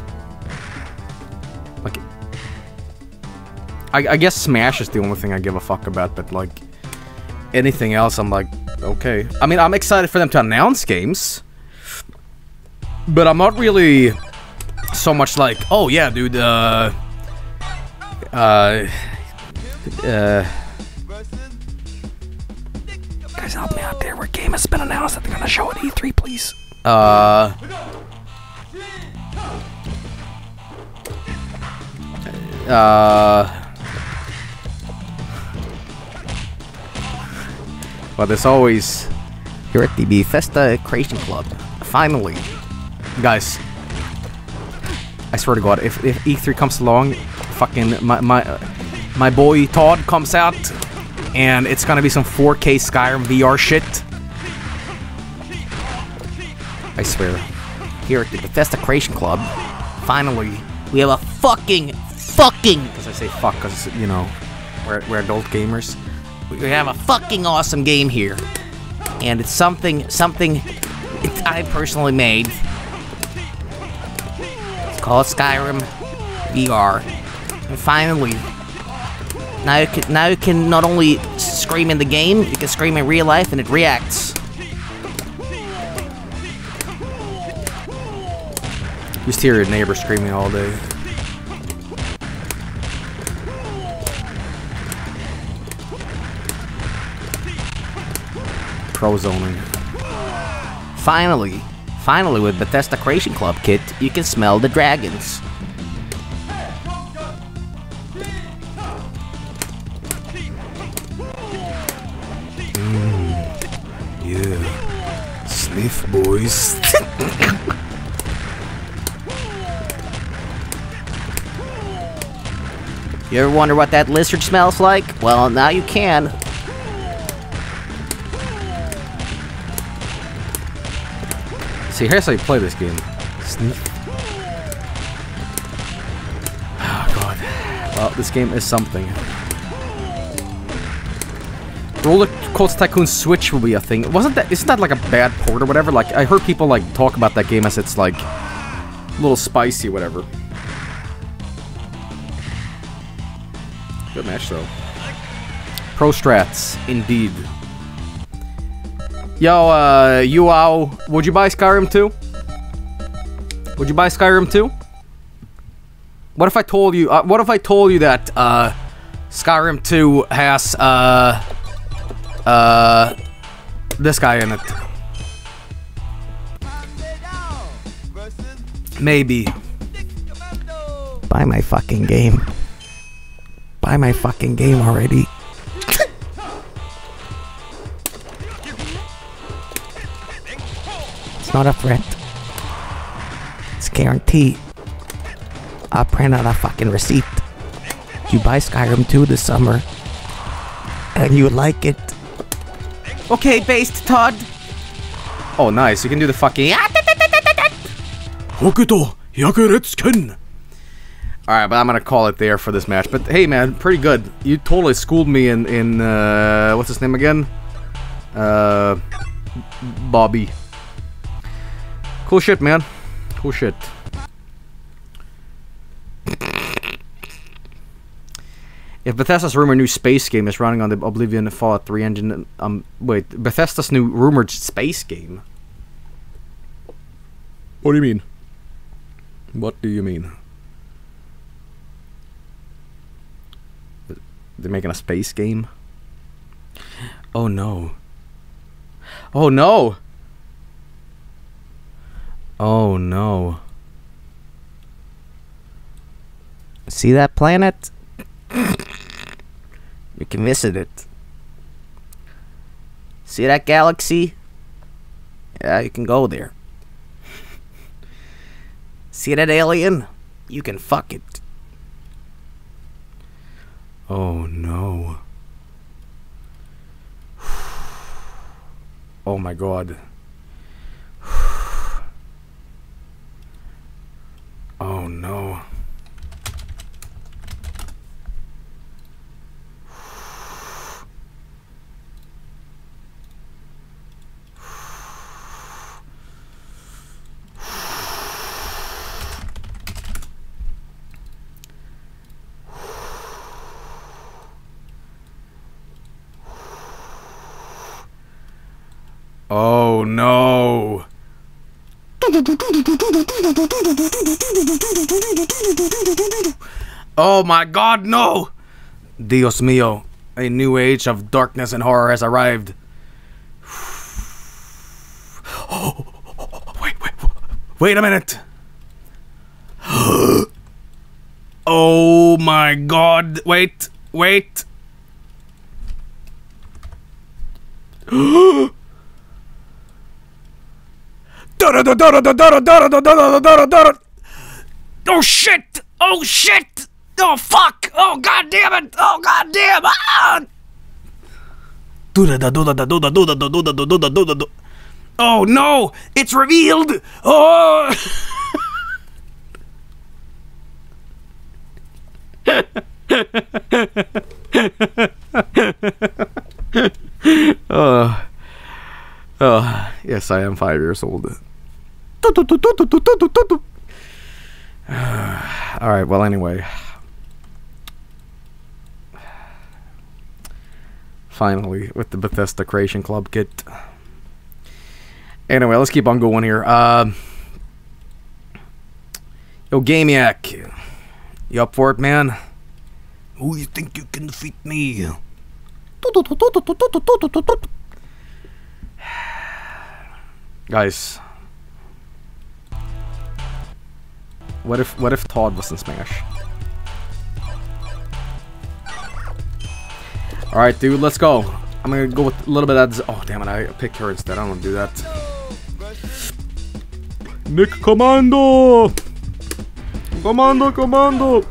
Like, I, I guess Smash is the only thing I give a fuck about, but like, anything else I'm like, okay. I mean, I'm excited for them to announce games, but I'm not really so much like, oh yeah, dude, uh, uh, uh, out there. What game has been announced that they're gonna show at E3, please? Uh. Uh. But as always, here at the Bethesda Creation Club, finally, guys, I swear to God, if, if E3 comes along, fucking my my my boy Todd comes out, and it's gonna be some 4K Skyrim VR shit. I swear. Here at the Bethesda Creation Club, finally, we have a fucking fucking. Because I say fuck, because you know, we're we're adult gamers. We have a fucking awesome game here, and it's something something I personally made. It's called Skyrim VR. And finally, now you can now you can not only scream in the game, you can scream in real life, and it reacts. Just hear your neighbor screaming all day. Pro zoning. Finally, finally with Bethesda Creation Club kit, you can smell the dragons. Mm, yeah. Sniff, boys. You ever wonder what that lizard smells like? Well, now you can. See, here's how you play this game. Sneak. Oh god. Well, this game is something. Roller Coaster Tycoon Switch will be a thing. Wasn't that? Isn't that like a bad port or whatever? Like I heard people like talk about that game as it's like a little spicy, whatever. Good match though. Pro strats, indeed. Yo, uh, UAO, would you buy Skyrim 2? Would you buy Skyrim 2? What if I told you, uh, what if I told you that, uh, Skyrim 2 has, uh, uh, this guy in it? Maybe. Buy my fucking game. Buy my fucking game already. it's not a threat. It's guaranteed. I'll print out a fucking receipt. You buy Skyrim 2 this summer, and you like it. Okay, based Todd. Oh, nice. You can do the fucking. Hokuto, Hyakuretsuken. Alright, but I'm gonna call it there for this match. But hey, man, pretty good. You totally schooled me in in uh, what's his name again? Uh, Bobby. Cool shit, man. Cool shit. If Bethesda's rumored new space game is running on the Oblivion Fallout 3 engine, um, wait, Bethesda's new rumored space game? What do you mean? What do you mean? They're making a space game? Oh no. Oh no! Oh no. See that planet? you can visit it. See that galaxy? Yeah, you can go there. See that alien? You can fuck it. Oh no. Oh my god. Oh no. Oh no. Oh my god, no! Dios mío, a new age of darkness and horror has arrived. wait, wait, wait a minute. oh my god, wait, wait. Oh shit! Oh shit! Oh fuck! Oh god damn it! Oh god damn! Ah! Oh no! It's revealed! Oh! uh, uh, yes, I am five years old. All right. Well, anyway. Finally, with the Bethesda Creation Club kit. Anyway, let's keep on going here. Uh, yo, Gamiac. You up for it, man? Who you think you can defeat me? Guys. What if what if Todd was in Smash? Alright, dude, let's go. I'm gonna go with a little bit of that. Oh, damn it, I picked her instead. I don't want to do that. Nick Commando! Commando, Commando!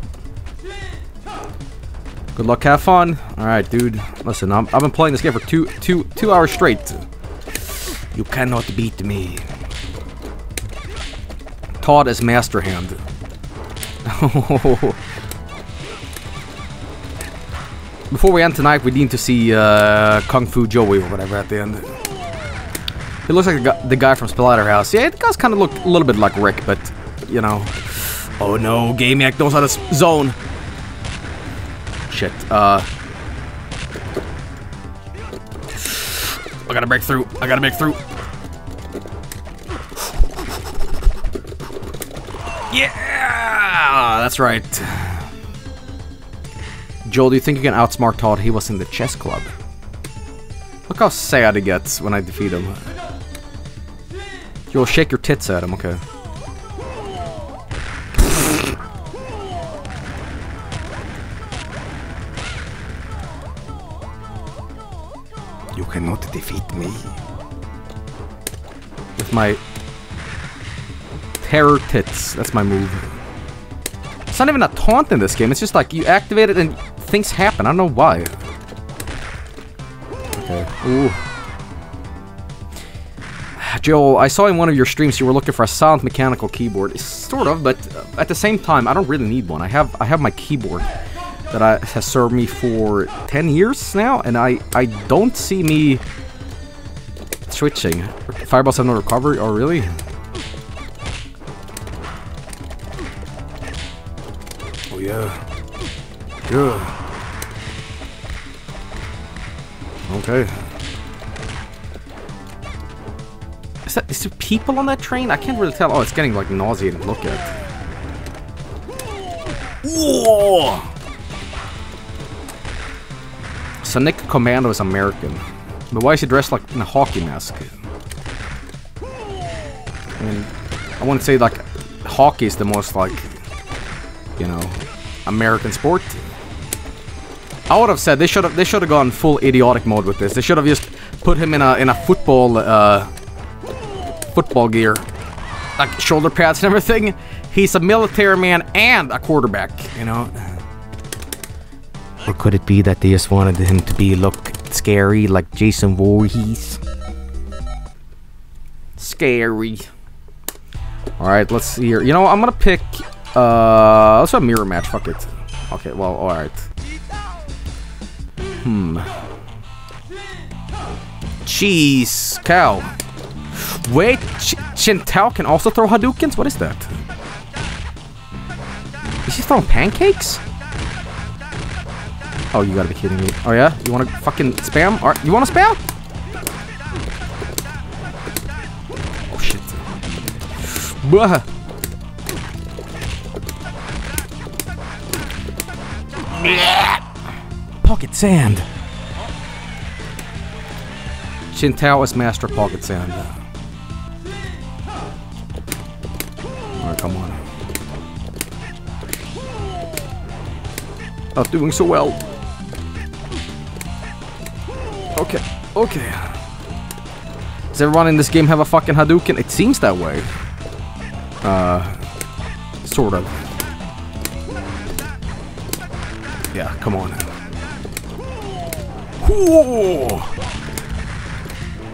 Good luck, have fun. Alright, dude. Listen, I'm, I've been playing this game for two, two, two hours straight. You cannot beat me. Todd is Master Hand. Oh, Before we end tonight, we need to see uh, Kung Fu Joey or whatever at the end. He looks like the guy, from Splatterhouse. Yeah, it does kind of look a little bit like Rick, but, you know. Oh no, Gamiac knows how to zone. Shit, uh... I gotta break through. I gotta break through. Yeah! That's right. Joel, do you think you can outsmart Todd? He was in the chess club. Look how sad he gets when I defeat him. You'll shake your tits at him, okay. You cannot defeat me. With my terror tits. That's my move. It's not even a taunt in this game. It's just like you activate it and things happen. I don't know why. Okay. Ooh. Joel, I saw in one of your streams you were looking for a silent mechanical keyboard. Sort of, but uh, at the same time, I don't really need one. I have I have my keyboard that I, has served me for 10 years now, and I, I don't see me switching. Fireballs have no recovery? Oh, really? Oh yeah. Okay. Is, that, is there people on that train? I can't really tell. Oh, it's getting like nauseating look at. Whoa! So Nick Commando is American. But why is he dressed like in a hockey mask? I mean, I wouldn't say like hockey is the most like, you know, American sport. I would have said they should have they should have gone full idiotic mode with this. They should have just put him in a in a football uh, football gear, like shoulder pads and everything. He's a military man and a quarterback. You know. Or could it be that they just wanted him to be look scary like Jason Voorhees? Scary. All right, let's see here. You know, I'm gonna pick. Uh, let's do a mirror match. Fuck it. Okay. Well, all right. Hmm. Jeez, cow. Wait, Ch can also throw Hadoukens? What is that? Is he throwing pancakes? Oh, you gotta be kidding me. Oh yeah? You wanna fucking spam? Alright, you wanna spam? Oh shit. Blah. Pocket sand. Chintao is master pocket sand. Alright, come on. Not doing so well. Okay, okay. Does everyone in this game have a fucking Hadouken? It seems that way. Uh, sort of. Yeah, come on. Whoa!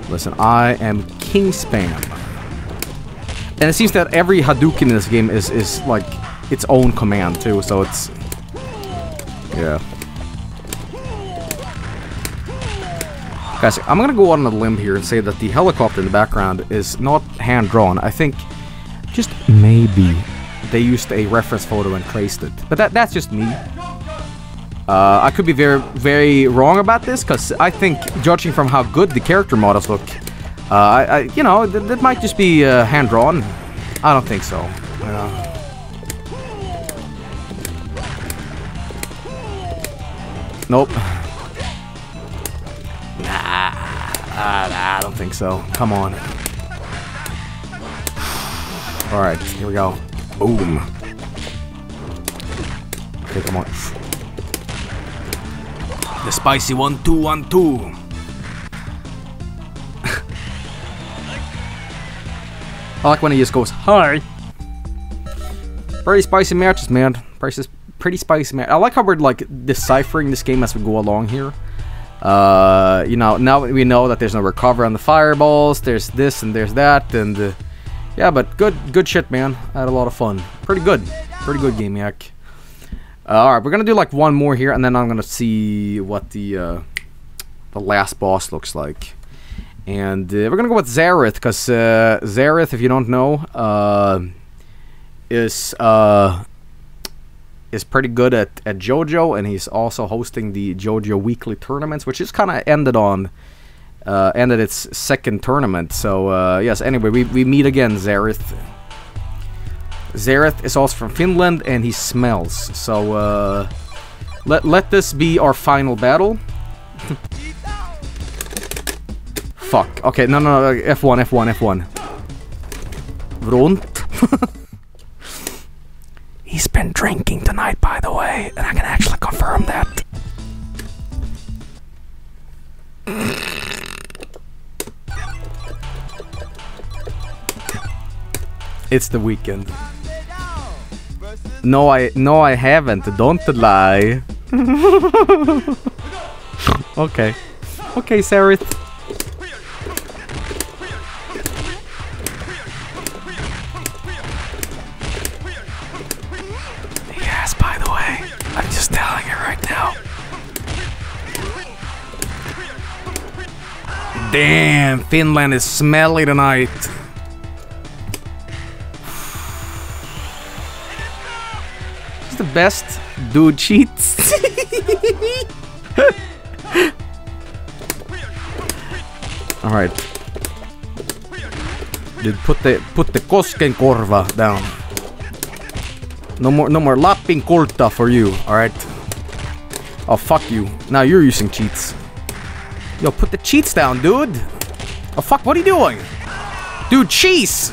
Listen, I am King Spam. And it seems that every Hadouken in this game is, is like its own command too, so it's... Yeah. Guys, I'm gonna go out on a limb here and say that the helicopter in the background is not hand-drawn. I think just maybe they used a reference photo and traced it. But that that's just me. Uh, I could be very, very wrong about this, because I think, judging from how good the character models look, uh, I, I, you know, th that might just be uh, hand-drawn. I don't think so. Nope. Nah, nah, I don't think so. Come on. Alright, here we go. Boom. Okay, come on. The spicy one, two, one, two. I like when he just goes, hi. Pretty spicy matches, man. Pretty, pretty spicy match. I like how we're like deciphering this game as we go along here. Uh, you know, now we know that there's no recover on the fireballs. There's this and there's that, and uh, yeah, but good, good shit, man. I had a lot of fun. Pretty good, pretty good game, yak. Uh, all right, we're gonna do like one more here, and then I'm gonna see what the uh, the last boss looks like. And uh, we're gonna go with Zareth, because uh, Zareth, if you don't know, uh, is uh, is pretty good at, at JoJo, and he's also hosting the JoJo Weekly tournaments, which is kind of ended on uh, ended its second tournament. So uh, yes, anyway, we, we meet again, Zareth. Zareth is also from Finland, and he smells. So uh, let let this be our final battle. Fuck. Okay, no, no, no, F1, F1, F1. Vront. He's been drinking tonight, by the way, and I can actually confirm that. It's the weekend. No, I no, I haven't. Don't lie. okay, okay, Sarith. Yes, by the way, I'm just telling you right now. Damn, Finland is smelly tonight. It's the best dude cheats. All right. Dude, put the put the Koskenkorva down. No more no more Lapin Kulta for you, all right? Oh fuck you. Now you're using cheats. Yo, put the cheats down, dude. Oh fuck, what are you doing? Dude, cheese.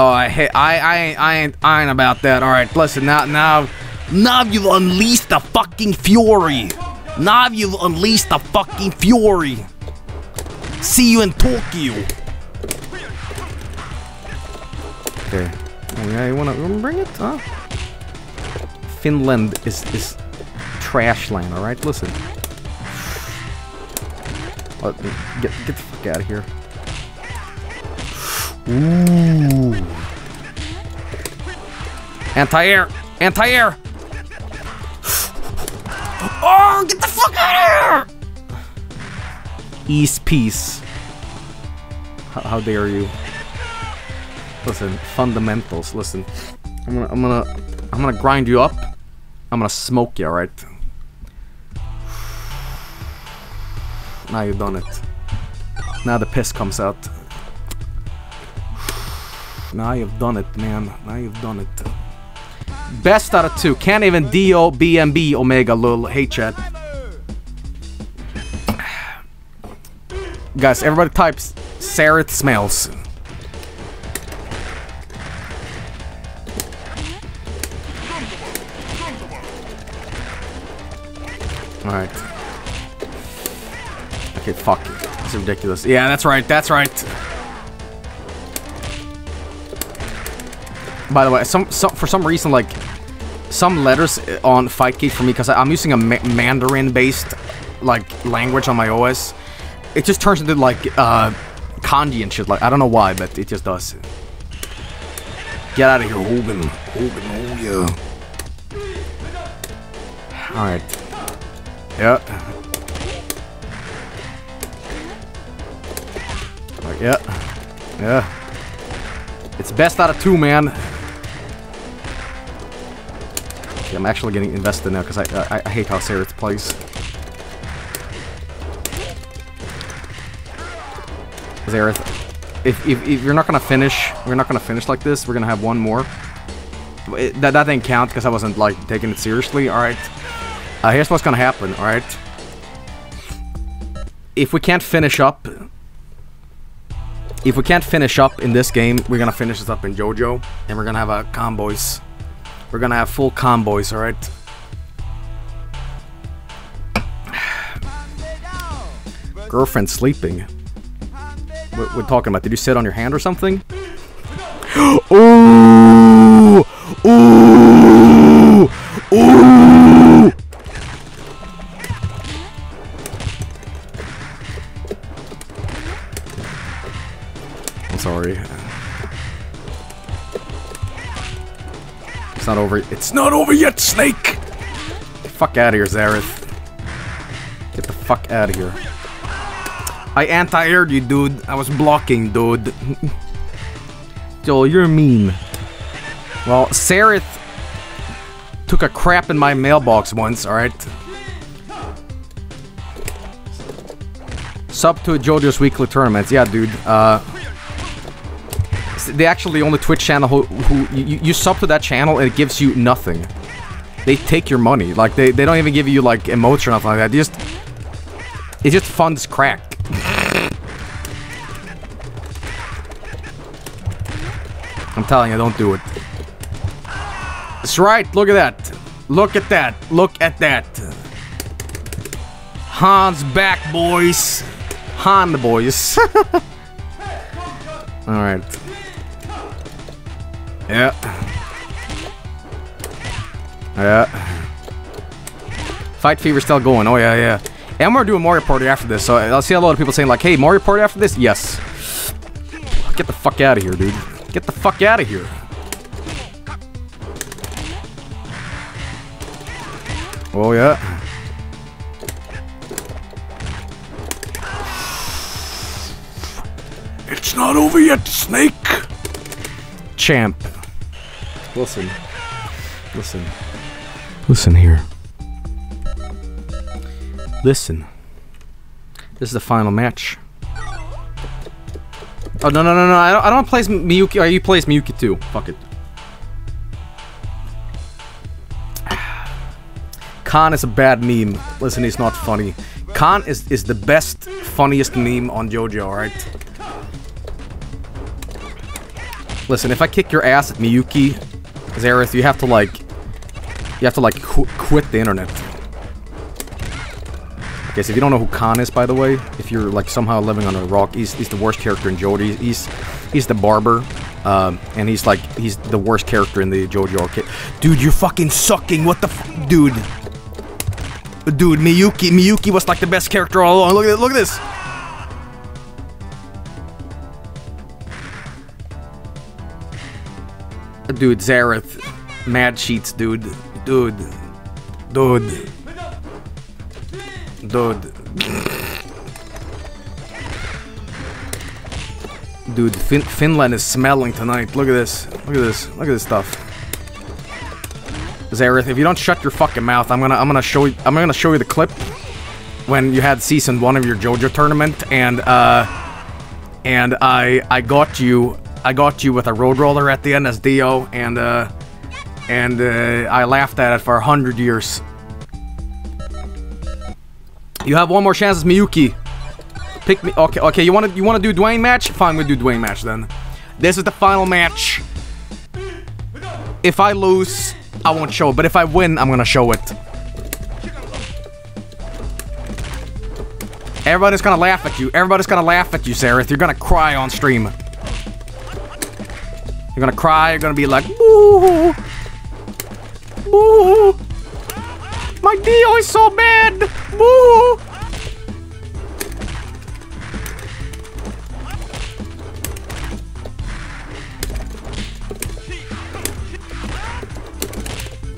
Oh, I hate. I I ain't I ain't I ain't about that. All right, listen now now now you've unleashed the fucking fury. Now you've unleashed the fucking fury. See you in Tokyo. Okay. Yeah, you wanna, bring it? Huh? Finland is is trash land. All right, listen. Oh, get get the fuck out of here. Ooh. Anti-air! Anti-air! Oh, get the fuck out of here! East peace. How, how dare you? Listen, fundamentals. Listen, I'm gonna, I'm gonna, I'm gonna grind you up. I'm gonna smoke you, alright? Now you've done it. Now the piss comes out. Now you've done it, man. Now you've done it. Best out of two. Can't even D-O BMB Omega lol. Hey chat. Guys, everybody types Sareth smells. Alright. Okay, fuck it. It's ridiculous. Yeah, that's right. That's right. By the way, some, some for some reason, like some letters on Fightcade for me, because I'm using a ma Mandarin-based like language on my OS, it just turns into like uh, kanji and shit. Like I don't know why, but it just does. Get out of here, Hogan. Hogan, oh yeah. All right. Yeah. Like, yeah. Yeah. It's best out of two, man. Okay, I'm actually getting invested now because I, I I hate how Sarah plays. Zareth, if, if, if you're not gonna finish, we're not gonna finish like this. We're gonna have one more. It- that that didn't count because I wasn't like taking it seriously. All right. Uh, here's what's gonna happen. All right. If we can't finish up, if we can't finish up in this game, we're gonna finish this up in JoJo, and we're gonna have a combos. We're gonna have full combos. All right. Girlfriend sleeping. What we're talking about? Did you sit on your hand or something? Ooh! Ooh! Ooh! Not over. It's not over yet, Snake. Fuck out of here, Zareth. Get the fuck out of here. I anti-aired you, dude. I was blocking, dude. Joel, you're mean. Well, Sarith took a crap in my mailbox once, alright? Sub to JoJo's weekly tournaments. Yeah, dude. Uh, they actually own the Twitch channel who, who you, you sub to that channel and it gives you nothing. They take your money. Like, they, they don't even give you, like, emotes or nothing like that. They just... It just funds crack. I'm telling you, don't do it. That's right, look at that. Look at that. Look at that. Han's back, boys. Han the boys. Alright. Yeah. Yeah. Fight Fever's still going. Oh, yeah, yeah. And we're doing Mario Party after this, so I'll see a lot of people saying, like, hey, Mario Party after this? Yes. Get the fuck out of here, dude. Get the fuck out of here. Oh, yeah. It's not over yet, Snake. Champ. Listen. Listen. Listen here. Listen. This is the final match. Oh no no no no! I don't. I don't play as Miyuki. Oh, you play as Miyuki too. Fuck it. Khan is a bad meme. Listen, he's not funny. Khan is is the best, funniest meme on JoJo. All right. Listen, if I kick your ass at Miyuki, Zareth, you have to like, you have to like qu quit the internet. Okay, so if you don't know who Khan is, by the way, if you're like somehow living on a rock, he's, he's the worst character in JoJo. He's he's the barber, um, and he's like he's the worst character in the JoJo arcade. Dude, you're fucking sucking. What the, dude? Dude, Miyuki, Miyuki was like the best character all along. Look at look at this. Dude, Zareth. Mad sheets, dude. Dude. Dude. Dude. Dude, fin Finland is smelling tonight. Look at this. Look at this. Look at this stuff. Zareth, if you don't shut your fucking mouth, I'm gonna I'm gonna show you I'm gonna show you the clip when you had season one of your JoJo tournament and uh and I I got you I got you with a road roller at the end as Dio and uh and uh, I laughed at it for a hundred years. You have one more chance Miyuki. Pick me. Okay, okay. You want to you want to do Dwayne match? Fine, we do Dwayne match then. This is the final match. If I lose, I won't show it. But if I win, I'm gonna show it. Everybody's gonna laugh at you. Everybody's gonna laugh at you, Sarah. You're gonna cry on stream. You're gonna cry. You're gonna be like, boo, boo. My Dio is so bad. Boo.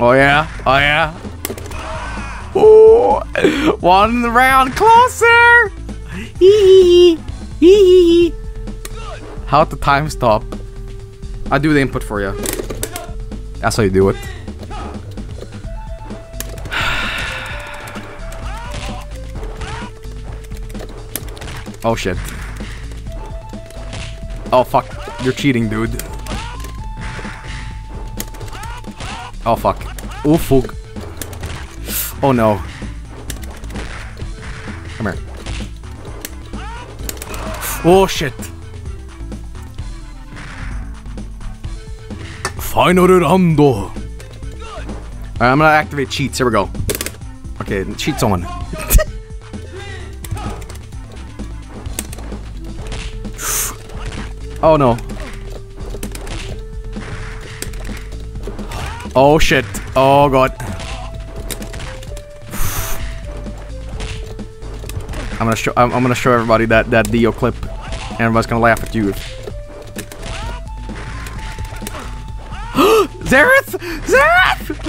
Oh yeah. Oh yeah. Ooh, one round closer. How to time stop? I do the input for you. That's how you do it. Oh shit. Oh fuck. You're cheating, dude. Oh fuck. Oh fuck. Oh no. Come here. Oh shit. Final round. Alright, I'm gonna activate cheats. Here we go. Okay, cheats on. oh no. Oh shit. Oh god. I'm gonna show I'm, I'm gonna show everybody that that Dio clip. And everybody's gonna laugh at you. Zareth! Zareth!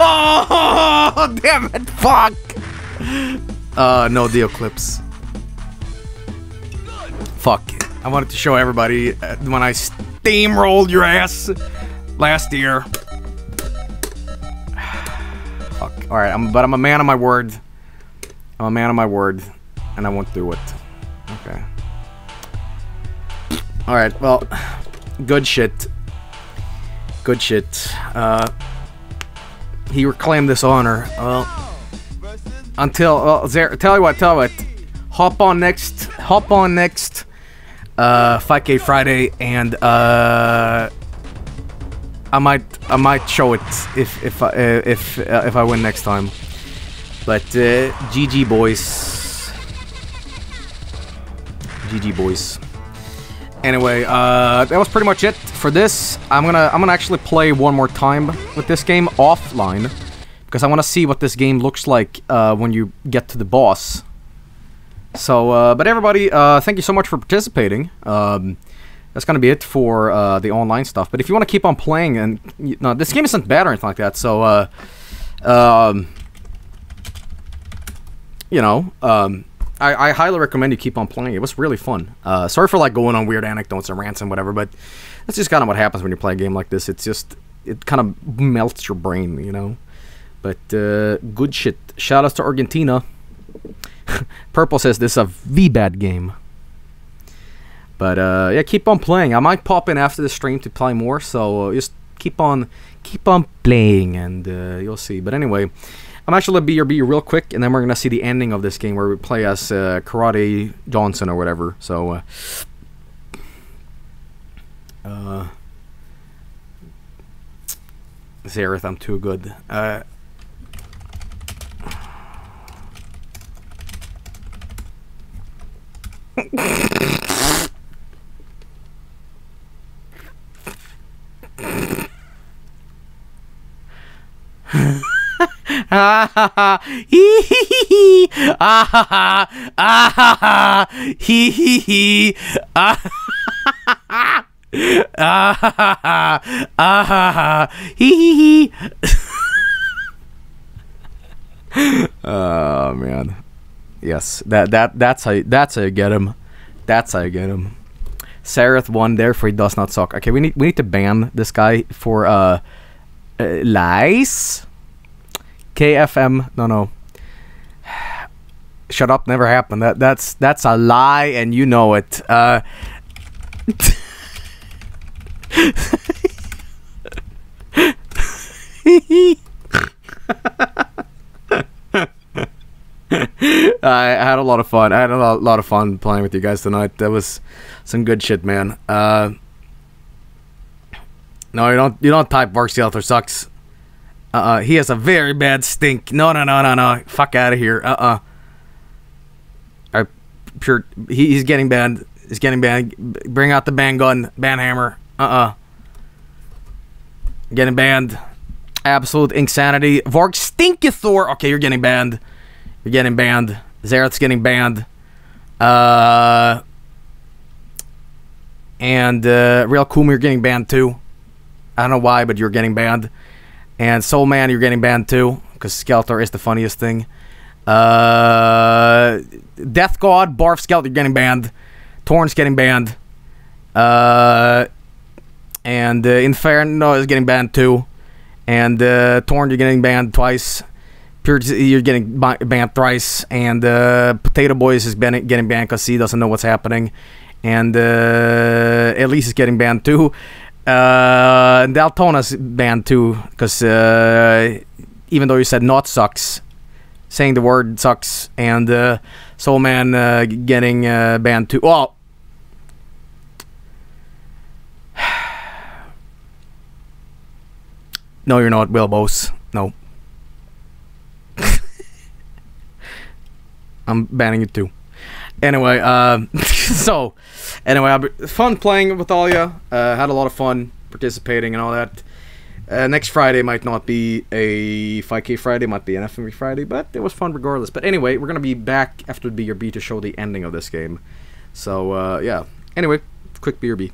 oh, damn it! Fuck! Uh, no Dio clips. Fuck. I wanted to show everybody uh, when I steamrolled your ass last year. Fuck. Alright, I'm, but I'm a man of my word. I'm a man of my word. And I won't do it. Okay. Alright, well, good shit. Good shit. Uh, he reclaimed this honor. Well, until, well, Zer tell you what, tell you what. Hop on next, hop on next, uh, Fightcade Friday, and, uh, I might, I might show it if, if, I, uh, if, uh, if I win next time. But, uh, GG boys. GG boys. Anyway, uh, that was pretty much it for this. I'm gonna I'm gonna actually play one more time with this game offline because I want to see what this game looks like uh, when you get to the boss. So, uh, but everybody, uh, thank you so much for participating. Um, that's gonna be it for uh, the online stuff. But if you want to keep on playing, and you know, this game isn't bad or anything like that, so uh, um, you know, um, I, I highly recommend you keep on playing. It was really fun. Uh, sorry for like going on weird anecdotes and rants and whatever, but that's just kind of what happens when you play a game like this. It's just it kind of melts your brain, you know. But uh, good shit. Shout outs to Argentina. Purple says this is a V bad game. But uh, yeah, keep on playing. I might pop in after the stream to play more. So uh, just keep on keep on playing, and uh, you'll see. But anyway. I'm actually gonna BRB real quick, and then we're gonna see the ending of this game where we play as uh, Karate Johnson or whatever. So, uh, uh, Zareth, I'm too good. Uh, ah ha ha hee hee ah ha ha ah ha ha hee hee ah ha ha ah ha ha ah ha ha hee hee hee oh man. Yes. That that that's how that's how you get him. That's how you get him. Sareth won therefore he does not suck. Okay we need we need to ban this guy for uh, uh lies KFM. No, no. Shut up. Never happened. That that's that's a lie, and you know it. Uh, I had a lot of fun. I had a lot, of fun playing with you guys tonight. That was some good shit, man. Uh, no, you don't. You don't type Vark Seattle sucks. Uh-uh. He has a very bad stink. No, no, no, no, no. Fuck out of here. Uh-uh. I pure. He, he's getting banned. He's getting banned. Bring out the ban gun, ban hammer. Uh-uh. Getting banned. Absolute insanity. Varg Stinkithor. Okay, you're getting banned. You're getting banned. Zareth's getting banned. Uh. And uh, Real Kuma, you're getting banned too. I don't know why, but you're getting banned. And Soul Man, you're getting banned too, because Skeletor is the funniest thing. Uh, Death God, Barf Skeletor, you're getting banned. Torn's getting banned. Uh, and uh, Inferno is getting banned too. And uh, Torn, you're getting banned twice. Pure, you're getting banned thrice. And uh, Potato Boys is getting banned because he doesn't know what's happening. And uh, Elise is getting banned too. Uh, Daltona's banned too because uh, even though you said not sucks, saying the word sucks, and uh, Soul Man uh, getting uh, banned too. Well, no, you're not Wilbos. No, I'm banning you too. Anyway, uh, so anyway, been- fun playing with all you. Uh, had a lot of fun participating and all that. Uh, next Friday might not be a Fightcade Friday, might be an FMV Friday, but it was fun regardless. But anyway, we're gonna be back after the BRB to show the ending of this game. So uh, yeah. Anyway, quick BRB.